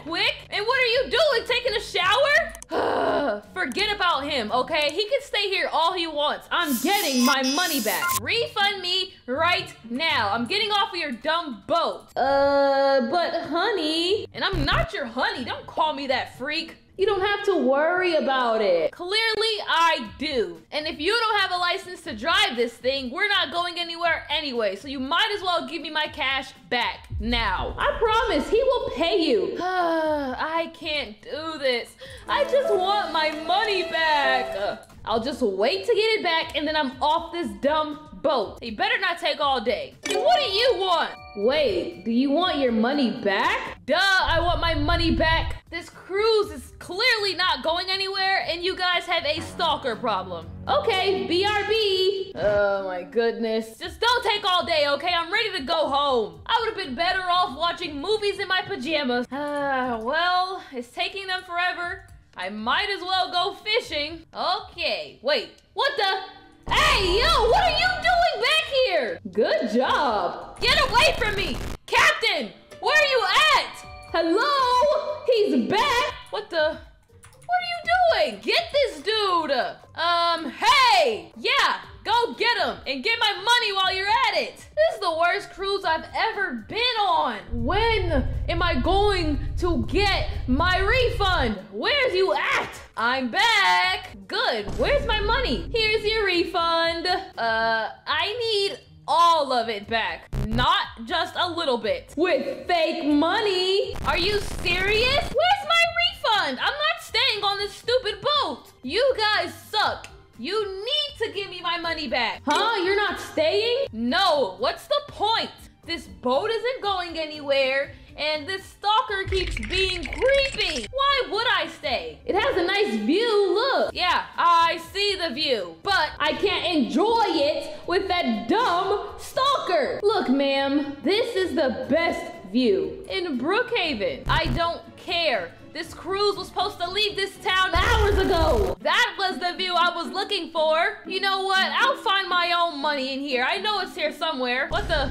quick? And what are you doing? Taking a shower? Forget about him, okay? He can stay here all he wants. I'm getting my money back. Refund me right now. I'm getting off of your dumb boat. Uh, but honey, And I'm not your honey. Don't call me that freak. You don't have to worry about it. Clearly, I do. And if you don't have a license to drive this thing, we're not going anywhere anyway. So you might as well give me my cash back now. I promise he will pay you. I can't do this. I just want my money back. I'll just wait to get it back and then I'm off this dumb boat. They better not take all day. What do you want? Wait, do you want your money back? Duh, I want my money back. This cruise is clearly not going anywhere and you guys have a stalker problem. Okay, BRB. Oh my goodness. Just don't take all day, okay? I'm ready to go home. I would have been better off watching movies in my pajamas. Ah, well, it's taking them forever. I might as well go fishing. Okay, wait. What the? Hey, yo, what are you doing back here? Good job. Get away from me! Captain, where are you at? Hello? He's back. What the? What are you doing? Get this dude! Um, hey! Yeah, go get him and get my money while you're at it! This is the worst cruise I've ever been on! When am I going to get my refund? Where's you at? I'm back! Good, where's my money? Here's your refund. Uh, I need all of it back, not just a little bit. With fake money. Are you serious? Where's my refund? I'm not staying on this stupid boat. You guys suck. You need to give me my money back. Huh? You're not staying? No, what's the point? This boat isn't going anywhere, and this stalker keeps being creepy. Why would I stay? It has a nice view. Look. Yeah, I see the view, but I can't enjoy it with that dumb stalker. Look, ma'am, this is the best view. in Brookhaven, I don't care. This cruise was supposed to leave this town Hours ago. That was the view I was looking for. You know what? I'll find my own money in here. I know it's here somewhere. What the?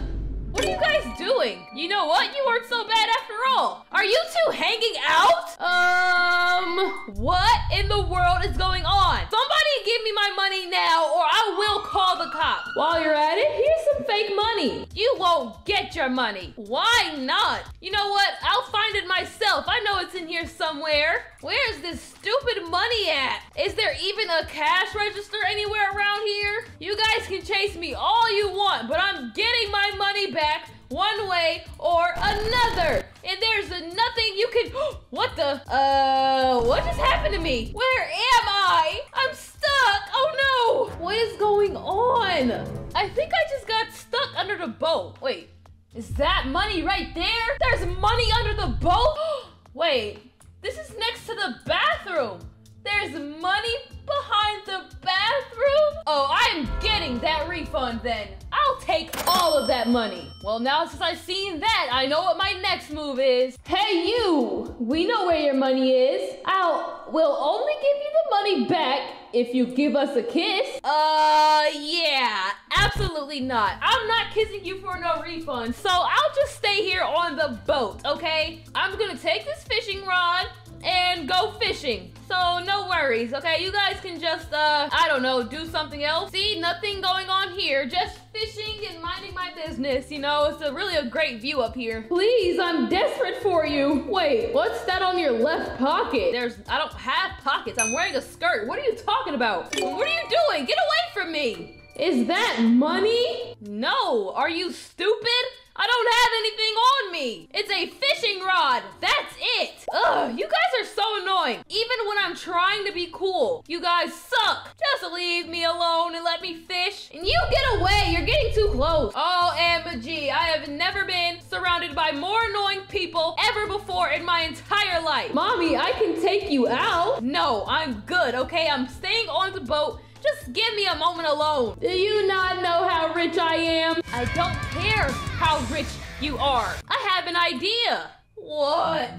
What are you guys doing? You know what? You weren't so bad after all. Are you two hanging out? Um, what in the world is going on? Somebody give me my money now or I will call the cops. While you're at it, here's some fake money. You won't get your money. Why not? You know what? I'll find it myself. I know it's in here somewhere. Where's this stupid money at? Is there even a cash register anywhere around here? You guys can chase me all you want, but I'm getting my money back one way or another. And there's nothing you can. what the? Uh, what just happened to me? Where am I? I'm stuck. Oh no. What is going on? I think I just got stuck under the boat. Wait, is that money right there? There's money under the boat? Wait, this is next to the bathroom. There's money behind the bathroom? Oh, I'm getting that refund then. I'll take all of that money. Well, now since I've seen that, I know what my next move is. Hey, you! We know where your money is. I'll. We'll only give you the money back if you give us a kiss. Uh, yeah, absolutely not. I'm not kissing you for no refund, so I'll just stay here on the boat, okay? I'm gonna take this fishing rod and go fishing. So no worries, okay? You guys can just, uh, I don't know, do something else. See, nothing going on here. Just fishing and minding my business. You know, it's a really a great view up here. Please, I'm desperate for you. Wait, what's that on your left pocket? There's, I don't have pockets. I'm wearing a skirt. What are you talking about? What are you doing? Get away from me. Is that money? No, are you stupid? I don't have anything on me. It's a fishing rod. That's it. Ugh, you guys are so annoying. Even when I'm trying to be cool, you guys suck. Just leave me alone and let me fish. And you get away. You're getting too close. OMG, I have never been surrounded by more annoying people ever before in my entire life. Mommy, I can take you out. No, I'm good, okay? I'm staying on the boat. Just give me a moment alone. Do you not know how rich I am? I don't care how rich you are. I have an idea. What?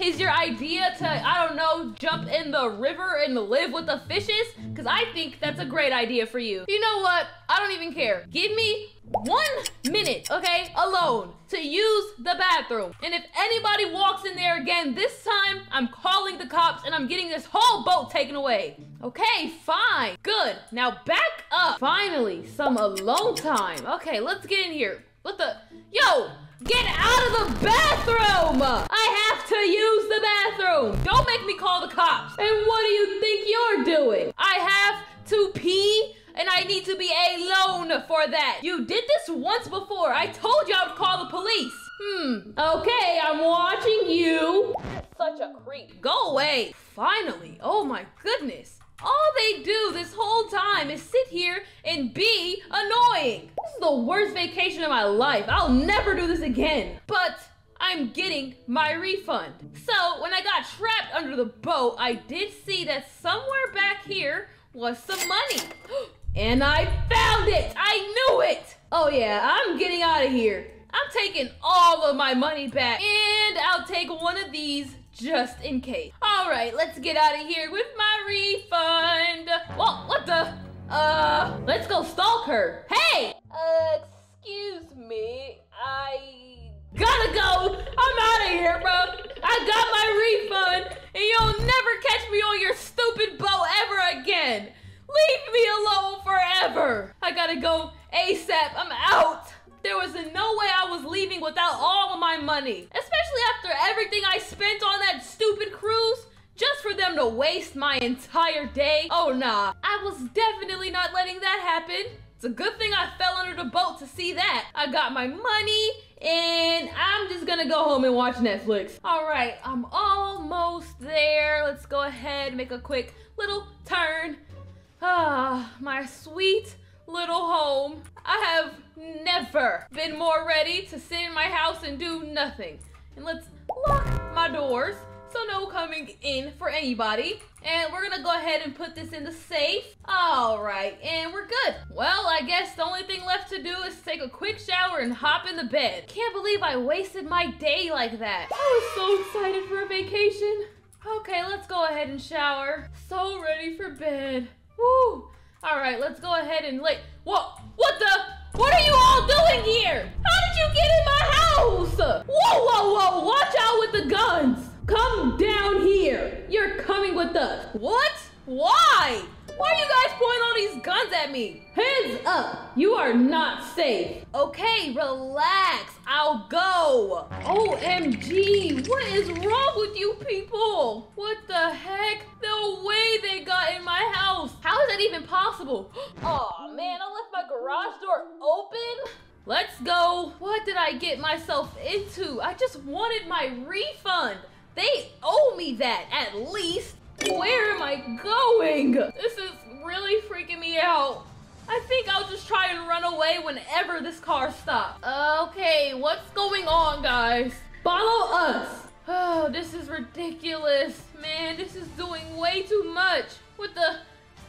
Is your idea to, I don't know, jump in the river and live with the fishes? Because I think that's a great idea for you. You know what? I don't even care. Give me one minute, okay, alone to use the bathroom. And if anybody walks in there again this time, I'm calling the cops and I'm getting this whole boat taken away. Okay, fine. Good. Now back up. Finally, some alone time. Okay, let's get in here. What the? Yo, Get out of the bathroom! I have to use the bathroom! Don't make me call the cops! And what do you think you're doing? I have to pee and I need to be alone for that. You did this once before. I told you I would call the police. Hmm. Okay, I'm watching you. Such a creep. Go away. Finally. Oh my goodness. All they do this whole time is sit here and be annoying. This is the worst vacation of my life. I'll never do this again. But I'm getting my refund. So when I got trapped under the boat, I did see that somewhere back here was some money. And I found it! I knew it! Oh yeah, I'm getting out of here. I'm taking all of my money back. And I'll take one of these just in case. All right, let's get out of here with my refund. Well, what the? Uh, let's go stalk her. Hey! Uh, excuse me, I gotta go. I'm out of here, bro. I got my refund, and you'll never catch me on your stupid boat ever again. Leave me alone forever. I gotta go ASAP. I'm out. There was no way I was leaving without all of my money, especially after everything I spent on that stupid cruise. Just for them to waste my entire day? Oh nah, I was definitely not letting that happen. It's a good thing I fell under the boat to see that. I got my money and I'm just gonna go home and watch Netflix. All right, I'm almost there. Let's go ahead, make a quick little turn. Ah, my sweet little home. I have never been more ready to sit in my house and do nothing. And let's lock my doors so no coming in for anybody. And we're gonna go ahead and put this in the safe. All right, and we're good. Well, I guess the only thing left to do is take a quick shower and hop in the bed. Can't believe I wasted my day like that. I was so excited for a vacation. Okay, let's go ahead and shower. So ready for bed. Woo! All right, let's go ahead and lay. What? What the? What are you all doing here? How did you get in my house? Whoa, whoa, whoa! Watch out with the guns. Come down here. You're coming with us. What? Why? Why are you guys pointing all these guns at me? Hands up. You are not safe. Okay, relax. I'll go. OMG, what is wrong with you people? What the heck? No way they got in my house. How is that even possible? Oh man, I left my garage door open. Let's go. What did I get myself into? I just wanted my refund. They owe me that at least. Where am I going? This is really freaking me out. I think I'll just try and run away whenever this car stops. Okay, what's going on, guys? Follow us. Oh, this is ridiculous. Man, this is doing way too much. What the?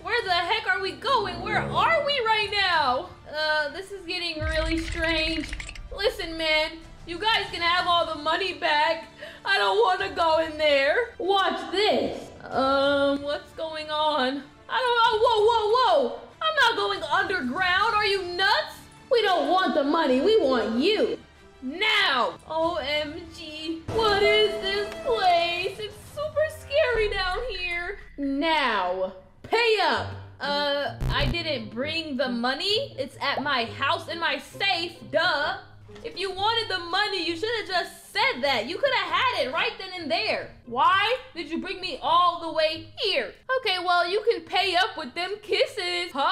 Where the heck are we going? Where are we right now? Uh, this is getting really strange. Listen, man, you guys can have all the money back. I don't want to go in there. Watch this. Um, what's going on? I don't know. Whoa, whoa, whoa. I'm not going underground. Are you nuts? We don't want the money. We want you. Now. OMG. What is this place? It's super scary down here. Now. Pay up. Uh, I didn't bring the money. It's at my house in my safe. Duh. If you wanted the money, you should have just said that. You could have had it right then and there. Why did you bring me all the way here? Okay, well, you can pay up with them kisses. Huh?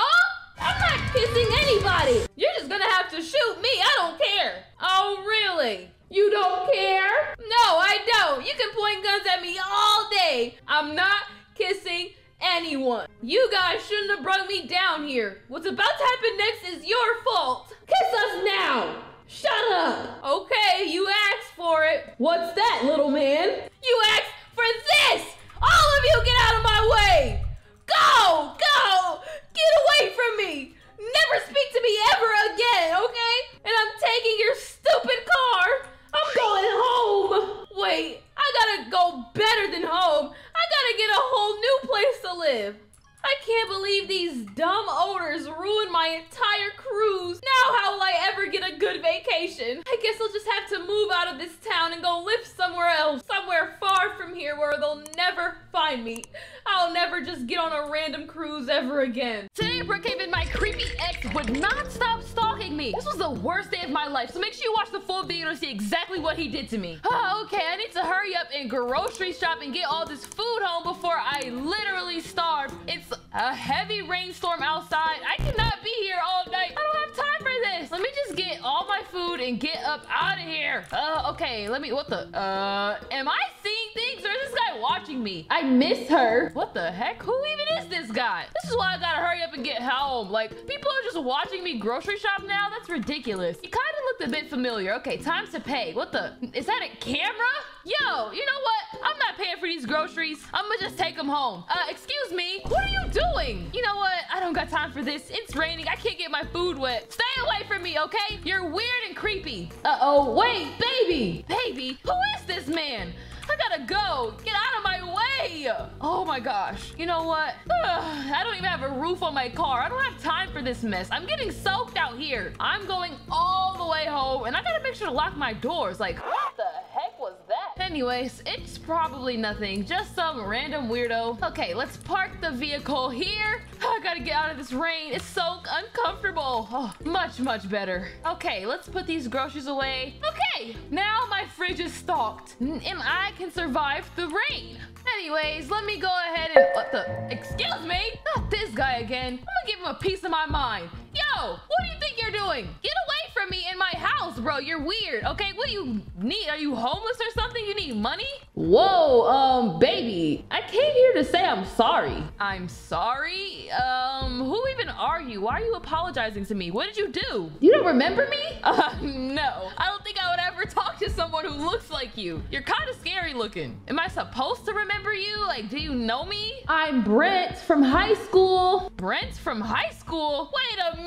I'm not kissing anybody. You're just gonna have to shoot me. I don't care. Oh, really? You don't care? No, I don't. You can point guns at me all day. I'm not kissing anyone. You guys shouldn't have brought me down here. What's about to happen next is your fault. Kiss us now. Shut up. Okay, you asked for it. What's that, little man? You asked for this. All of you get out of my way. Go, go, get away from me. Never speak to me ever again, okay? And I'm taking your stupid car. I'm going home. Wait, I gotta go better than home. I gotta get a whole new place to live. I can't believe these dumb oders ruined my entire cruise. Now how will I ever get a good vacation? I guess I'll just have to move out of this town and go live somewhere else. Somewhere far from here where they'll never find me. I'll never just get on a random cruise ever again. Today at Brookhaven, my creepy ex would not stop stalking me. This was the worst day of my life, so make sure you watch the full video to see exactly what he did to me. Oh, okay, I need to hurry up and grocery shop and get all this food home before I literally starve. It's a heavy rainstorm outside. I cannot be here all night. I don't have time for this. Let me just get all my food and get up out of here. Uh, okay, let me, what the, uh, am I seeing things or is this guy watching me? I miss her. What the heck? Who even is this guy? This is why I gotta hurry up and get home. Like, people are just watching me grocery shop now? That's ridiculous. He kind of looked a bit familiar. Okay, time to pay. What the? Is that a camera? Yo, you know what? I'm not paying for these groceries. I'm gonna just take them home. Uh, excuse me. What are you doing? You know what? I don't got time for this. It's raining. I can't get my food wet. Stay away from me, okay? You're weird and creepy. Uh-oh, wait, baby. Baby, who is this man? I gotta go. Get out of my way. Oh my gosh. You know what? Ugh, I don't even have a roof on my car. I don't have time for this mess. I'm getting soaked out here. I'm going all the way home and I gotta make sure to lock my doors. Like, what the heck was that? Anyways, it's probably nothing. Just some random weirdo. Okay, let's park the vehicle here. I gotta get out of this rain. It's so uncomfortable. Oh, much, much better. Okay, let's put these groceries away. Okay, now my fridge is stocked and I can survive the rain. Anyways, let me go ahead and what the excuse me? Not this guy again. I'm gonna give him a piece of my mind. Yo, what do you think you're doing? Get away from me in my house, bro. You're weird. Okay, what do you need? Are you homeless or something? You need money? Whoa, um, baby. I came here to say I'm sorry. I'm sorry. Um, who even are you? Why are you apologizing to me? What did you do? You don't remember me? Uh, no. I don't think I would ever talk to someone who looks like you. You're kind of scary looking. Am I supposed to remember you? Like, do you know me? I'm Brent from high school. Brent from high school? Wait a minute.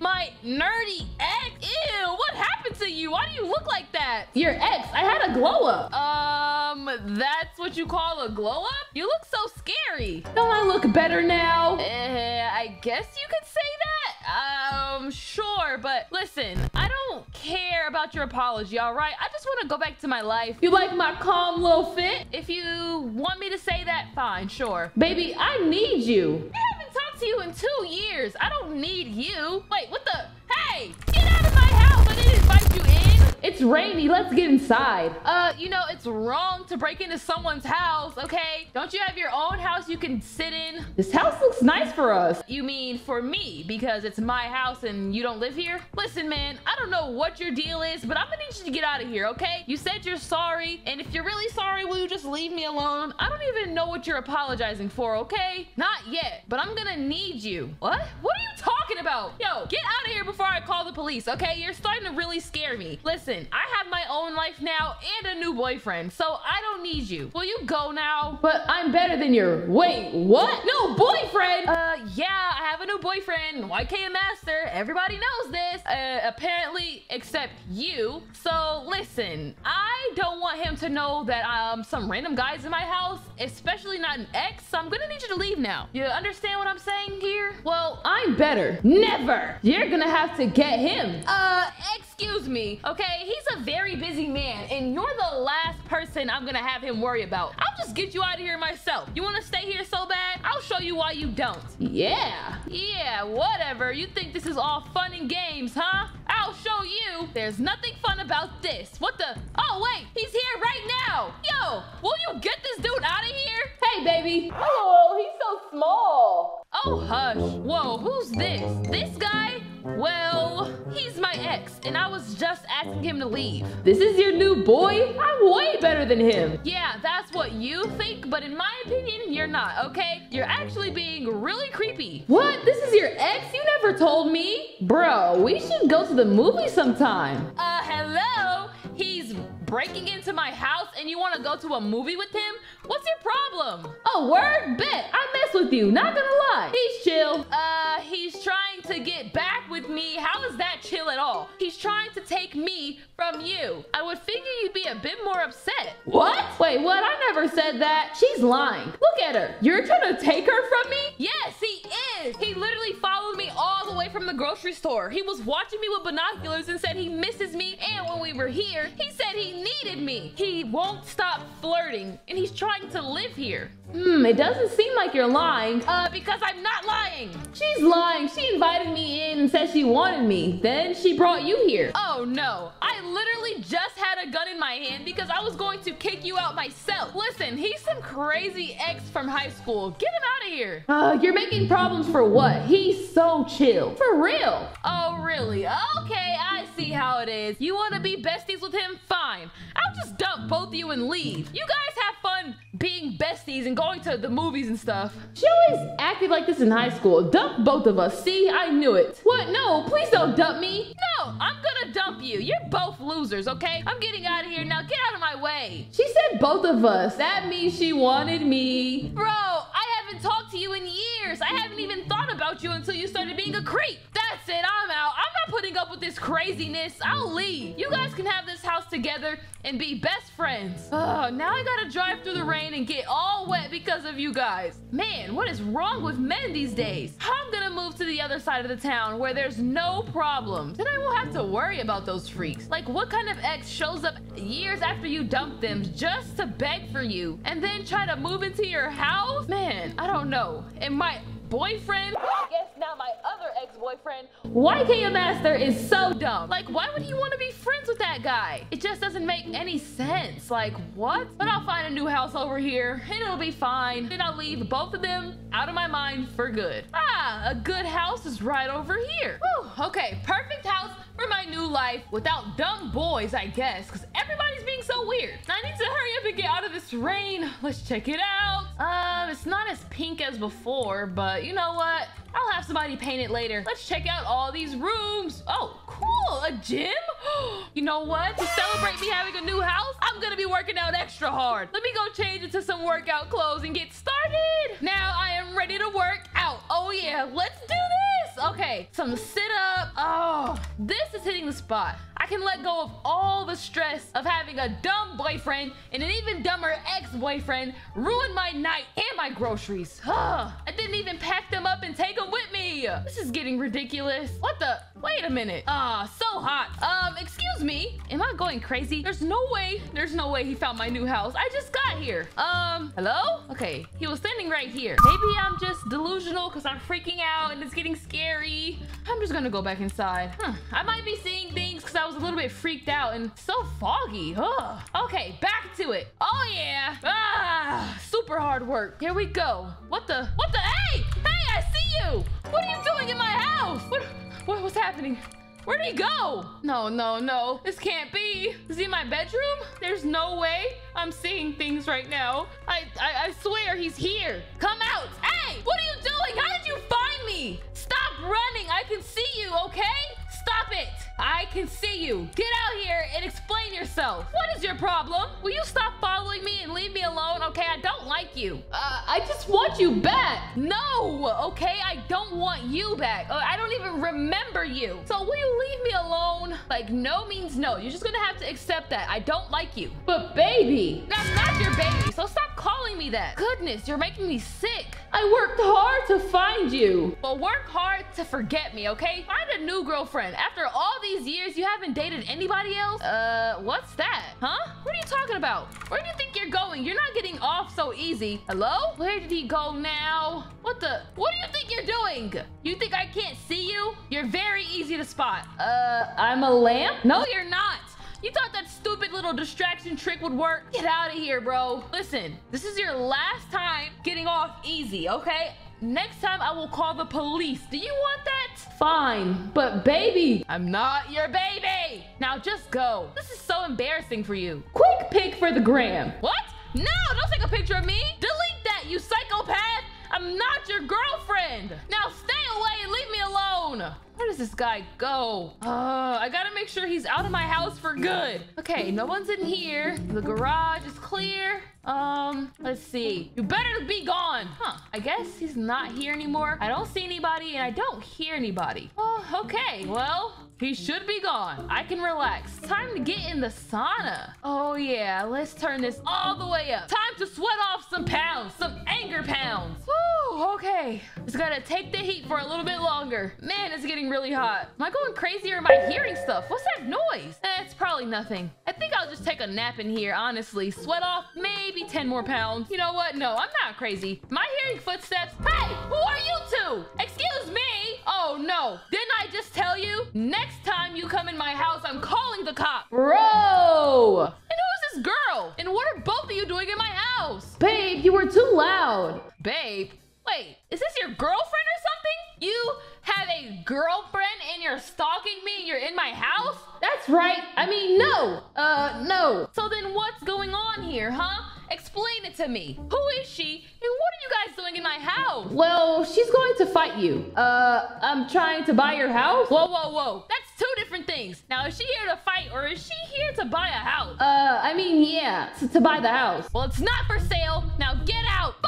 My nerdy ex? Ew, what happened to you? Why do you look like that? Your ex, I had a glow up. Um, that's what you call a glow up? You look so scary. Don't I look better now? Uh, I guess you could say that. Um, sure, but listen, I don't care about your apology, all right? I just want to go back to my life. You like my calm little fit? If you want me to say that, fine, sure. Baby, I need you. Talked to you in two years. I don't need you. Wait, what the? Hey, get out of my house. I didn't invite you in. It's rainy. Let's get inside. Uh, you know, it's wrong to break into someone's house, okay? Don't you have your own house you can sit in? This house looks nice for us. You mean for me, because it's my house and you don't live here? Listen, man, I don't know what your deal is, but I'm gonna need you to get out of here, okay? You said you're sorry, and if you're really sorry, will you just leave me alone? I don't even know what you're apologizing for, okay? Not yet, but I'm gonna need you. What? What are you talking about? Yo, get out of here before I call the police, okay? You're starting to really scare me. Listen, I have my own life now and a new boyfriend, so I don't need you. Will you go now? But I'm better than your. Wait, what? No boyfriend? Uh, yeah, I have a new boyfriend, YK Master. Everybody knows this. Uh, apparently, except you. So listen, I don't want him to know that um some random guys in my house, especially not an ex. So I'm gonna need you to leave now. You understand what I'm saying here? Well, I'm better. Never. You're gonna have to get him. uh, excuse me, okay? He's a very busy man, and you're the last person I'm gonna have him worry about. I'll just get you out of here myself. You wanna stay here so bad? I'll show you why you don't. Yeah. Yeah, whatever. You think this is all fun and games, huh? I'll show you. There's nothing fun about this. What the? Oh, wait, he's here right now. Yo, will you get this dude out of here? Hey, baby. Oh, he's so small. Oh, hush. Whoa, who's this? This guy? Well, he's my ex, and I was just asking him to leave. This is your new boy? I'm way better than him. Yeah, that's what you think, but in my opinion, you're not, okay? You're actually being really creepy. What? This is your ex? You never told me. Bro, we should go to the movie sometime. Uh, hello? He's breaking into my house and you want to go to a movie with him? What's your problem? Oh, word? Bet. I mess with you. Not gonna lie. He's chill. Uh, he's trying to get back with me. How is that chill at all? He's trying to take me from you. I would figure you'd be a bit more upset. What? Wait, what? I never said that. She's lying. Look at her. You're trying to take her from me? Yes, he is. He literally followed me all the way from the grocery store. He was watching me with binoculars and said he misses me. And when we were here, he said he needed me. He won't stop flirting and he's trying to live here. Hmm, it doesn't seem like you're lying. Uh, because I'm not lying. She's lying. She invited me in and said she wanted me. Then she brought you here. Oh no, I literally just had a gun in my hand because I was going to kick you out myself. Listen, he's some crazy ex from high school. Get him out of here. Uh, you're making problems for what? He's so chill. For real. Oh, really? Okay, I see how it is. You want to be besties with him? Fine. I'll just dump both of you and leave. You guys have fun being besties and going to the movies and stuff. She always acted like this in high school. Dump both of us. See, I knew it. What? No, please don't dump me. No, I'm gonna dump you. You're both losers, okay? I'm getting out of here now. Get out of my way. She said both of us. That means she wanted me. Bro, I haven't talked to you in years. I haven't even thought about you until you started being a creep. That's it. I'm out. I'm not putting up with this craziness. I'll leave. You guys can have this house together and be best friends. Oh, now I gotta drive through the rain and get all wet because of you guys. Man, what is wrong with men these days? I'm gonna move to the other side of the town where there's no problems. Then I won't have to worry about those freaks. Like, what kind of ex shows up years after you dump them just to beg for you and then try to move into your house? Man, I don't know. It my boyfriend, I guess now my other ex-boyfriend, YK Master is so dumb. like, why would he want to be friends with that guy? It just doesn't make any sense. Like, what? But I'll find a new house over here and it'll be fine. Then I'll leave both of them out of my mind for good. Ah, a good house is right over here. Whew, okay, perfect house for my new life without dumb boys, I guess, because everybody's being so weird. I need to hurry up and get out of this rain. Let's check it out. Um, it's not as pink as before, but you know what? I'll have somebody paint it later. Let's check out all these rooms. Oh, cool, a gym? you know what? To celebrate me having a new house, I'm gonna be working out extra hard. Let me go change into some workout clothes and get started. Now I am ready to work out. Oh yeah, let's do this. Okay, some sit up. Oh, this is hitting the spot. I can let go of all the stress of having a dumb boyfriend and an even dumber ex-boyfriend ruin my night and my groceries. I didn't even pack them up and take them with me. This is getting ridiculous. What the? Wait a minute. Ah, so hot. Um, excuse me. Am I going crazy? There's no way. There's no way he found my new house. I just got here. Um, hello? Okay, he was standing right here. Maybe I'm just delusional because I'm freaking out and it's getting scary. I'm just gonna go back inside. Hmm, I might be seeing things because I was a little bit freaked out and so foggy. Ugh. Okay, back to it. Oh yeah. Ah, super hard work. Here we go. What the? What the? Hey! Hey, I see you! What are you doing in my house? What? What what's happening? Where'd he go? No, no, no. This can't be. Is he in my bedroom? There's no way I'm seeing things right now. I, I, I swear he's here. Come out. Hey, what are you doing? How did you find me? Stop running. I can see you, okay? Stop it. I can see you. Get out here and explain yourself. What is your problem? Will you stop following me and leave me alone? Okay, I don't like you. Uh, I just want you back. No, okay? I don't want you back. Uh, I don't even remember you. So will you leave me alone? Like, no means no. You're just gonna have to accept that. I don't like you. But baby, That's not your baby, so stop calling me that. Goodness, you're making me sick. I worked hard to find you. Well, work hard to forget me, okay? Find a new girlfriend. After all these years, you haven't dated anybody else? Uh, what's that? Huh? What are you talking about? Where do you think you're going? You're not getting off so easy. Hello? Where did he go now? What the? What do you think you're doing? You think I can't see you? You're very easy to spot. Uh, I'm a lamp? No, you're not. You thought that stupid little distraction trick would work? Get out of here, bro. Listen, this is your last time getting off easy, okay? Next time I will call the police. Do you want that? Fine, but baby, I'm not your baby. Now just go. This is so embarrassing for you. Quick pic for the gram. What? No, don't take a picture of me. Delete that, you psychopath. I'm not your girlfriend. Now stay away and leave me alone. Where does this guy go? Uh, I gotta make sure he's out of my house for good. Okay, no one's in here. The garage is clear. Um, let's see. You better be gone. Huh, I guess he's not here anymore. I don't see anybody and I don't hear anybody. Oh, okay, well, he should be gone. I can relax. Time to get in the sauna. Oh yeah, let's turn this all the way up. Time to sweat off some pounds, some anger pounds. Woo, okay. Just gotta take the heat for a little bit longer. Man, it's getting really hot. Am I going crazy or am I hearing stuff? What's that noise? Eh, it's probably nothing. I think I'll just take a nap in here, honestly. Sweat off maybe 10 more pounds. You know what? No, I'm not crazy. Am I hearing footsteps? Hey, who are you two? Excuse me. Oh no, didn't I just tell you? Next time you come in my house, I'm calling the cops. Bro! And who is this girl? And what are both of you doing in my house? Babe, you were too loud. Babe, wait, is this your girlfriend or something? You have a girlfriend and you're stalking me and you're in my house? That's right. I mean, no. Uh, no. So then what's going on here, huh? Explain it to me. Who is she and what are you guys doing in my house? Well, she's going to fight you. Uh, I'm trying to buy your house. Whoa, whoa, whoa. That's two different things. Now, is she here to fight or is she here to buy a house? Uh, I mean, yeah, to, to buy the house. Well, it's not for sale. Now get out, both of you.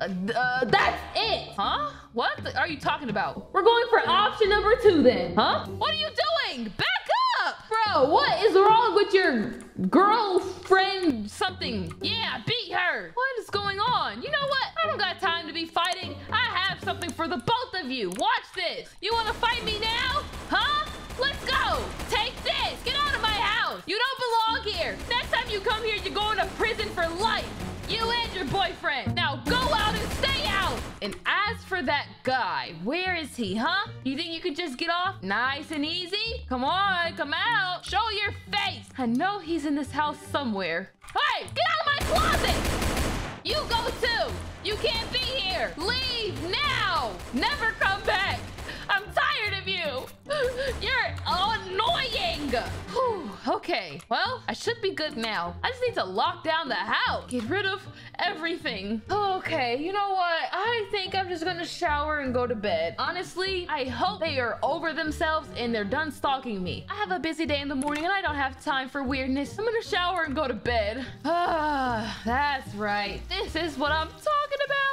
Uh, uh, that's it. Huh? What are you talking about? We're going for option number two then. Huh? What are you doing? Back up! Bro, what is wrong with your girlfriend something? Yeah, beat her. What is going on? You know what? I don't got time to be fighting. I have something for the both of you. Watch this. You want to fight me now? Huh? Let's go. Take this. Get out of my house. You don't belong here. Next time you come here, you're going to prison for life. You and your boyfriend. Now go out and stay out. And as for that guy, where is he, huh? You think you could just get off nice and easy? Come on, come out. Show your face. I know he's in this house somewhere. Hey, get out of my closet. You go too. You can't be here. Leave now. Never come back. I'm tired of you. You're annoying. Whew, okay, well, I should be good now. I just need to lock down the house. Get rid of everything. Okay, you know what? I think I'm just gonna shower and go to bed. Honestly, I hope they are over themselves and they're done stalking me. I have a busy day in the morning and I don't have time for weirdness. I'm gonna shower and go to bed. Ah, that's right. This is what I'm talking about.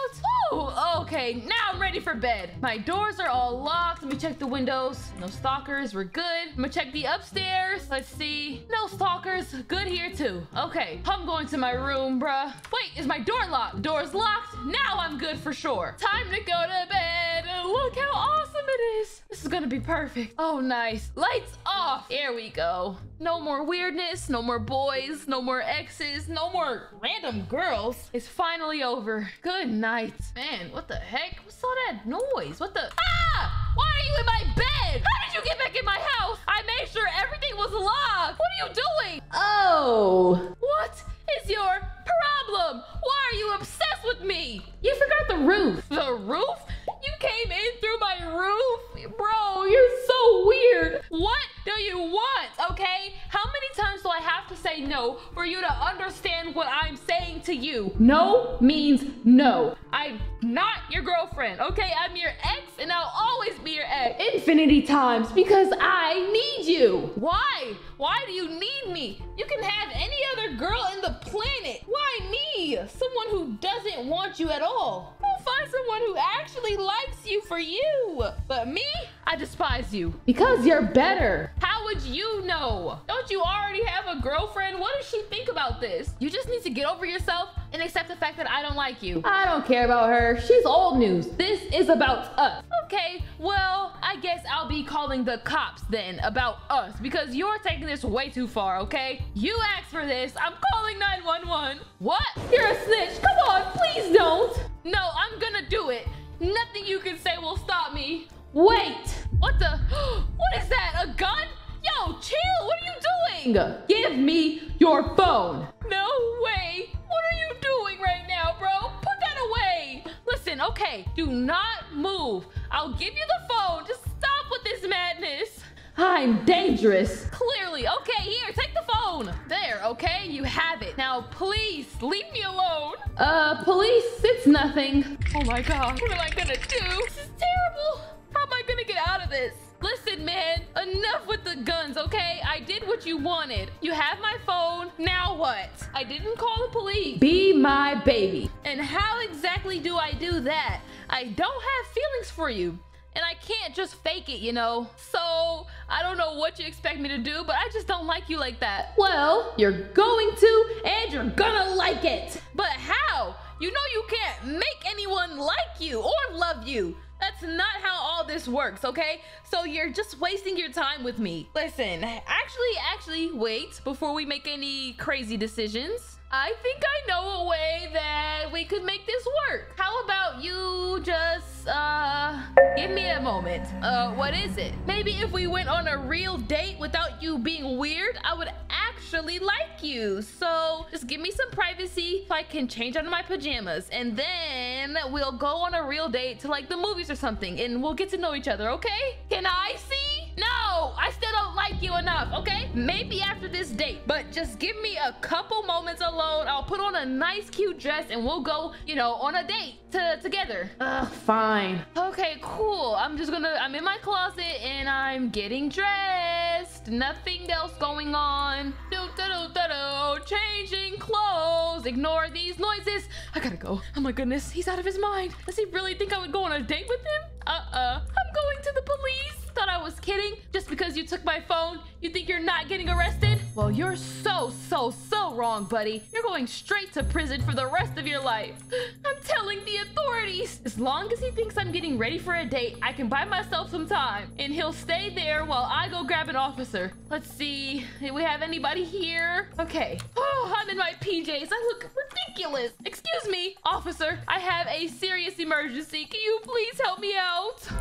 Ooh, okay, now I'm ready for bed. My doors are all locked. Let me check the windows. No stalkers, we're good. I'm gonna check the upstairs. Let's see. No stalkers, good here too. Okay, I'm going to my room, bruh. Wait, is my door locked? Door's locked. Now I'm good for sure. Time to go to bed. Look how awesome it is. This is gonna be perfect. Oh, nice. Lights off. Here we go. No more weirdness, no more boys, no more exes, no more random girls. It's finally over. Good night. Man, what the heck? What's all that noise? What the? Ah! Why are you in my bed? How did you get back in my house? I made sure everything was locked. What are you doing? Oh. What is your problem? Why are you obsessed with me? You forgot the roof. The roof? You came in through my roof? Bro, you're so weird. What do you want, okay? How many times do I have to say no for you to understand what I'm saying to you? No means no. I'm not your girlfriend, okay? I'm your ex and I'll always be your ex. Infinity times because I need you. Why? Why do you need me? You can have any other girl in the planet. Why me? Someone who doesn't want you at all. We'll find someone who actually likes you for you. But me? I despise you. Because you're better. How would you know? Don't you already have a girlfriend? What does she think about this? You just need to get over yourself and accept the fact that I don't like you. I don't care about her. She's old news. This is about us. Okay, well, I guess I'll be calling the cops then about us because you're taking this way too far, okay? You asked for this. I'm calling 911. What? You're a snitch. Come on, please don't. No, I'm gonna do it. Nothing you can say will stop me. Wait. What the? What is that? A gun? Yo, chill. What are you doing? Give me your phone. No way. What are you doing right now, bro? Put that away. Listen, okay, do not move. I'll give you the phone. Just stop with this madness. I'm dangerous. Clearly. Okay, here, take the phone. There, okay, you have it. Now, please, leave me alone. Uh, police, it's nothing. Oh my god, what am I gonna do? This is terrible. How am I gonna get out of this? Listen, man, enough with the guns, okay? I did what you wanted. You have my phone. Now what? I didn't call the police. Be my baby. And how exactly do I do that? I don't have feelings for you. And I can't just fake it, you know? So, I don't know what you expect me to do, but I just don't like you like that. Well, you're going to, and you're gonna like it. But how? You know you can't make anyone like you or love you. That's not how all this works, okay? So you're just wasting your time with me. Listen, actually, actually, wait before we make any crazy decisions. I think I know a way that we could make this work. How about you just, uh, give me a moment. Uh, what is it? Maybe if we went on a real date without you being weird, I would actually like you. So just give me some privacy so I can change out of my pajamas. And then we'll go on a real date to like the movies or something and we'll get to know each other, okay? Can I see? No, I still don't like you enough, okay? Maybe after this date, but just give me a couple moments alone. I'll put on a nice cute dress and we'll go, you know, on a date to together. Ugh, fine. Okay, cool. I'm just gonna, I'm in my closet and I'm getting dressed. Nothing else going on. Do, do, do, do, do. Changing clothes. Ignore these noises. I gotta go. Oh my goodness, he's out of his mind. Does he really think I would go on a date with him? Uh-uh. I'm going to the police. Thought I was kidding. Just because you took my phone, you think you're not getting arrested? Well, you're so, so, so wrong, buddy. You're going straight to prison for the rest of your life. I'm telling the authorities. As long as he thinks I'm getting ready for a date, I can buy myself some time. And he'll stay there while I go grab an officer. Let's see. Do we have anybody here? Okay. Oh, I'm in my PJs. I look ridiculous. Excuse me, officer. I have a serious emergency. Can you please help me out?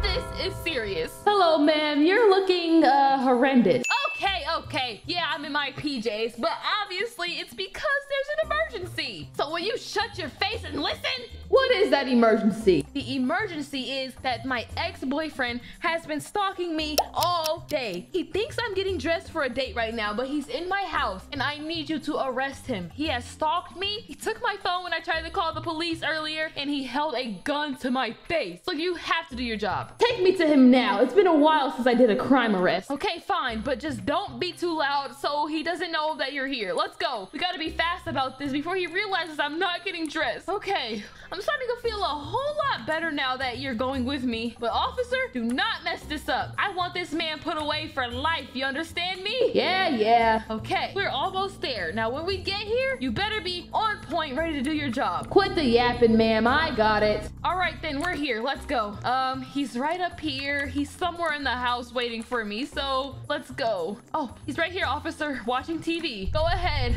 This is serious. Hello, ma'am. You're looking, uh, horrendous. Okay, okay. Yeah, I'm in my PJs, but obviously it's because there's an emergency. So will you shut your face and listen? What is that emergency? The emergency is that my ex-boyfriend has been stalking me all day. He thinks I'm getting dressed for a date right now, but he's in my house and I need you to arrest him. He has stalked me. He took my phone when I tried to call the police earlier and he held a gun to my face. So you have to do your job. Take me to him now. It's been a while since I did a crime arrest. Okay, fine, but just don't be too loud so he doesn't know that you're here. Let's go. We gotta be fast about this before he realizes I'm not getting dressed. Okay, I'm starting to feel a whole lot better now that you're going with me. But officer, do not mess this up. I want this man put away for life. You understand me? Yeah, yeah. Okay, we're almost there. Now, when we get here, you better be on point, ready to do your job. Quit the yapping, ma'am. I got it. All right, then we're here. Let's go. Um, he's right up here. He's somewhere in the house waiting for me. So let's go. Oh, he's right here, officer, watching TV. Go ahead.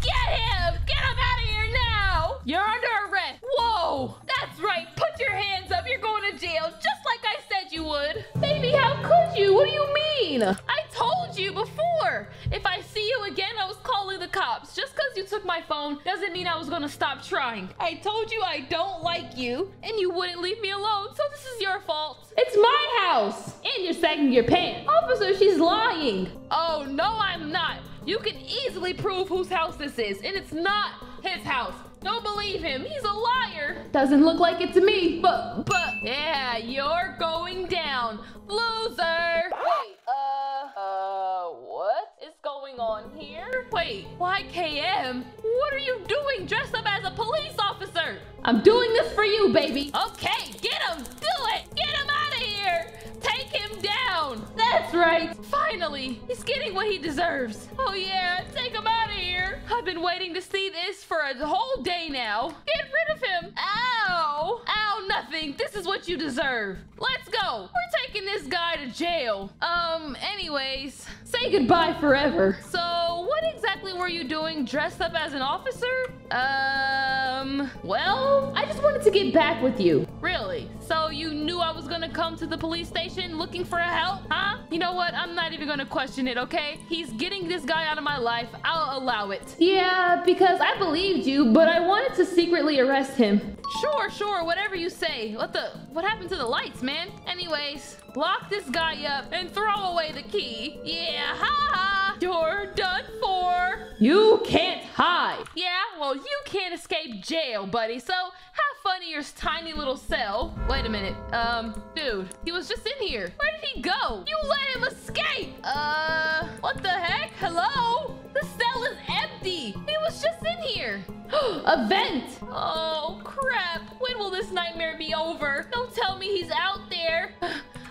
Get him! Get him out of here now! You're under arrest. Whoa! That's right. Put your hands up. You're going to jail, just like I said you would. Baby, how could you? What do you mean? I told you before. If I see you again, I was calling the cops. Just because you took my phone doesn't mean I was going to stop trying. I told you I don't like you, and you wouldn't leave me alone, so this is your fault. It's my house. And you're sagging your pants. Officer, she's lying. Oh, no, I'm not. You can easily prove whose house this is, and it's not his house. Don't believe him. He's a liar. Doesn't look like it to me, but But yeah, you're going down. Loser. Wait, uh, uh, what is going on here? Wait, YKM? What are you doing dressed up as a police officer? I'm doing this for you, baby. Okay, get him. Do it. Get him out of here. Take him down. That's right. Finally, he's getting what he deserves. Oh yeah, take him out of here. I've been waiting to see this for a whole day now. Get rid of him. Ow. Ow, nothing. This is what you deserve. Let's go. We're taking this guy to jail. Um, anyways. Say goodbye forever. So, what exactly were you doing dressed up as an officer? Um, well, I just wanted to get back with you. Really? So you knew I was gonna come to the police station looking for help, huh? You know what? I'm not even gonna question it, okay? He's getting this guy out of my life. I'll allow it. Yeah, because I believed you, but I wanted to secretly arrest him. Sure, sure, whatever you say. What the? What happened to the lights, man? Anyways, lock this guy up and throw away the key. Yeah, ha ha! You're done for. You can't hide. Yeah, well, you can't escape jail, buddy. So have fun in your tiny little cell. Wait a minute. Um, dude, he was just in here. Where did he go? You let him escape. Uh, what the heck? Hello? The cell is empty. He was just in here. A vent. Oh, crap. When will this nightmare be over? Don't tell me he's out there.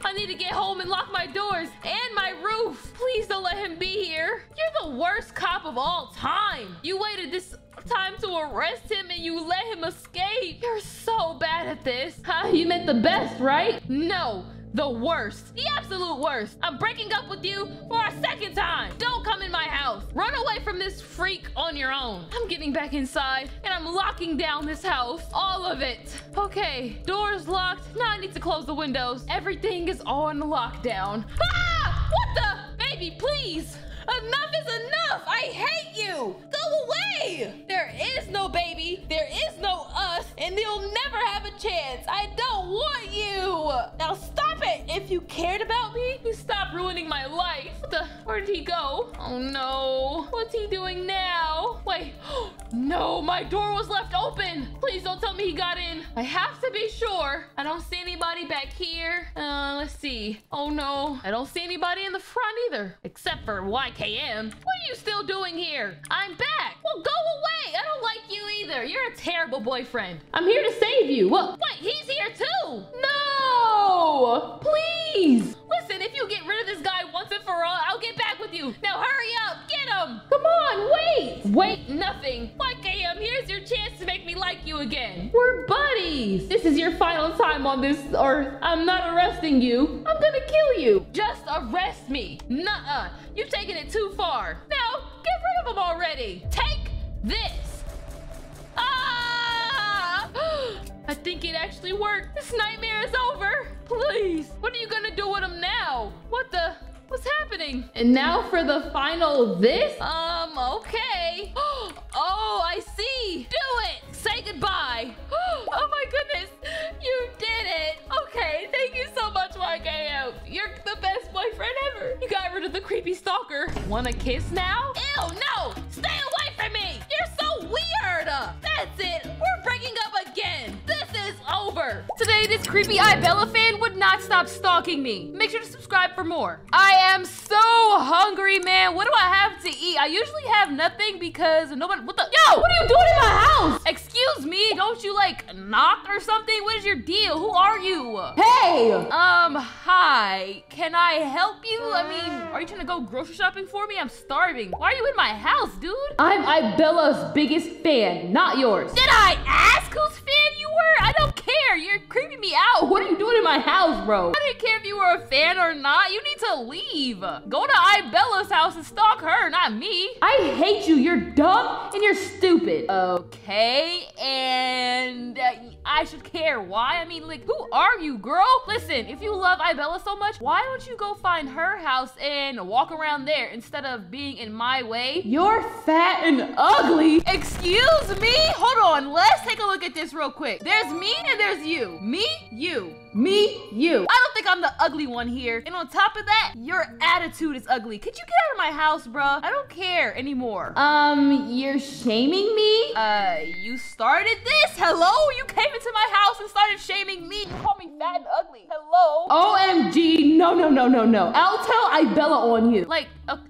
I need to get home and lock my doors and my roof. Please don't let him be here. You're the worst cop of all time. You waited this time to arrest him and you let him escape. You're so bad at this. Huh? You meant the best, right? No, the worst. The absolute worst. I'm breaking up with you for a second time. Don't come in my house. Run away from this freak on your own. I'm getting back inside and I'm locking down this house. All of it. Okay, doors locked. Now I need to close the windows. Everything is on lockdown. Ah! What the? Baby, please. Enough is enough! I hate you! Go away! There is no baby, there is no us, and you'll never have a chance. I don't want you! Now stop it! If you cared about me, you stop ruining my life. What the? Where did he go? Oh no. What's he doing now? Wait. no, my door was left open. Please don't tell me he got in. I have to be sure. I don't see anybody back here. Uh, let's see. Oh no. I don't see anybody in the front either, except for YK. KM. What are you still doing here? I'm back. Well, go away. I don't like you either. You're a terrible boyfriend. I'm here to save you. What? Wait, he's here too. No! Please! Listen, if you get rid of this guy once and for all, I'll get back with you. Now hurry up. Get him. Come on, wait. Wait, nothing. YKM, here's your chance to make me like you again. We're buddies. This is your final time on this, earth. I'm not arresting you. I'm gonna kill you. Just arrest me. Nuh-uh. You've taken it too far. Now, get rid of them already. Take this. Ah! I think it actually worked. This nightmare is over. Please. What are you gonna do with them now? What the? What's happening? And now for the final this? Um, okay. Oh, I see. Do it. Say goodbye. Oh my goodness. You did it. Okay, thank you so much, YKO. You're the best boyfriend ever. You got rid of the creepy stalker. Wanna kiss now? Ew, no. Stay away from me. You're so weird. That's it. We're breaking up over. Today, this creepy iBella fan would not stop stalking me. Make sure to subscribe for more. I am so hungry, man. What do I have to eat? I usually have nothing because nobody. What the? Yo, what are you doing in my house? Excuse me. Don't you like knock or something? What is your deal? Who are you? Hey! Um, hi. Can I help you? I mean, are you trying to go grocery shopping for me? I'm starving. Why are you in my house, dude? I'm iBella's biggest fan, not yours. Did I ask whose fan you were? I don't care. You're creeping me out. What are you doing in my house, bro? I didn't care if you were a fan or not. You need to leave. Go to iBella's house and stalk her, not me. I hate you. You're dumb and you're stupid. Okay, and I should care. Why? I mean, like, who are you, girl? Listen, if you love iBella so much, why don't you go find her house and walk around there instead of being in my way? You're fat and ugly. Excuse me? Hold on, let's take a look at this real quick. There's me and there's you. Me, you. Me, you. I don't think I'm the ugly one here. And on top of that, your attitude is ugly. Could you get out of my house, bruh? I don't care anymore. Um, you're shaming me? Uh, you started this? Hello? You came into my house and started shaming me. You call me fat and ugly. Hello? OMG, no, no, no, no, no. I'll tell iBella on you. Like,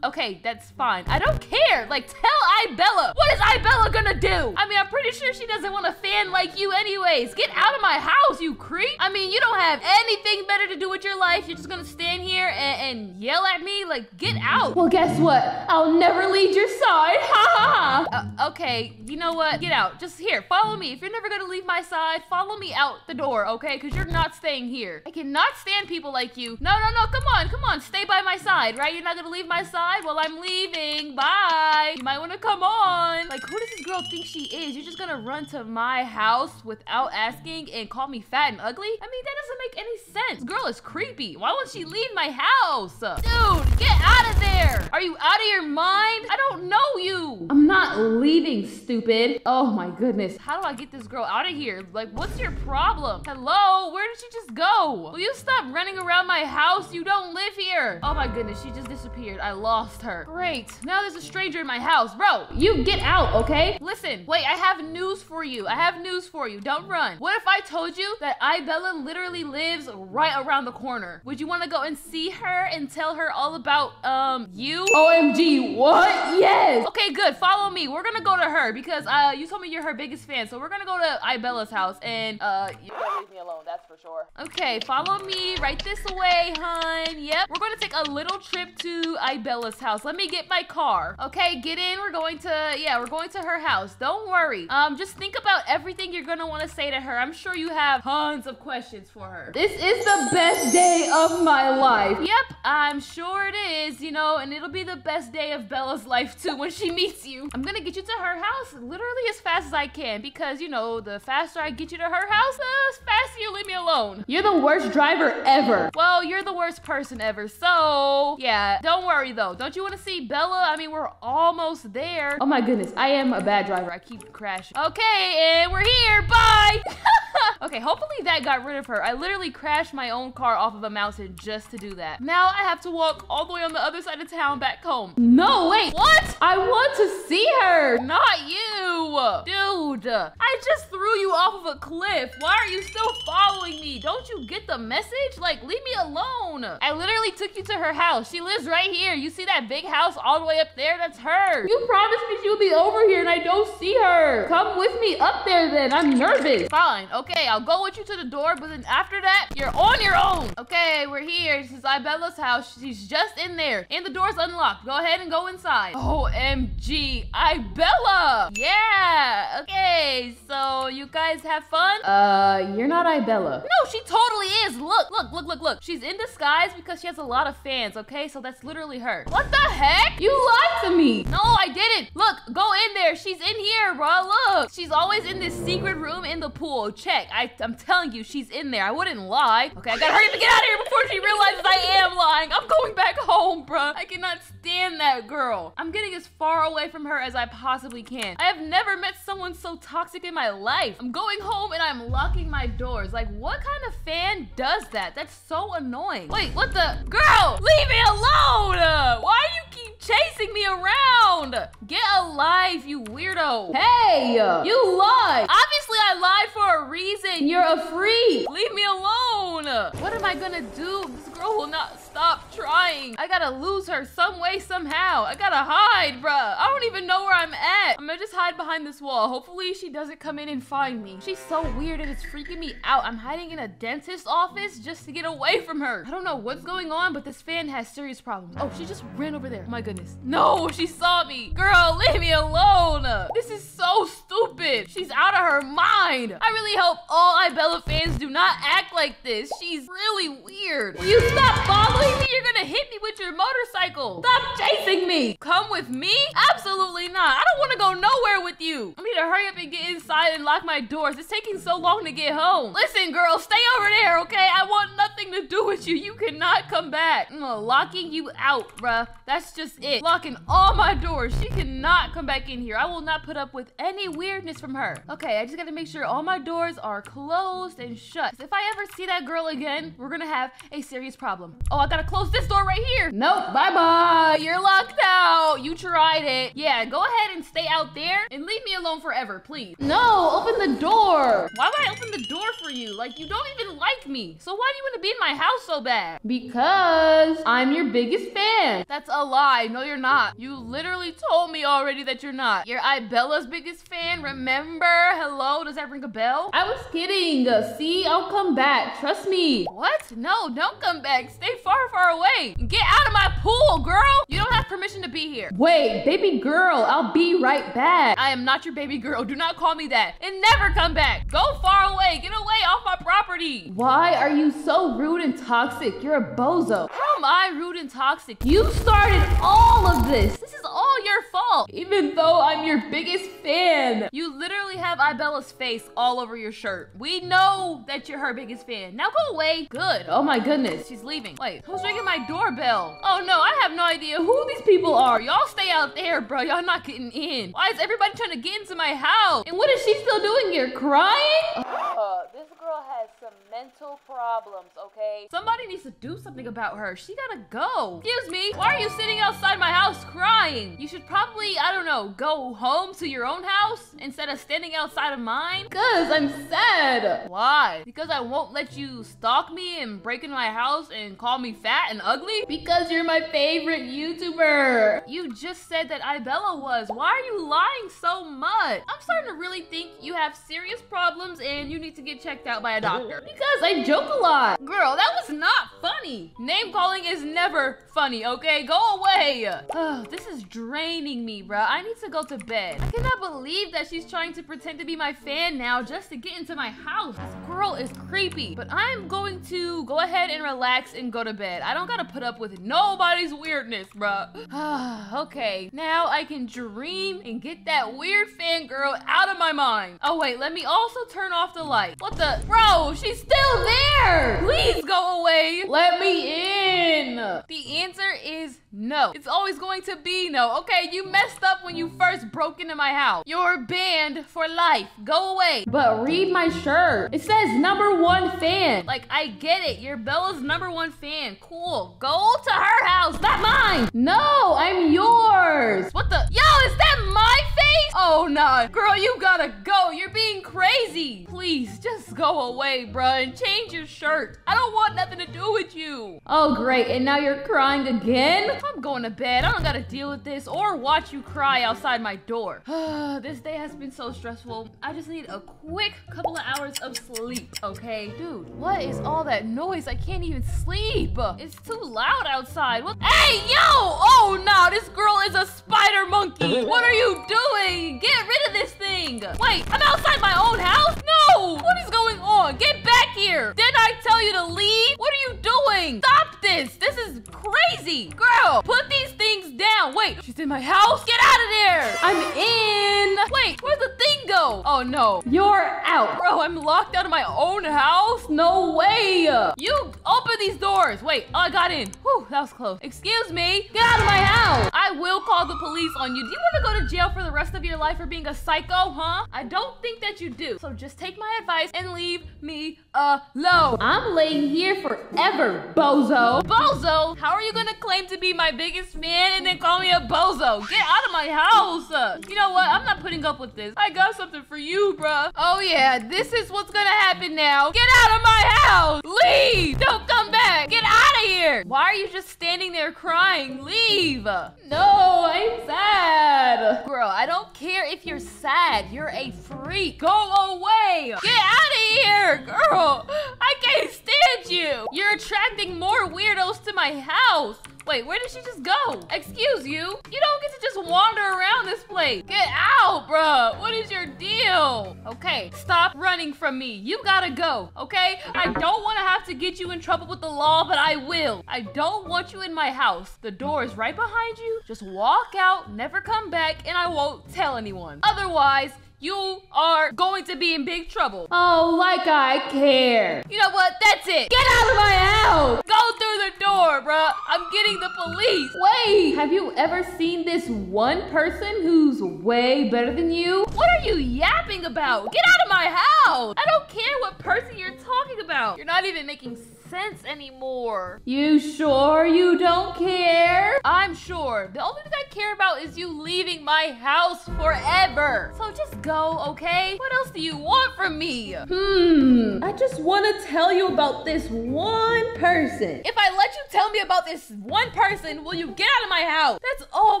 okay, that's fine. I don't care. Like, tell iBella. What is iBella gonna do? I mean, I'm pretty sure she doesn't want a fan like you anyways. Get out of my house, you creep. I mean, you don't have anything better to do with your life. You're just gonna stand here and, and yell at me? Like, get out. Well, guess what? I'll never leave your side. Ha ha ha. Uh, okay, you know what? Get out. Just here, follow me. If you're never gonna leave my side, follow me out the door, okay? Because you're not staying here. I cannot stand people like you. No, no, no, come on, come on. Stay by my side, right? You're not gonna leave my side? Well, I'm leaving. Bye. You might wanna come on. Like, who does this girl think she is? You're just gonna run to my house without asking and call me fat and ugly? I mean, that doesn't make any sense. This girl is creepy. Why won't she leave my house? Dude, get out of there. Are you out of your mind? I don't know you. I'm not leaving, stupid. Oh my goodness. How do I get this girl out of here? Like, what's your problem? Hello? Where did she just go? Will you stop running around my house? You don't live here. Oh my goodness, she just disappeared. I lost her. Great. Now there's a stranger in my house. Bro, You get out, okay? listen. Wait, I have news for you. I have news for you. Don't run. What if I told you that Ibella literally lives right around the corner? Would you want to go and see her and tell her all about, um, you? OMG, what? Yes! Okay, good. Follow me. We're gonna go to her because uh you told me you're her biggest fan. So we're gonna go to Ibella's house and uh you gotta leave me alone, that's for sure. Okay, follow me. Right this way, hun. Yep. We're gonna take a little trip to Ibella's house. Let me get my car. Okay, get in. We're going to yeah, we're going to her house. Don't worry. Um, just think about everything you're gonna want to say to her. I'm sure you have tons of questions for her. This is the best day of my life. Yep, I'm sure it is, you know, and it'll be the best day of Bella's life too when she meets you. I'm gonna get you to her house literally as fast as I can because, you know, the faster I get you to her house, the faster you leave me alone. You're the worst driver ever. Well, you're the worst person ever, so yeah, don't worry though. Don't you want to see Bella? I mean, we're almost there. Oh my goodness, I am a bad driver. I keep crashing. Okay, and we're here. Bye. okay, hopefully that got rid of her. I literally crashed my own car off of a mountain just to do that. Now I have to walk all the way on the other side of town back home. No, wait. What? I want to see her. Not you! Dude, I just threw you off of a cliff. Why are you still following me? Don't you get the message? Like, leave me alone. I literally took you to her house. She lives right here. You see that big house all the way up there? That's her. You promised me she would be over here and I don't see her. Come with me up there then. I'm nervous. Fine. Okay, I'll go with you to the door, but then after that, you're on your own. Okay, we're here. This is Ibella's house. She's just in there. And the door's unlocked. Go ahead and go inside. OMG. Ibella! Yeah! Okay, so you guys have fun? Uh, you're not Ibella. No, she totally is. Look, look, look, look, look. She's in disguise because she has a lot of fans, okay? So that's literally her. What the heck? You lied to me. No, I didn't. Look, go in there. She's in here, bro. Look. She's always in this secret room in the pool. Check. I, I'm telling you, she's in there. I wouldn't lie. Okay, I gotta hurry up and get out of here before she realizes I am lying. I'm going back home, bro. I cannot stand that girl. I'm getting as far away from her as I possibly can. I have never met someone so toxic in my life. I'm going home and I'm locking my doors. Like, what kind of fan does that? That's so annoying. Wait, what the? Girl, leave me alone! Why do you keep chasing me around? Get a life, you weirdo. Hey, you lied. Obviously, I lied for a reason. You're a freak. Leave me alone. What am I gonna do? This girl will not stop trying. I gotta lose her some way, somehow. I gotta hide, bruh. I don't even know where I'm at. I'm gonna just hide behind this wall. Hopefully, she doesn't come in and find me. She's so weird and it's freaking me out. I'm hiding in a dentist's office just to get away from her. I don't know what's going on, but this fan has serious problems. Oh, she just ran over there. My goodness. No, she saw me. Girl, leave me alone. This is so stupid. She's out of her mind. I really hope all Ibella fans do not act like this. She's really weird. Will you stop following me? You're gonna hit me with your motorcycle. Stop chasing me. Come with me? Absolutely not. I don't want to go nowhere with you. I need to hurry up and get inside and lock my doors. It's taking so long to get home. Listen, girl, stay over there, okay? I want nothing to do with you. You cannot come back. I'm locking you out, bruh. That's just it. Locking all my doors. She cannot come back in here. I will not put up with any weirdness from her. Okay, I just gotta make sure all my doors are closed and shut. If I ever see that girl again, we're gonna have a serious problem. Oh, I gotta close this door right here. Nope, bye bye. You're locked out. You tried it. Yeah, go ahead and stay out there and leave me alone forever, please. No, open the door. Why would I open the door for you? Like, you don't even like me. So why do you want to be in my house so bad? Because I'm your biggest fan. That's a lie. No, you're not. You literally told me already that you're not. You're Ibella's biggest fan, remember? Hello, does that ring a bell? I was kidding. See, I'll come back. Trust me. What? No, don't come back. Stay far, far away. Get out of my pool, girl. You don't have permission to be here. Wait, baby girl, I'll be right back. I am not your baby girl. Do not call me that. And never come back. Go far away. Get away off my property. Why are you so rude and toxic? You're a bozo. How am I rude and toxic? You started all of this. This is all your fault. Even though I'm your biggest fan. You literally have Ibella's face all over your shirt. We know that you're her biggest fan. Now go away. Good. Oh my goodness. She's leaving. Wait, who's ringing my doorbell? Oh no, I have no idea who these people are. Y'all stay out there, bro. Y'all not getting in. Why is everybody trying to get into my house? And what is she still doing here? Crying? Uh, this girl has some mental problems, okay? Somebody needs to do something about her. She gotta go. Excuse me, why are you sitting outside my house crying? You should probably, I don't know, go home to your own house instead of standing outside of mine. Cause I'm sad. Why? Because I won't let you stalk me and break into my house and call me fat and ugly? Because you're my favorite YouTuber. You just said that Ibella was. Why are you lying so much? I'm starting to really think you have serious problems and you need to get checked out by a doctor. Because I joke a lot. Girl, that was not funny. Name calling is never funny, okay? Go away. Ugh, this is draining me, bruh. I need to go to bed. I cannot believe that she's trying to pretend to be my fan now just to get into my house. This girl is creepy. But I'm going to go ahead and relax and go to bed. I don't gotta put up with nobody's weirdness, bruh. okay, now I can dream and get that weird fangirl out of my mind. Oh wait, let me also turn off the light. What the? Bro, she's still there. Please go away. Let me in. The answer is no. It's always going to be no. Okay, you messed up when you first broke into my house. You're banned for life. Go away. But read my shirt. It says number one fan. Like, I get it. You're Bella's number one fan. Cool. Go to her house, not mine. No, I'm yours. What the? Yo, is that my face? Oh, no. Girl, you gotta go. You're being crazy. Please, just go away, bruh, and change your shirt. I don't want nothing to do with you. Oh, great. And now you're crying again? I'm going to bed. I don't gotta deal with this or watch you cry outside my door. this day has been so stressful. I just need a quick couple of hours of sleep, okay? Dude, what is all that noise? I can't even sleep. It's too loud outside. What? Hey, yo! Oh, no, this girl is a spider monkey. What are you doing? Get rid of this thing. Wait, I'm outside my own house? No! What is going on? Get back here. Didn't I tell you to leave? What are you doing? Stop this. This is crazy. Girl, put these things down. Wait, she's in my house? Get out of there. I'm in. Wait, where'd the thing go? Oh, no. You're out. Bro, I'm locked out of my own house? No way. You open these doors. Wait, oh, I got in. Whew, that was close. Excuse me. Get out of my house. I will call the police on you. Do you want to go to jail for the rest of your life for being a psycho, huh? I don't think that you do. So just take my advice and leave me alone. I'm laying here forever, bozo. Bozo? How are you gonna claim to be my biggest fan and then call me a bozo? Get out of my house. You know what? I'm not putting up with this. I got something for you, bruh. Oh yeah, this is what's gonna happen now. Get out of my house. Leave. Don't come back. Get out of here. Why are you just standing there crying? Leave. No, I'm sad. Girl, I don't care if you're sad. You're a freak. Go away. Get out of here, girl. I can't stand you. You're attracting more weirdos to my house. Wait, where did she just go? Excuse you. You don't get to just wander around this place. Get out, bruh. What is your deal? Okay, stop running from me. You gotta go, okay? I don't want to have to get you in trouble with the law, but I will. I don't want you in my house. The door is right behind you. Just walk out, never come back, and I won't tell anyone. Otherwise, you are going to be in big trouble. Oh, like I care. You know what? That's it. Get out of my house. Go through the door, bro. I'm getting the police. Wait, have you ever seen this one person who's way better than you? What are you yapping about? Get out of my house. I don't care what person you're talking about. You're not even making sense anymore. You sure you don't care? I'm sure. The only thing I care about is you leaving my house forever. So just go, okay? What else do you want from me? Hmm, I just want to tell you about this one person. If I let you tell me about this one person, will you get out of my house? That's all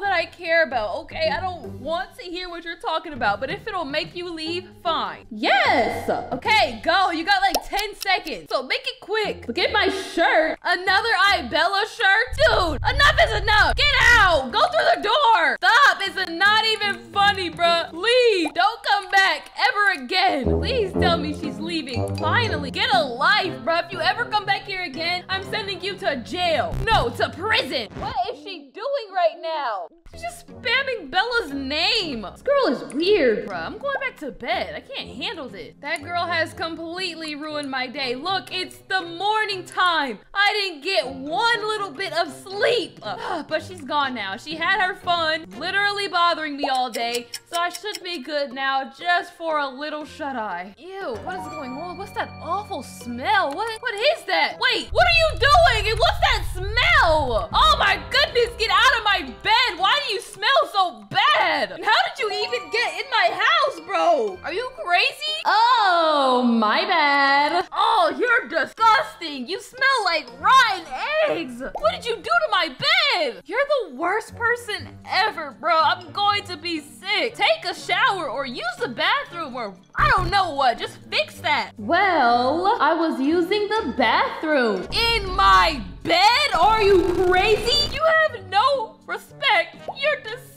that I care about, okay? I don't want to hear what you're talking about, but if it'll make you leave, fine. Yes! Okay, go. You got like 10 seconds, so make it quick. At my shirt. Another Ibella shirt? Dude, enough is enough. Get out. Go through the door. Stop. It's not even funny, bruh. Leave. Don't come back ever again. Please tell me she's leaving. Finally, get a life, bruh. If you ever come back here again, I'm sending you to jail. No, to prison. What is she doing right now? She's just spamming Bella's name. This girl is weird. Bruh, I'm going back to bed. I can't handle this. That girl has completely ruined my day. Look, it's the morning time. I didn't get one little bit of sleep. But she's gone now. She had her fun, literally bothering me all day. So I should be good now just for a little shut eye. Ew, what is going on? What's that awful smell? What what is that? Wait, what are you doing? And what's that smell? Oh my goodness, get out of my bed. Why do you smell so bad? And how did you even get in my house, bro? Are you crazy? Oh, my bad. Oh, you're disgusting. You smell like rotten eggs. What did you do to my bed? You're the worst person ever, bro. I'm going to be sick. Take a shower or use the bathroom or I don't know what. Just fix that. Well, I was using the bathroom. In my bed? Are you crazy? You have no respect. You're disgusting.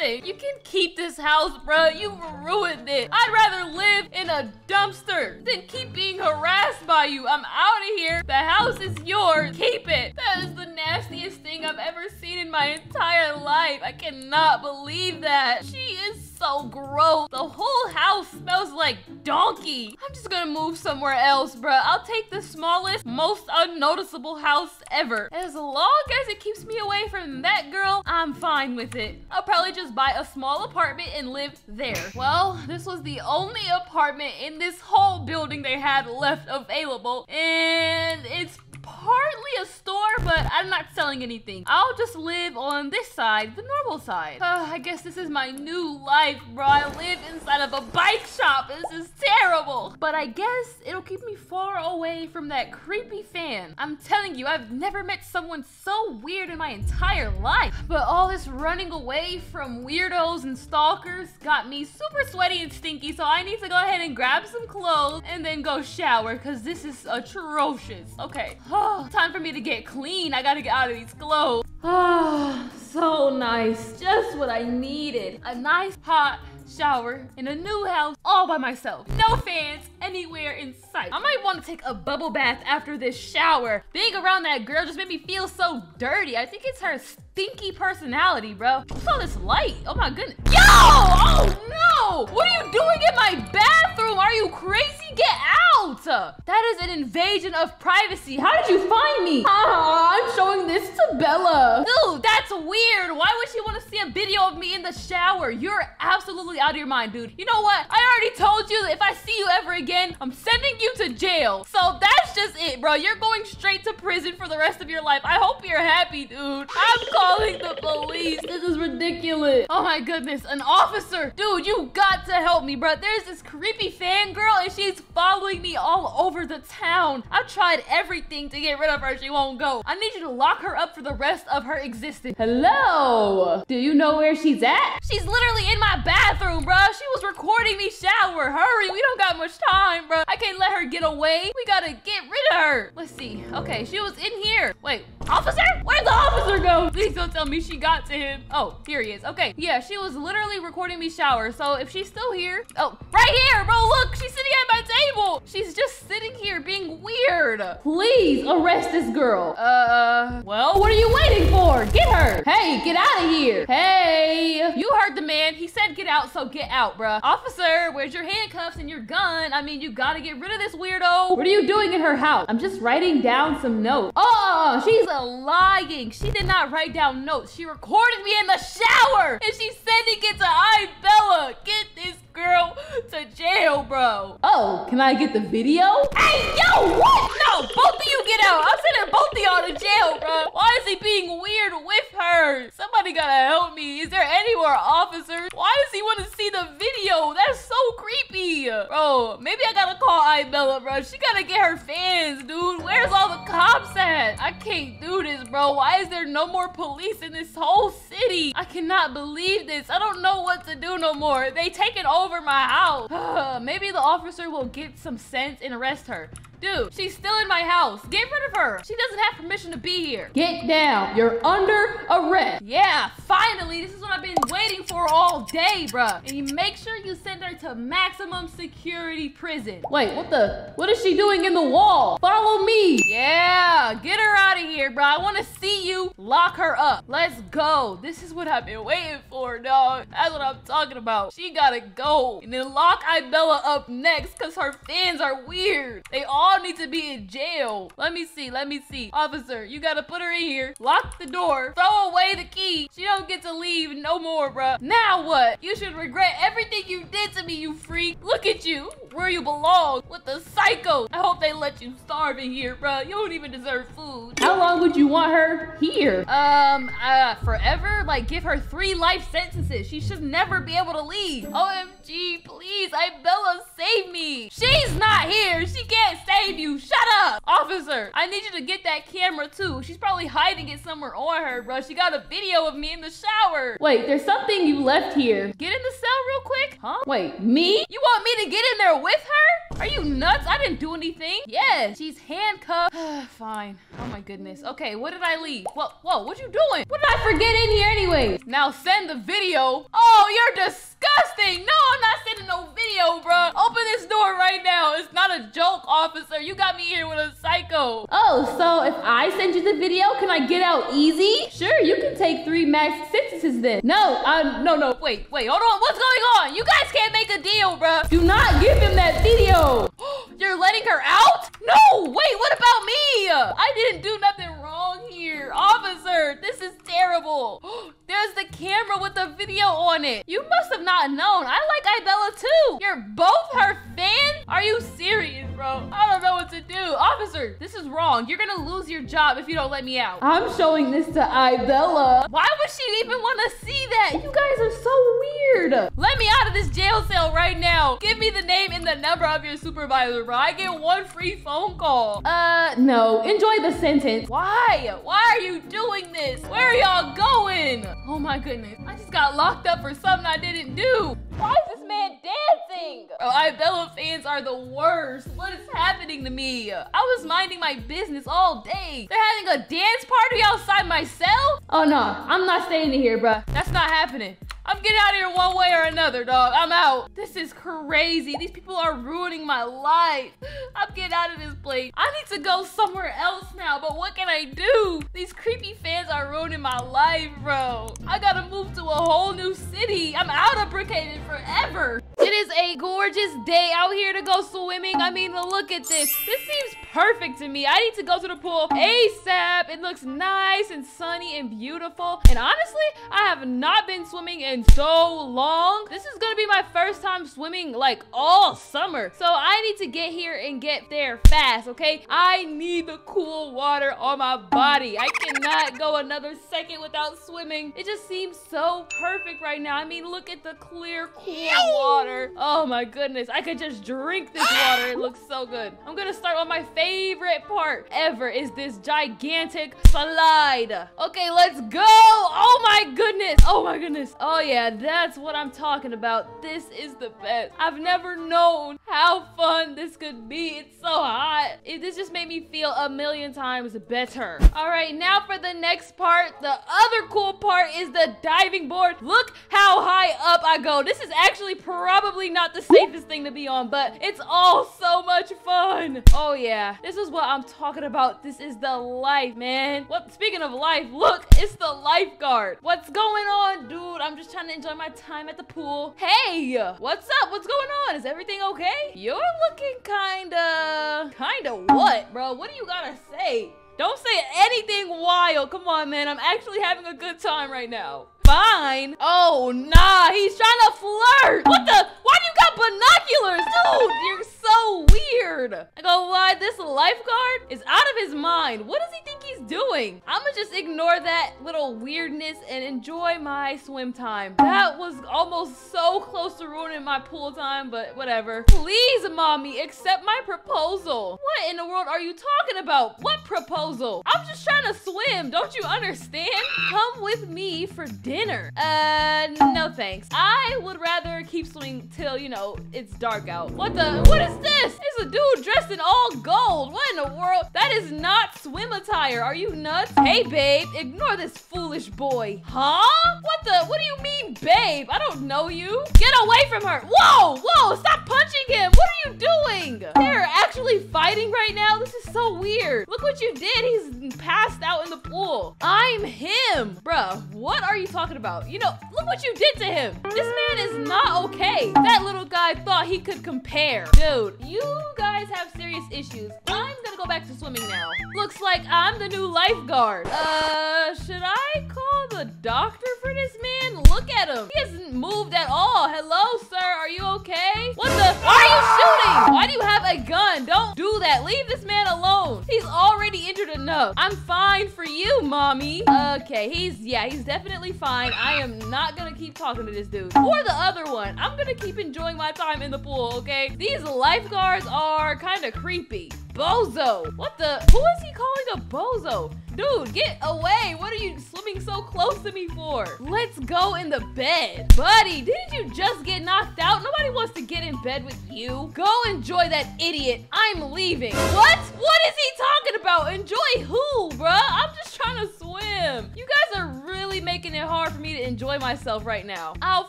You can keep this house, bro. You ruined it. I'd rather live in a dumpster than keep being harassed by you. I'm out of here. The house is yours. Keep it. That is the nastiest thing I've ever seen in my entire life. I cannot believe that. She is so gross. The whole house smells like donkey. I'm just gonna move somewhere else, bro. I'll take the smallest, most unnoticeable house ever. As long as it keeps me away from that girl, I'm fine with it. Probably just buy a small apartment and live there. Well, this was the only apartment in this whole building they had left available, and it's partly a store, but I'm not selling anything. I'll just live on this side, the normal side. Uh, I guess this is my new life, bro. I live inside of a bike shop. This is terrible. But I guess it'll keep me far away from that creepy fan. I'm telling you, I've never met someone so weird in my entire life. But all this running away from weirdos and stalkers got me super sweaty and stinky, so I need to go ahead and grab some clothes and then go shower because this is atrocious. Okay. Oh, time for me to get clean. I gotta get out of these clothes. Ah, so nice. Just what I needed. A nice hot shower in a new house all by myself. No fans anywhere in sight. I might want to take a bubble bath after this shower. Being around that girl just made me feel so dirty. I think it's her stinky personality, bro. What's all this light? Oh my goodness. Yo! Oh no! What are you doing in my bathroom? Are you crazy? Get out! That is an invasion of privacy. How did you find me? Ah, I'm showing this to Bella. Dude, that's weird. Why would she want to see a video of me in the shower? You're absolutely out of your mind, dude. You know what? I already told you that if I see you ever again, I'm sending you to jail. So that's just it, bro. You're going straight to prison for the rest of your life. I hope you're happy, dude. I'm calling the police. This is ridiculous. Oh my goodness, an officer. Dude, you got to help me, bro. There's this creepy fangirl and she's following me all over the town. I've tried everything to get rid of her. She won't go. I need you to lock her up for the rest of her existence. Hello. Do you know where she's at? She's literally in my bathroom, bro. She was recording me shower. Hurry, we don't got much time, bro. I can't let her get away. We gotta get rid of her. Let's see. Okay, she was in here. Wait, officer? Where'd the officer go? Please don't tell me she got to him. Oh, here he is. Okay, yeah, she was literally recording me shower. So if she's still here, oh, right here, bro. Look, she's sitting at my table. She's just sitting here being weird. Please arrest this girl. Uh, well, What are you waiting for? Get her. Hey, get out of here. Hey. You heard the man. He said get out, so get out, bruh. Officer, where's your handcuffs and your gun? I mean, you gotta get rid of this weirdo. What are you doing in her house? I'm just writing down some notes. Oh, she's a lying. She did not write down notes. She recorded me in the shower, and she's sending it to I Bella. Get this girl to jail, bro. Oh, can I get the video? Hey, yo, what? No, both of you get out. I'm sending both of y'all to jail, bro. Why is he being weird with her? Somebody gotta help me. Is there any more officers? Why does he want to see the video? That's so creepy. Bro, maybe I gotta call Ibella, bro. She gotta get her fans, dude. Where's all the cops at? I can't do this, bro. Why is there no more police in this whole city? I cannot believe this. I don't know what to do no more. They taking over my house. maybe the officer will get some sense and arrest her. Dude, she's still in my house. Get rid of her. She doesn't have permission to be here. Get down. You're under arrest. Yeah, finally. This is what I've been waiting for all day, bruh. And you make sure you send her to maximum security prison. Wait, what the? What is she doing in the wall? Follow me. Yeah, get her out of here, bro. I want to see you lock her up. Let's go. This is what I've been waiting for, dog. That's what I'm talking about. She gotta go. And then lock Ibella up next because her fans are weird. They all need to be in jail. Let me see. Let me see. Officer, you gotta put her in here. Lock the door. Throw away the key. She don't get to leave no more, bruh. Now what? You should regret everything you did to me, you freak. Look at you, where you belong, with the psycho. I hope they let you starve in here, bro. You don't even deserve food. How long would you want her here? Um, uh, forever? Like, give her three life sentences. She should never be able to leave. OMG, please, Ibella, save me. She's not here. She can't save you. Shut up. Officer, I need you to get that camera too. She's probably hiding it somewhere on her, bro. She got a video of me in the shower. Wait, there's something you left here. Get in the cell real quick. Huh? Wait, me? You want me to get in there with her? Are you nuts? I didn't do anything. Yeah, she's handcuffed. Fine. Oh my goodness. Okay, what did I leave? Whoa, whoa, what you doing? What did I forget in here anyway? Now send the video. Oh, you're disgusting. No, I'm not sending no video, bro. Open this door right now. It's not a joke, officer. You got me here with a psycho. Oh, so if I send you the video, can I get out easy? Sure, you can take three max sentences then. No, uh, no, no. Wait, wait, hold on. What's going on? You guys can't make a deal, bro. Do not give him that video. You're letting her out? No, wait, what about me? I didn't do nothing wrong here. Officer, this is terrible. There's the camera with the video on it. You must have not known. I like Ibella too. You're both her fan? Are you serious, bro? I don't know what to do. Officer, this is wrong. You're gonna lose your job if you don't let me out. I'm showing this to Ibella. Why would she even want to see that? You guys are so weird. Let me out of this jail cell right now. Give me the name and the number of your supervisor, bro. I get one free phone call. Uh, no. Enjoy the sentence. Why? Why are you doing this? Where are y'all going? Oh my goodness. I just got locked up for something I didn't do. Why is this man dancing? Oh, Ibella fans are the worst. What is happening to me? I was minding my business all day. They're having a dance party outside my cell? Oh no, I'm not staying in here, bruh. That's not happening. I'm getting out of here one way or another, dog. I'm out. This is crazy. These people are ruining my life. I'm getting out of this place. I need to go somewhere else now, but what can I do? These creepy fans are ruining my life, bro. I gotta move to a whole new city. I'm out of Brookhaven forever. It is a gorgeous day out here to go swimming. I mean, look at this. This seems perfect to me. I need to go to the pool ASAP. It looks nice and sunny and beautiful. And honestly, I have not been swimming in so long. This is gonna be my first time swimming like all summer. So I need to get here and get there fast, okay? I need the cool water on my body. I cannot go another second without swimming. It just seems so perfect right now. I mean, look at the clear, cool water. Oh my goodness. I could just drink this water. It looks so good. I'm gonna start on my favorite part ever is this gigantic slide. Okay, let's go. Oh my goodness. Oh my goodness. Oh yeah, that's what I'm talking about. This is the best. I've never known how fun this could be. It's so hot. It, this just made me feel a million times better. All right, now for the next part. The other cool part is the diving board. Look how high up I go. This is actually probably not the safest thing to be on, but it's all so much fun. Oh yeah, this is what I'm talking about. This is the life, man. What? Speaking of life, look, it's the lifeguard. What's going on, dude? I'm just trying to enjoy my time at the pool. Hey, what's up? What's going on? Is everything okay? You're looking kinda, kinda what, bro? What do you gotta say? Don't say anything wild. Come on, man. I'm actually having a good time right now. Fine. Oh, nah. He's trying to flirt. What the? Why do you got binoculars? Dude, you're so weird. I go, why? This lifeguard is out of his mind. What does he think he's doing? I'm gonna just ignore that little weirdness and enjoy my swim time. That was almost so close to ruining my pool time, but whatever. Please, mommy, accept my proposal. What in the world are you talking about? What proposal? I'm just trying to swim. Don't you understand? Come with me for dinner. Uh, no thanks. I would rather keep swimming till, you know, it's dark out. What the? What is this? It's a dude dressed in all gold. What in the world? That is not swim attire. Are you nuts? Hey, babe, ignore this foolish boy. Huh? What the? What do you mean, babe? I don't know you. Get away from her. Whoa, whoa, stop punching him. What are you doing? They're actually fighting right now. This is so weird. Look what you did. He's passed out in the pool. I'm him. Bruh, what are you talking talking about? You know, look what you did to him. This man is not okay. That little guy thought he could compare. Dude, you guys have serious issues. I'm gonna go back to swimming now. Looks like I'm the new lifeguard. Uh, should I call the doctor for this man? Look at him. He hasn't moved at all. Hello, sir. Are you okay? What the? Why are you shooting? Why do you have a gun? Don't do that. Leave this man alone. He's already injured enough. I'm fine for you, mommy. Okay, he's, yeah, he's definitely fine. I am not gonna keep talking to this dude. Or the other one. I'm gonna keep enjoying my time in the pool, okay? These lifeguards are kind of creepy. Bozo. What the? Who is he calling a bozo? Dude, get away. What are you swimming so close to me for? Let's go in the bed. Buddy, didn't you just get knocked out? Nobody wants to get in bed with you. Go enjoy that idiot. I'm leaving. What? What is he talking about? Enjoy who, bruh? I'm just trying to swim. You guys are really making it hard for me to enjoy myself right now. I'll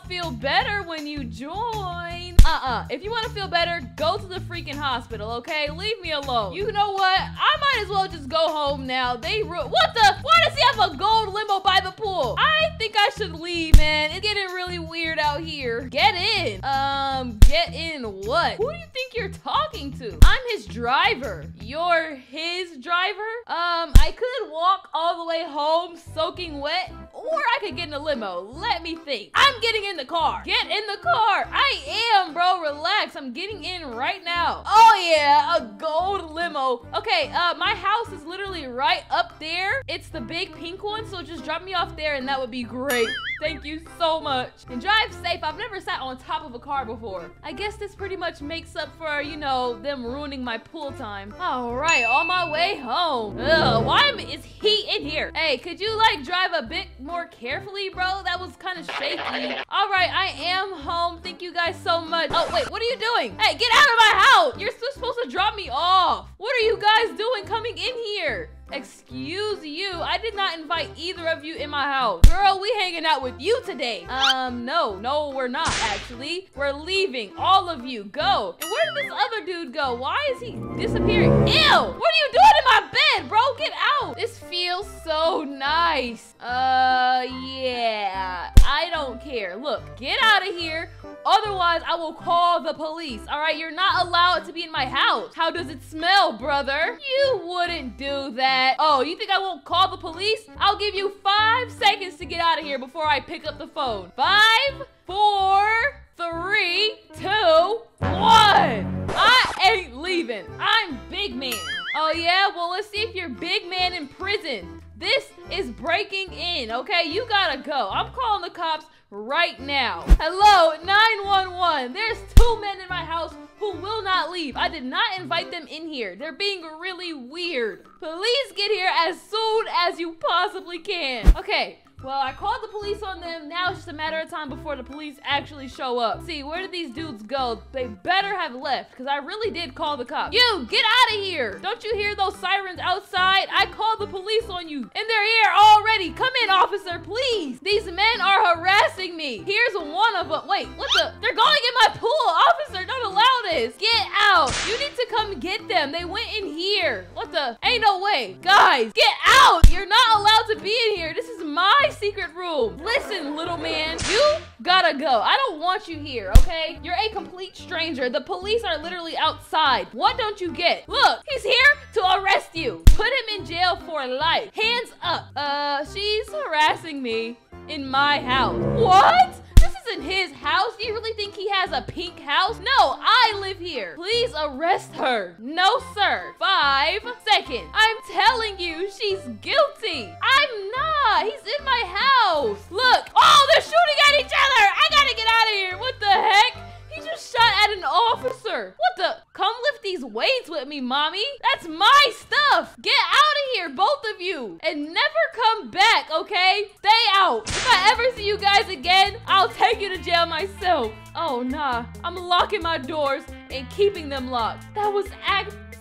feel better when you join. Uh-uh. If you want to feel better, go to the freaking hospital, okay? Leave me alone. You know what? I might as well just go home now. They what the? Why does he have a gold limo by the pool? I think I should leave, man. It's getting really weird out here. Get in. Um, get in what? Who do you think you're talking to? I'm his driver. You're his driver? Um, I could walk all the way home soaking wet, or I could get in a limo. Let me think. I'm getting in the car. Get in the car. I am, bro. Relax. I'm getting in right now. Oh, yeah. A gold limo. Okay, uh, my house is literally right up there. It's the big pink one, so just drop me off there and that would be great. Thank you so much. And drive safe. I've never sat on top of a car before. I guess this pretty much makes up for, you know, them ruining my pool time. All right, on my way home. Ugh, why is he in here? Hey, could you like drive a bit more carefully, bro? That was kind of shaky. All right, I am home. Thank you guys so much. Oh, wait, what are you doing? Hey, get out of my house. You're supposed to drop me off. What are you guys doing coming in here? Excuse you. I did not invite either of you in my house. Girl, we hanging out with you today. Um, no. No, we're not, actually. We're leaving. All of you. Go. And where did this other dude go? Why is he disappearing? Ew! What are you doing in my bed, bro? Get out. This feels so nice. Uh, yeah. I don't care. Look, get out of here. Otherwise, I will call the police. All right, you're not allowed to be in my house. How does it smell, brother? You wouldn't do that. Oh, you think I won't call the police? I'll give you five seconds to get out of here before I pick up the phone. Five, four, three, two, one. I ain't leaving. I'm big man. Oh yeah? Well, let's see if you're big man in prison. This is breaking in, okay? You gotta go. I'm calling the cops right now. Hello, 911. There's two men in my house who will not leave. I did not invite them in here. They're being really weird. Please get here as soon as you possibly can. Okay, well, I called the police on them. Now it's just a matter of time before the police actually show up. See, where did these dudes go? They better have left because I really did call the cops. You, get out of here. Don't you hear those sirens outside? I called the police on you and they're here already. Come in, officer, please. These men are harassing me. Here's one of them. Wait, what the? They're going in my pool. Officer, don't allow this. Get out. You need to come get them. They went in here. What the? Ain't no way. Guys, get out. You're not allowed to be in here. This is my secret room. Listen, little man, you gotta go. I don't want you here, okay? You're a complete stranger. The police are literally outside. What don't you get? Look, he's here to arrest you. Put him in jail for life. Hands up. Uh, she's harassing me in my house. What? This isn't his house. Do you really think he has a pink house? No, I live here. Please arrest her. No, sir. Five seconds. I'm telling you, she's guilty. I'm not. He's in my house. Look. Oh, they're shooting at each other. I gotta get out of here. What the heck? Just shot at an officer. What the? Come lift these weights with me, mommy. That's my stuff. Get out of here, both of you. And never come back, okay? Stay out. If I ever see you guys again, I'll take you to jail myself. Oh, nah. I'm locking my doors and keeping them locked. That was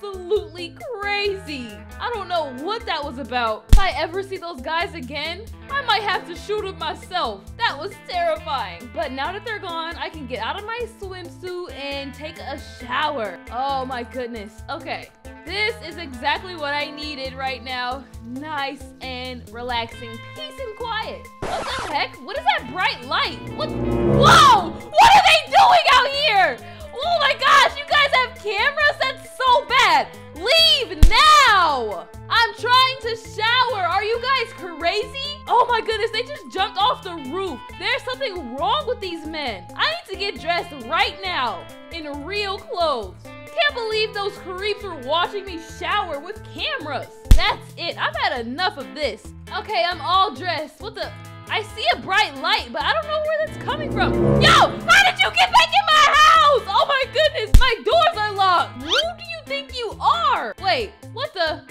absolutely crazy. I don't know what that was about. If I ever see those guys again, I might have to shoot them myself. That was terrifying. But now that they're gone, I can get out of my swimsuit and take a shower. Oh my goodness. Okay. This is exactly what I needed right now. Nice and relaxing. Peace and quiet. What the heck? What is that bright light? What? Whoa! What are they doing out here? Oh my gosh, you guys have cameras? That's so bad. Leave now. I'm trying to shower. Are you guys crazy? Oh my goodness, they just jumped off the roof. There's something wrong with these men. I need to get dressed right now in real clothes. Can't believe those creeps were watching me shower with cameras. That's it. I've had enough of this. Okay, I'm all dressed. What the? I see a bright light, but I don't know where that's coming from. Yo, how did you get back in my house? Oh my goodness, my doors are locked. Who do you think you are? Wait, what the?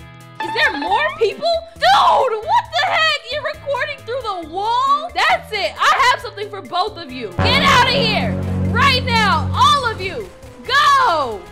Is there more people? Dude, what the heck? You're recording through the wall? That's it. I have something for both of you. Get out of here. Right now. All of you. Go.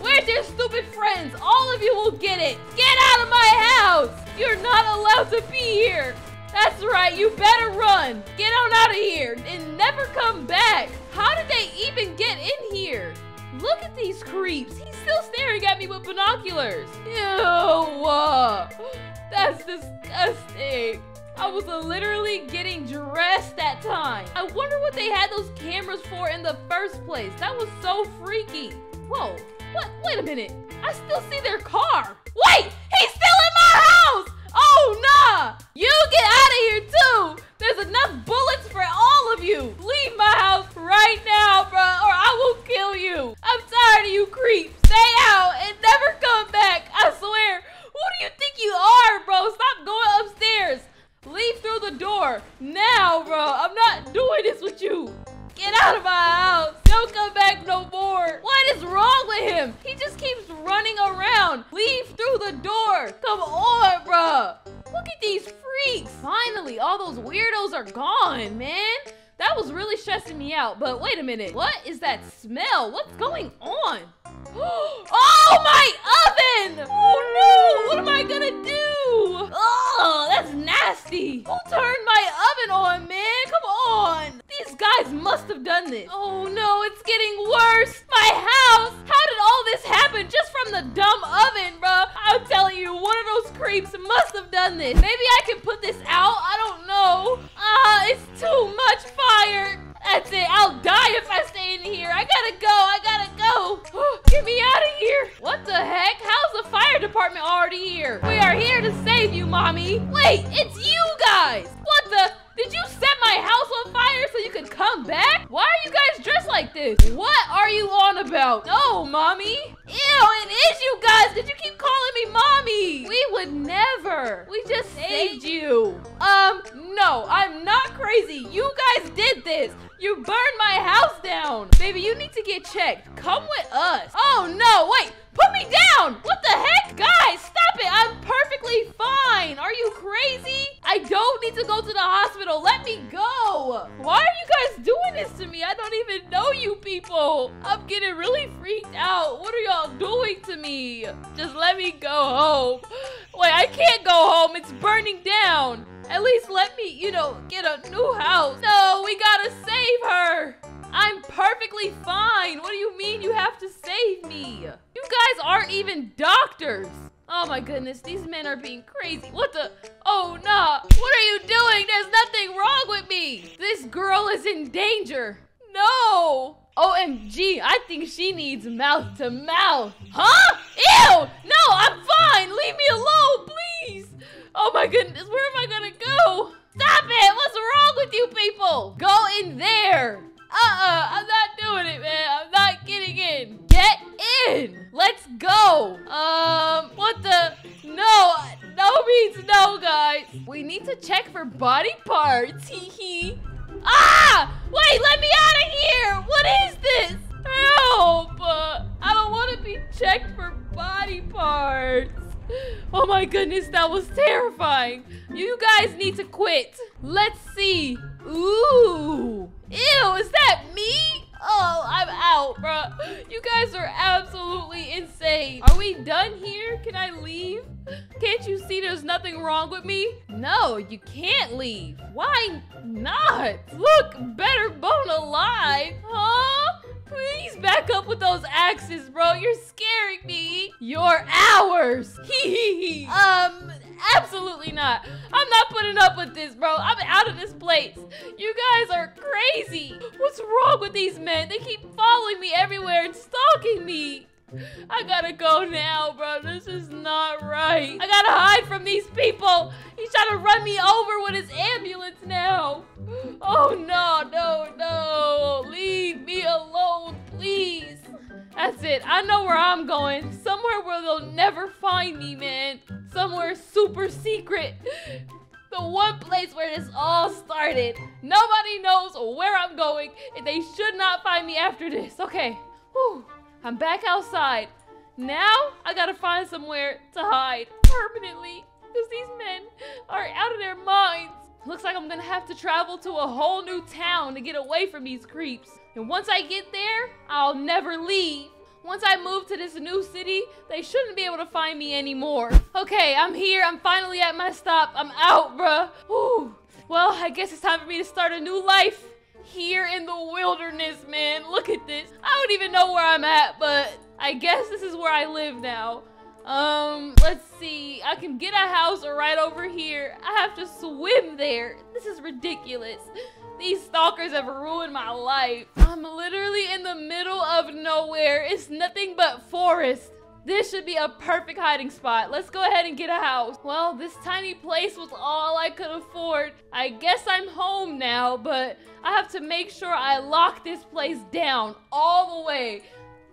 Where's your stupid friends? All of you will get it. Get out of my house. You're not allowed to be here. That's right. You better run. Get on out of here and never come back. How did they even get in here? Look at these creeps. He's still staring at me with binoculars. Ew. uh, That's disgusting. I was literally getting dressed that time. I wonder what they had those cameras for in the first place. That was so freaky. Whoa. What? Wait a minute. I still see their car. Wait! He's still in my house! Oh, nah! You get out of here, too! There's enough bullets for all of you! Leave my house right now, bro, or I will kill you! I'm tired of you creeps! Stay out and never come back! I swear! Who do you think you are, bro? Stop going upstairs! Leave through the door! Now, bro! I'm not doing this with you! Get out of my house! Don't come back no more! What is wrong with him? He just keeps running around! Leave through the door! Come on, bruh! Look at these freaks! Finally, all those weirdos are gone, man! That was really stressing me out, but wait a minute. What is that smell? What's going on? Oh, my oven! Oh no! What am I gonna do? Oh, that's nasty! Who turned my oven on, man? Come on! These guys must have done this. Oh no, it's getting worse! My house! How did all this happen just from the dumb oven, bro? I'm telling you, one of those creeps must have done this. Maybe I can put this out? I don't know. Ah, it's too much fire. Creeps. And once I get there, I'll never leave. Once I move to this new city, they shouldn't be able to find me anymore. Okay, I'm here. I'm finally at my stop. I'm out, bruh. Whew. Well, I guess it's time for me to start a new life here in the wilderness, man. Look at this. I don't even know where I'm at, but I guess this is where I live now. Um, let's see. I can get a house right over here. I have to swim there. This is ridiculous. These stalkers have ruined my life. I'm literally in the middle of nowhere. It's nothing but forest. This should be a perfect hiding spot. Let's go ahead and get a house. Well, this tiny place was all I could afford. I guess I'm home now, but I have to make sure I lock this place down all the way.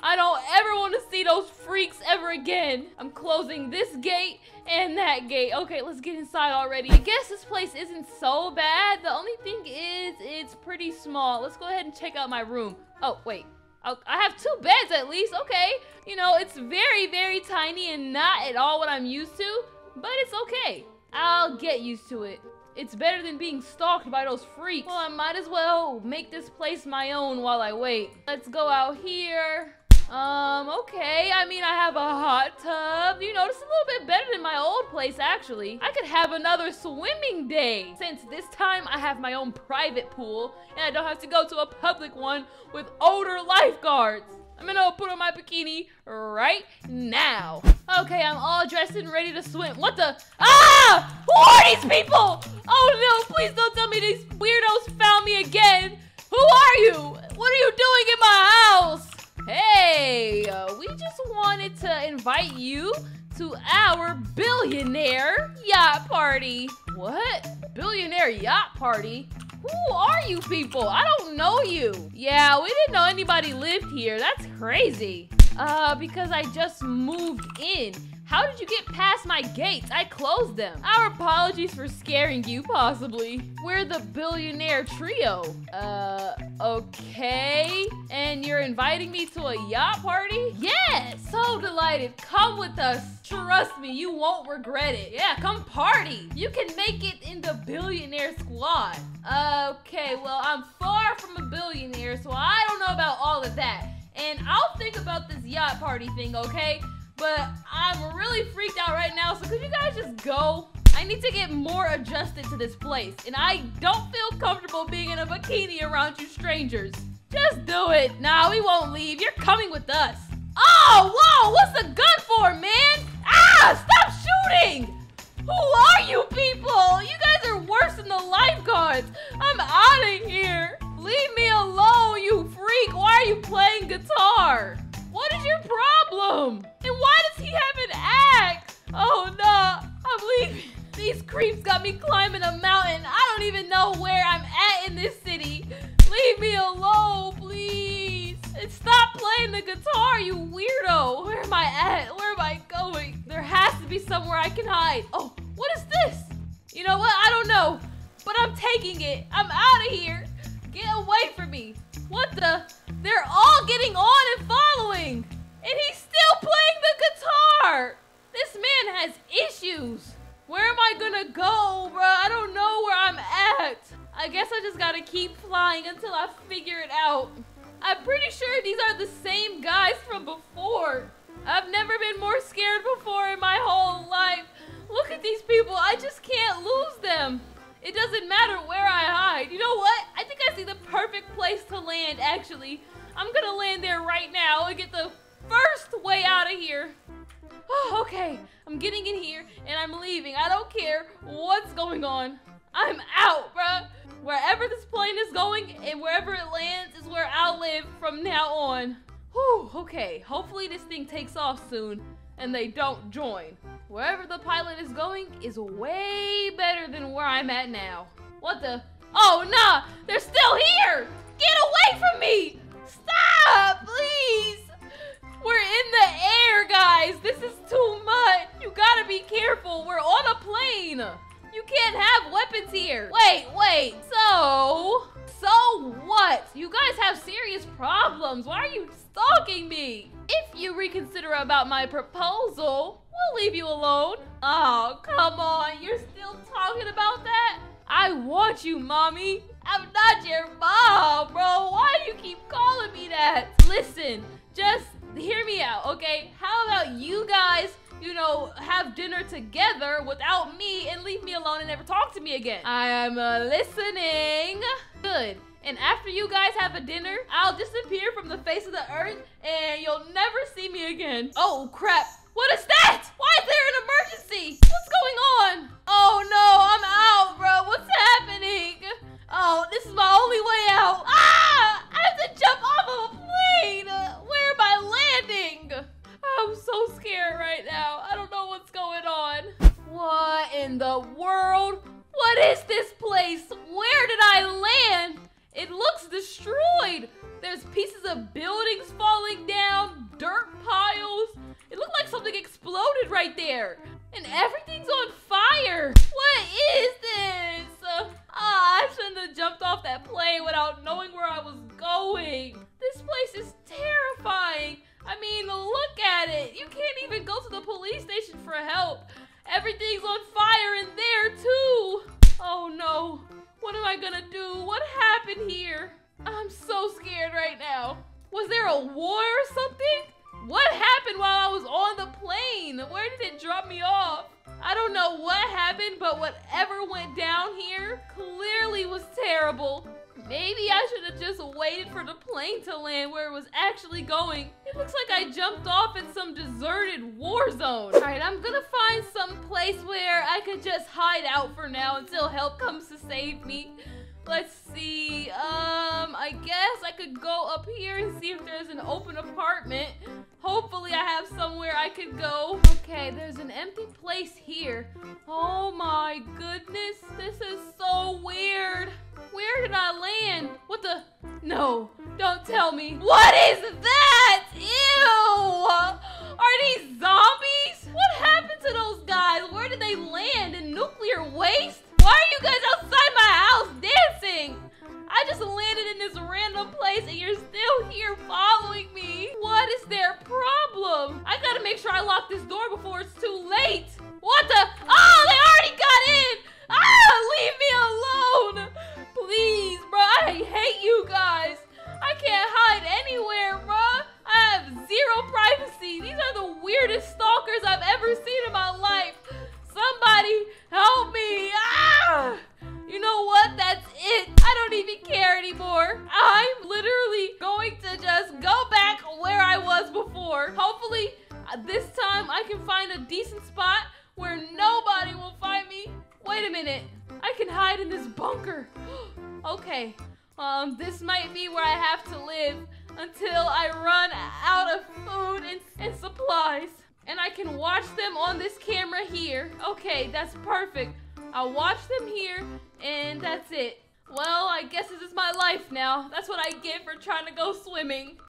I don't ever want to see those freaks ever again. I'm closing this gate and that gate. Okay, let's get inside already. I guess this place isn't so bad. The only thing is it's pretty small. Let's go ahead and check out my room. Oh, wait. Oh, I have two beds at least. Okay. You know, it's very, very tiny and not at all what I'm used to, but it's okay. I'll get used to it. It's better than being stalked by those freaks. Well, I might as well make this place my own while I wait. Let's go out here. Um, okay. I mean, I have a hot tub. You know, is a little bit better than my old place, actually. I could have another swimming day. Since this time I have my own private pool, and I don't have to go to a public one with older lifeguards. I'm gonna put on my bikini right now. Okay, I'm all dressed and ready to swim. What the? Ah! Who are these people? Oh no, please don't tell me these weirdos found me again. Who are you? What are you doing in my house? Hey, uh, we just wanted to invite you to our billionaire yacht party. What? Billionaire yacht party? Who are you people? I don't know you. Yeah, we didn't know anybody lived here. That's crazy. Uh, because I just moved in. How did you get past my gates? I closed them. Our apologies for scaring you, possibly. We're the billionaire trio. Uh, okay. And you're inviting me to a yacht party? Yes! So delighted. Come with us. Trust me, you won't regret it. Yeah, come party. You can make it in the billionaire squad. Okay, well, I'm far from a billionaire, so I don't know about all of that. And I'll think about this yacht party thing, okay? But I'm really freaked out right now, so could you guys just go? I need to get more adjusted to this place, and I don't feel comfortable being in a bikini around you strangers. Just do it. Nah, we won't leave. You're coming with us. Oh, whoa, what's the gun for, man? Ah, stop shooting! Who are you people? You guys are worse than the lifeguards. I'm out of here. Leave me alone, you freak. Why are you playing guitar? What is your problem? And why does he have an axe? Oh no, I'm leaving. These creeps got me climbing a mountain. I don't even know where I'm at in this city. Leave me alone, please. And stop playing the guitar, you weirdo. Where am I at? Where am I going? There has to be somewhere I can hide. Oh, what is this? You know what? I don't know. But I'm taking it. I'm out of here. Get away from me. What the? They're all getting on and following. And he's still playing the guitar. This man has issues. Where am I gonna go, bro? I don't know where I'm at. I guess I just gotta keep flying until I figure it out. I'm pretty sure these are the same guys from before. I've never been more scared before in my whole life. Look at these people. I just can't lose them. It doesn't matter where I hide. You know what? I think I see the perfect place to land, actually. I'm gonna land there right now and get the first way out of here. Oh, okay, I'm getting in here and I'm leaving. I don't care what's going on. I'm out, bruh. Wherever this plane is going and wherever it lands is where I'll live from now on. Whew, okay, hopefully this thing takes off soon and they don't join. Wherever the pilot is going is way better than where I'm at now. What the? Oh, nah! They're still here! Get away from me! Stop! Please! We're in the air, guys. This is too much. You gotta be careful. We're on a plane. You can't have weapons here. Wait, wait. So, so what? You guys have serious problems. Why are you stalking me? If you reconsider about my proposal, we'll leave you alone. Oh, come on. You're still talking about that? I want you, mommy. I'm not your mom, bro. Why do you keep calling me that? Listen, just hear me out, okay? How about you guys, you know, have dinner together without me and leave me alone and never talk to me again? I am uh, listening. Good. And after you guys have a dinner, I'll disappear from the face of the earth and you'll never see me again. Oh, crap. What is that? Why is there an emergency? What's going on? Oh no, I'm out, bro. What's happening? Oh, this is my only way out. Ah! I have to jump off of a plane. Where am I landing? I'm so scared right now. I don't know what's going on. What in the world? What is this place? Where did I land? It looks destroyed. There's pieces of buildings falling down, dirt piles. It looked like something exploded right there. And everything's on fire. What is this? Ah, I shouldn't have jumped off that plane without knowing where I was going. This place is terrifying. I mean, look at it. You can't even go to the police station for help. Everything's on fire in there, too. Oh, no. What am I gonna do? What happened here? I'm so scared right now. Was there a war or something? What happened while I was on the plane? Where did it drop me off? I don't know what happened, but whatever went down here clearly was terrible. Maybe I should have just waited for the plane to land where it was actually going. It looks like I jumped off in some deserted war zone. All right, I'm gonna find some place where I could just hide out for now until help comes to save me. Let's see. Um, I guess I could go up here and see if there's an open apartment. Hopefully I have somewhere I could go. Okay, there's an empty place here. Oh my goodness, this is so weird. Where did I land? What the? No, don't tell me. What is that? Ew! Are these zombies? What happened to those guys? Where did they land? In nuclear waste? Why are you guys outside my house dancing? I just landed in this random place and you're still here following me. What is their problem? I gotta make sure I lock this door before it's too late. What the? Oh, they already got in! Ah, leave me alone! Please, bro, I hate you guys. I can't hide anywhere, bro. I have zero privacy. These are the weirdest stalkers I've ever seen in my life. Somebody help me. Ah! You know what? That's it. I don't even care anymore. I'm literally going to just go back where I was before. Hopefully, uh, this time I can find a decent spot where nobody will find me. Wait a minute. I can hide in this bunker. okay. Um, this might be where I have to live until I run out of food and, and supplies. And I can watch them on this camera here. Okay, that's perfect. I'll watch them here, and that's it. Well, I guess this is my life now. That's what I get for trying to go swimming.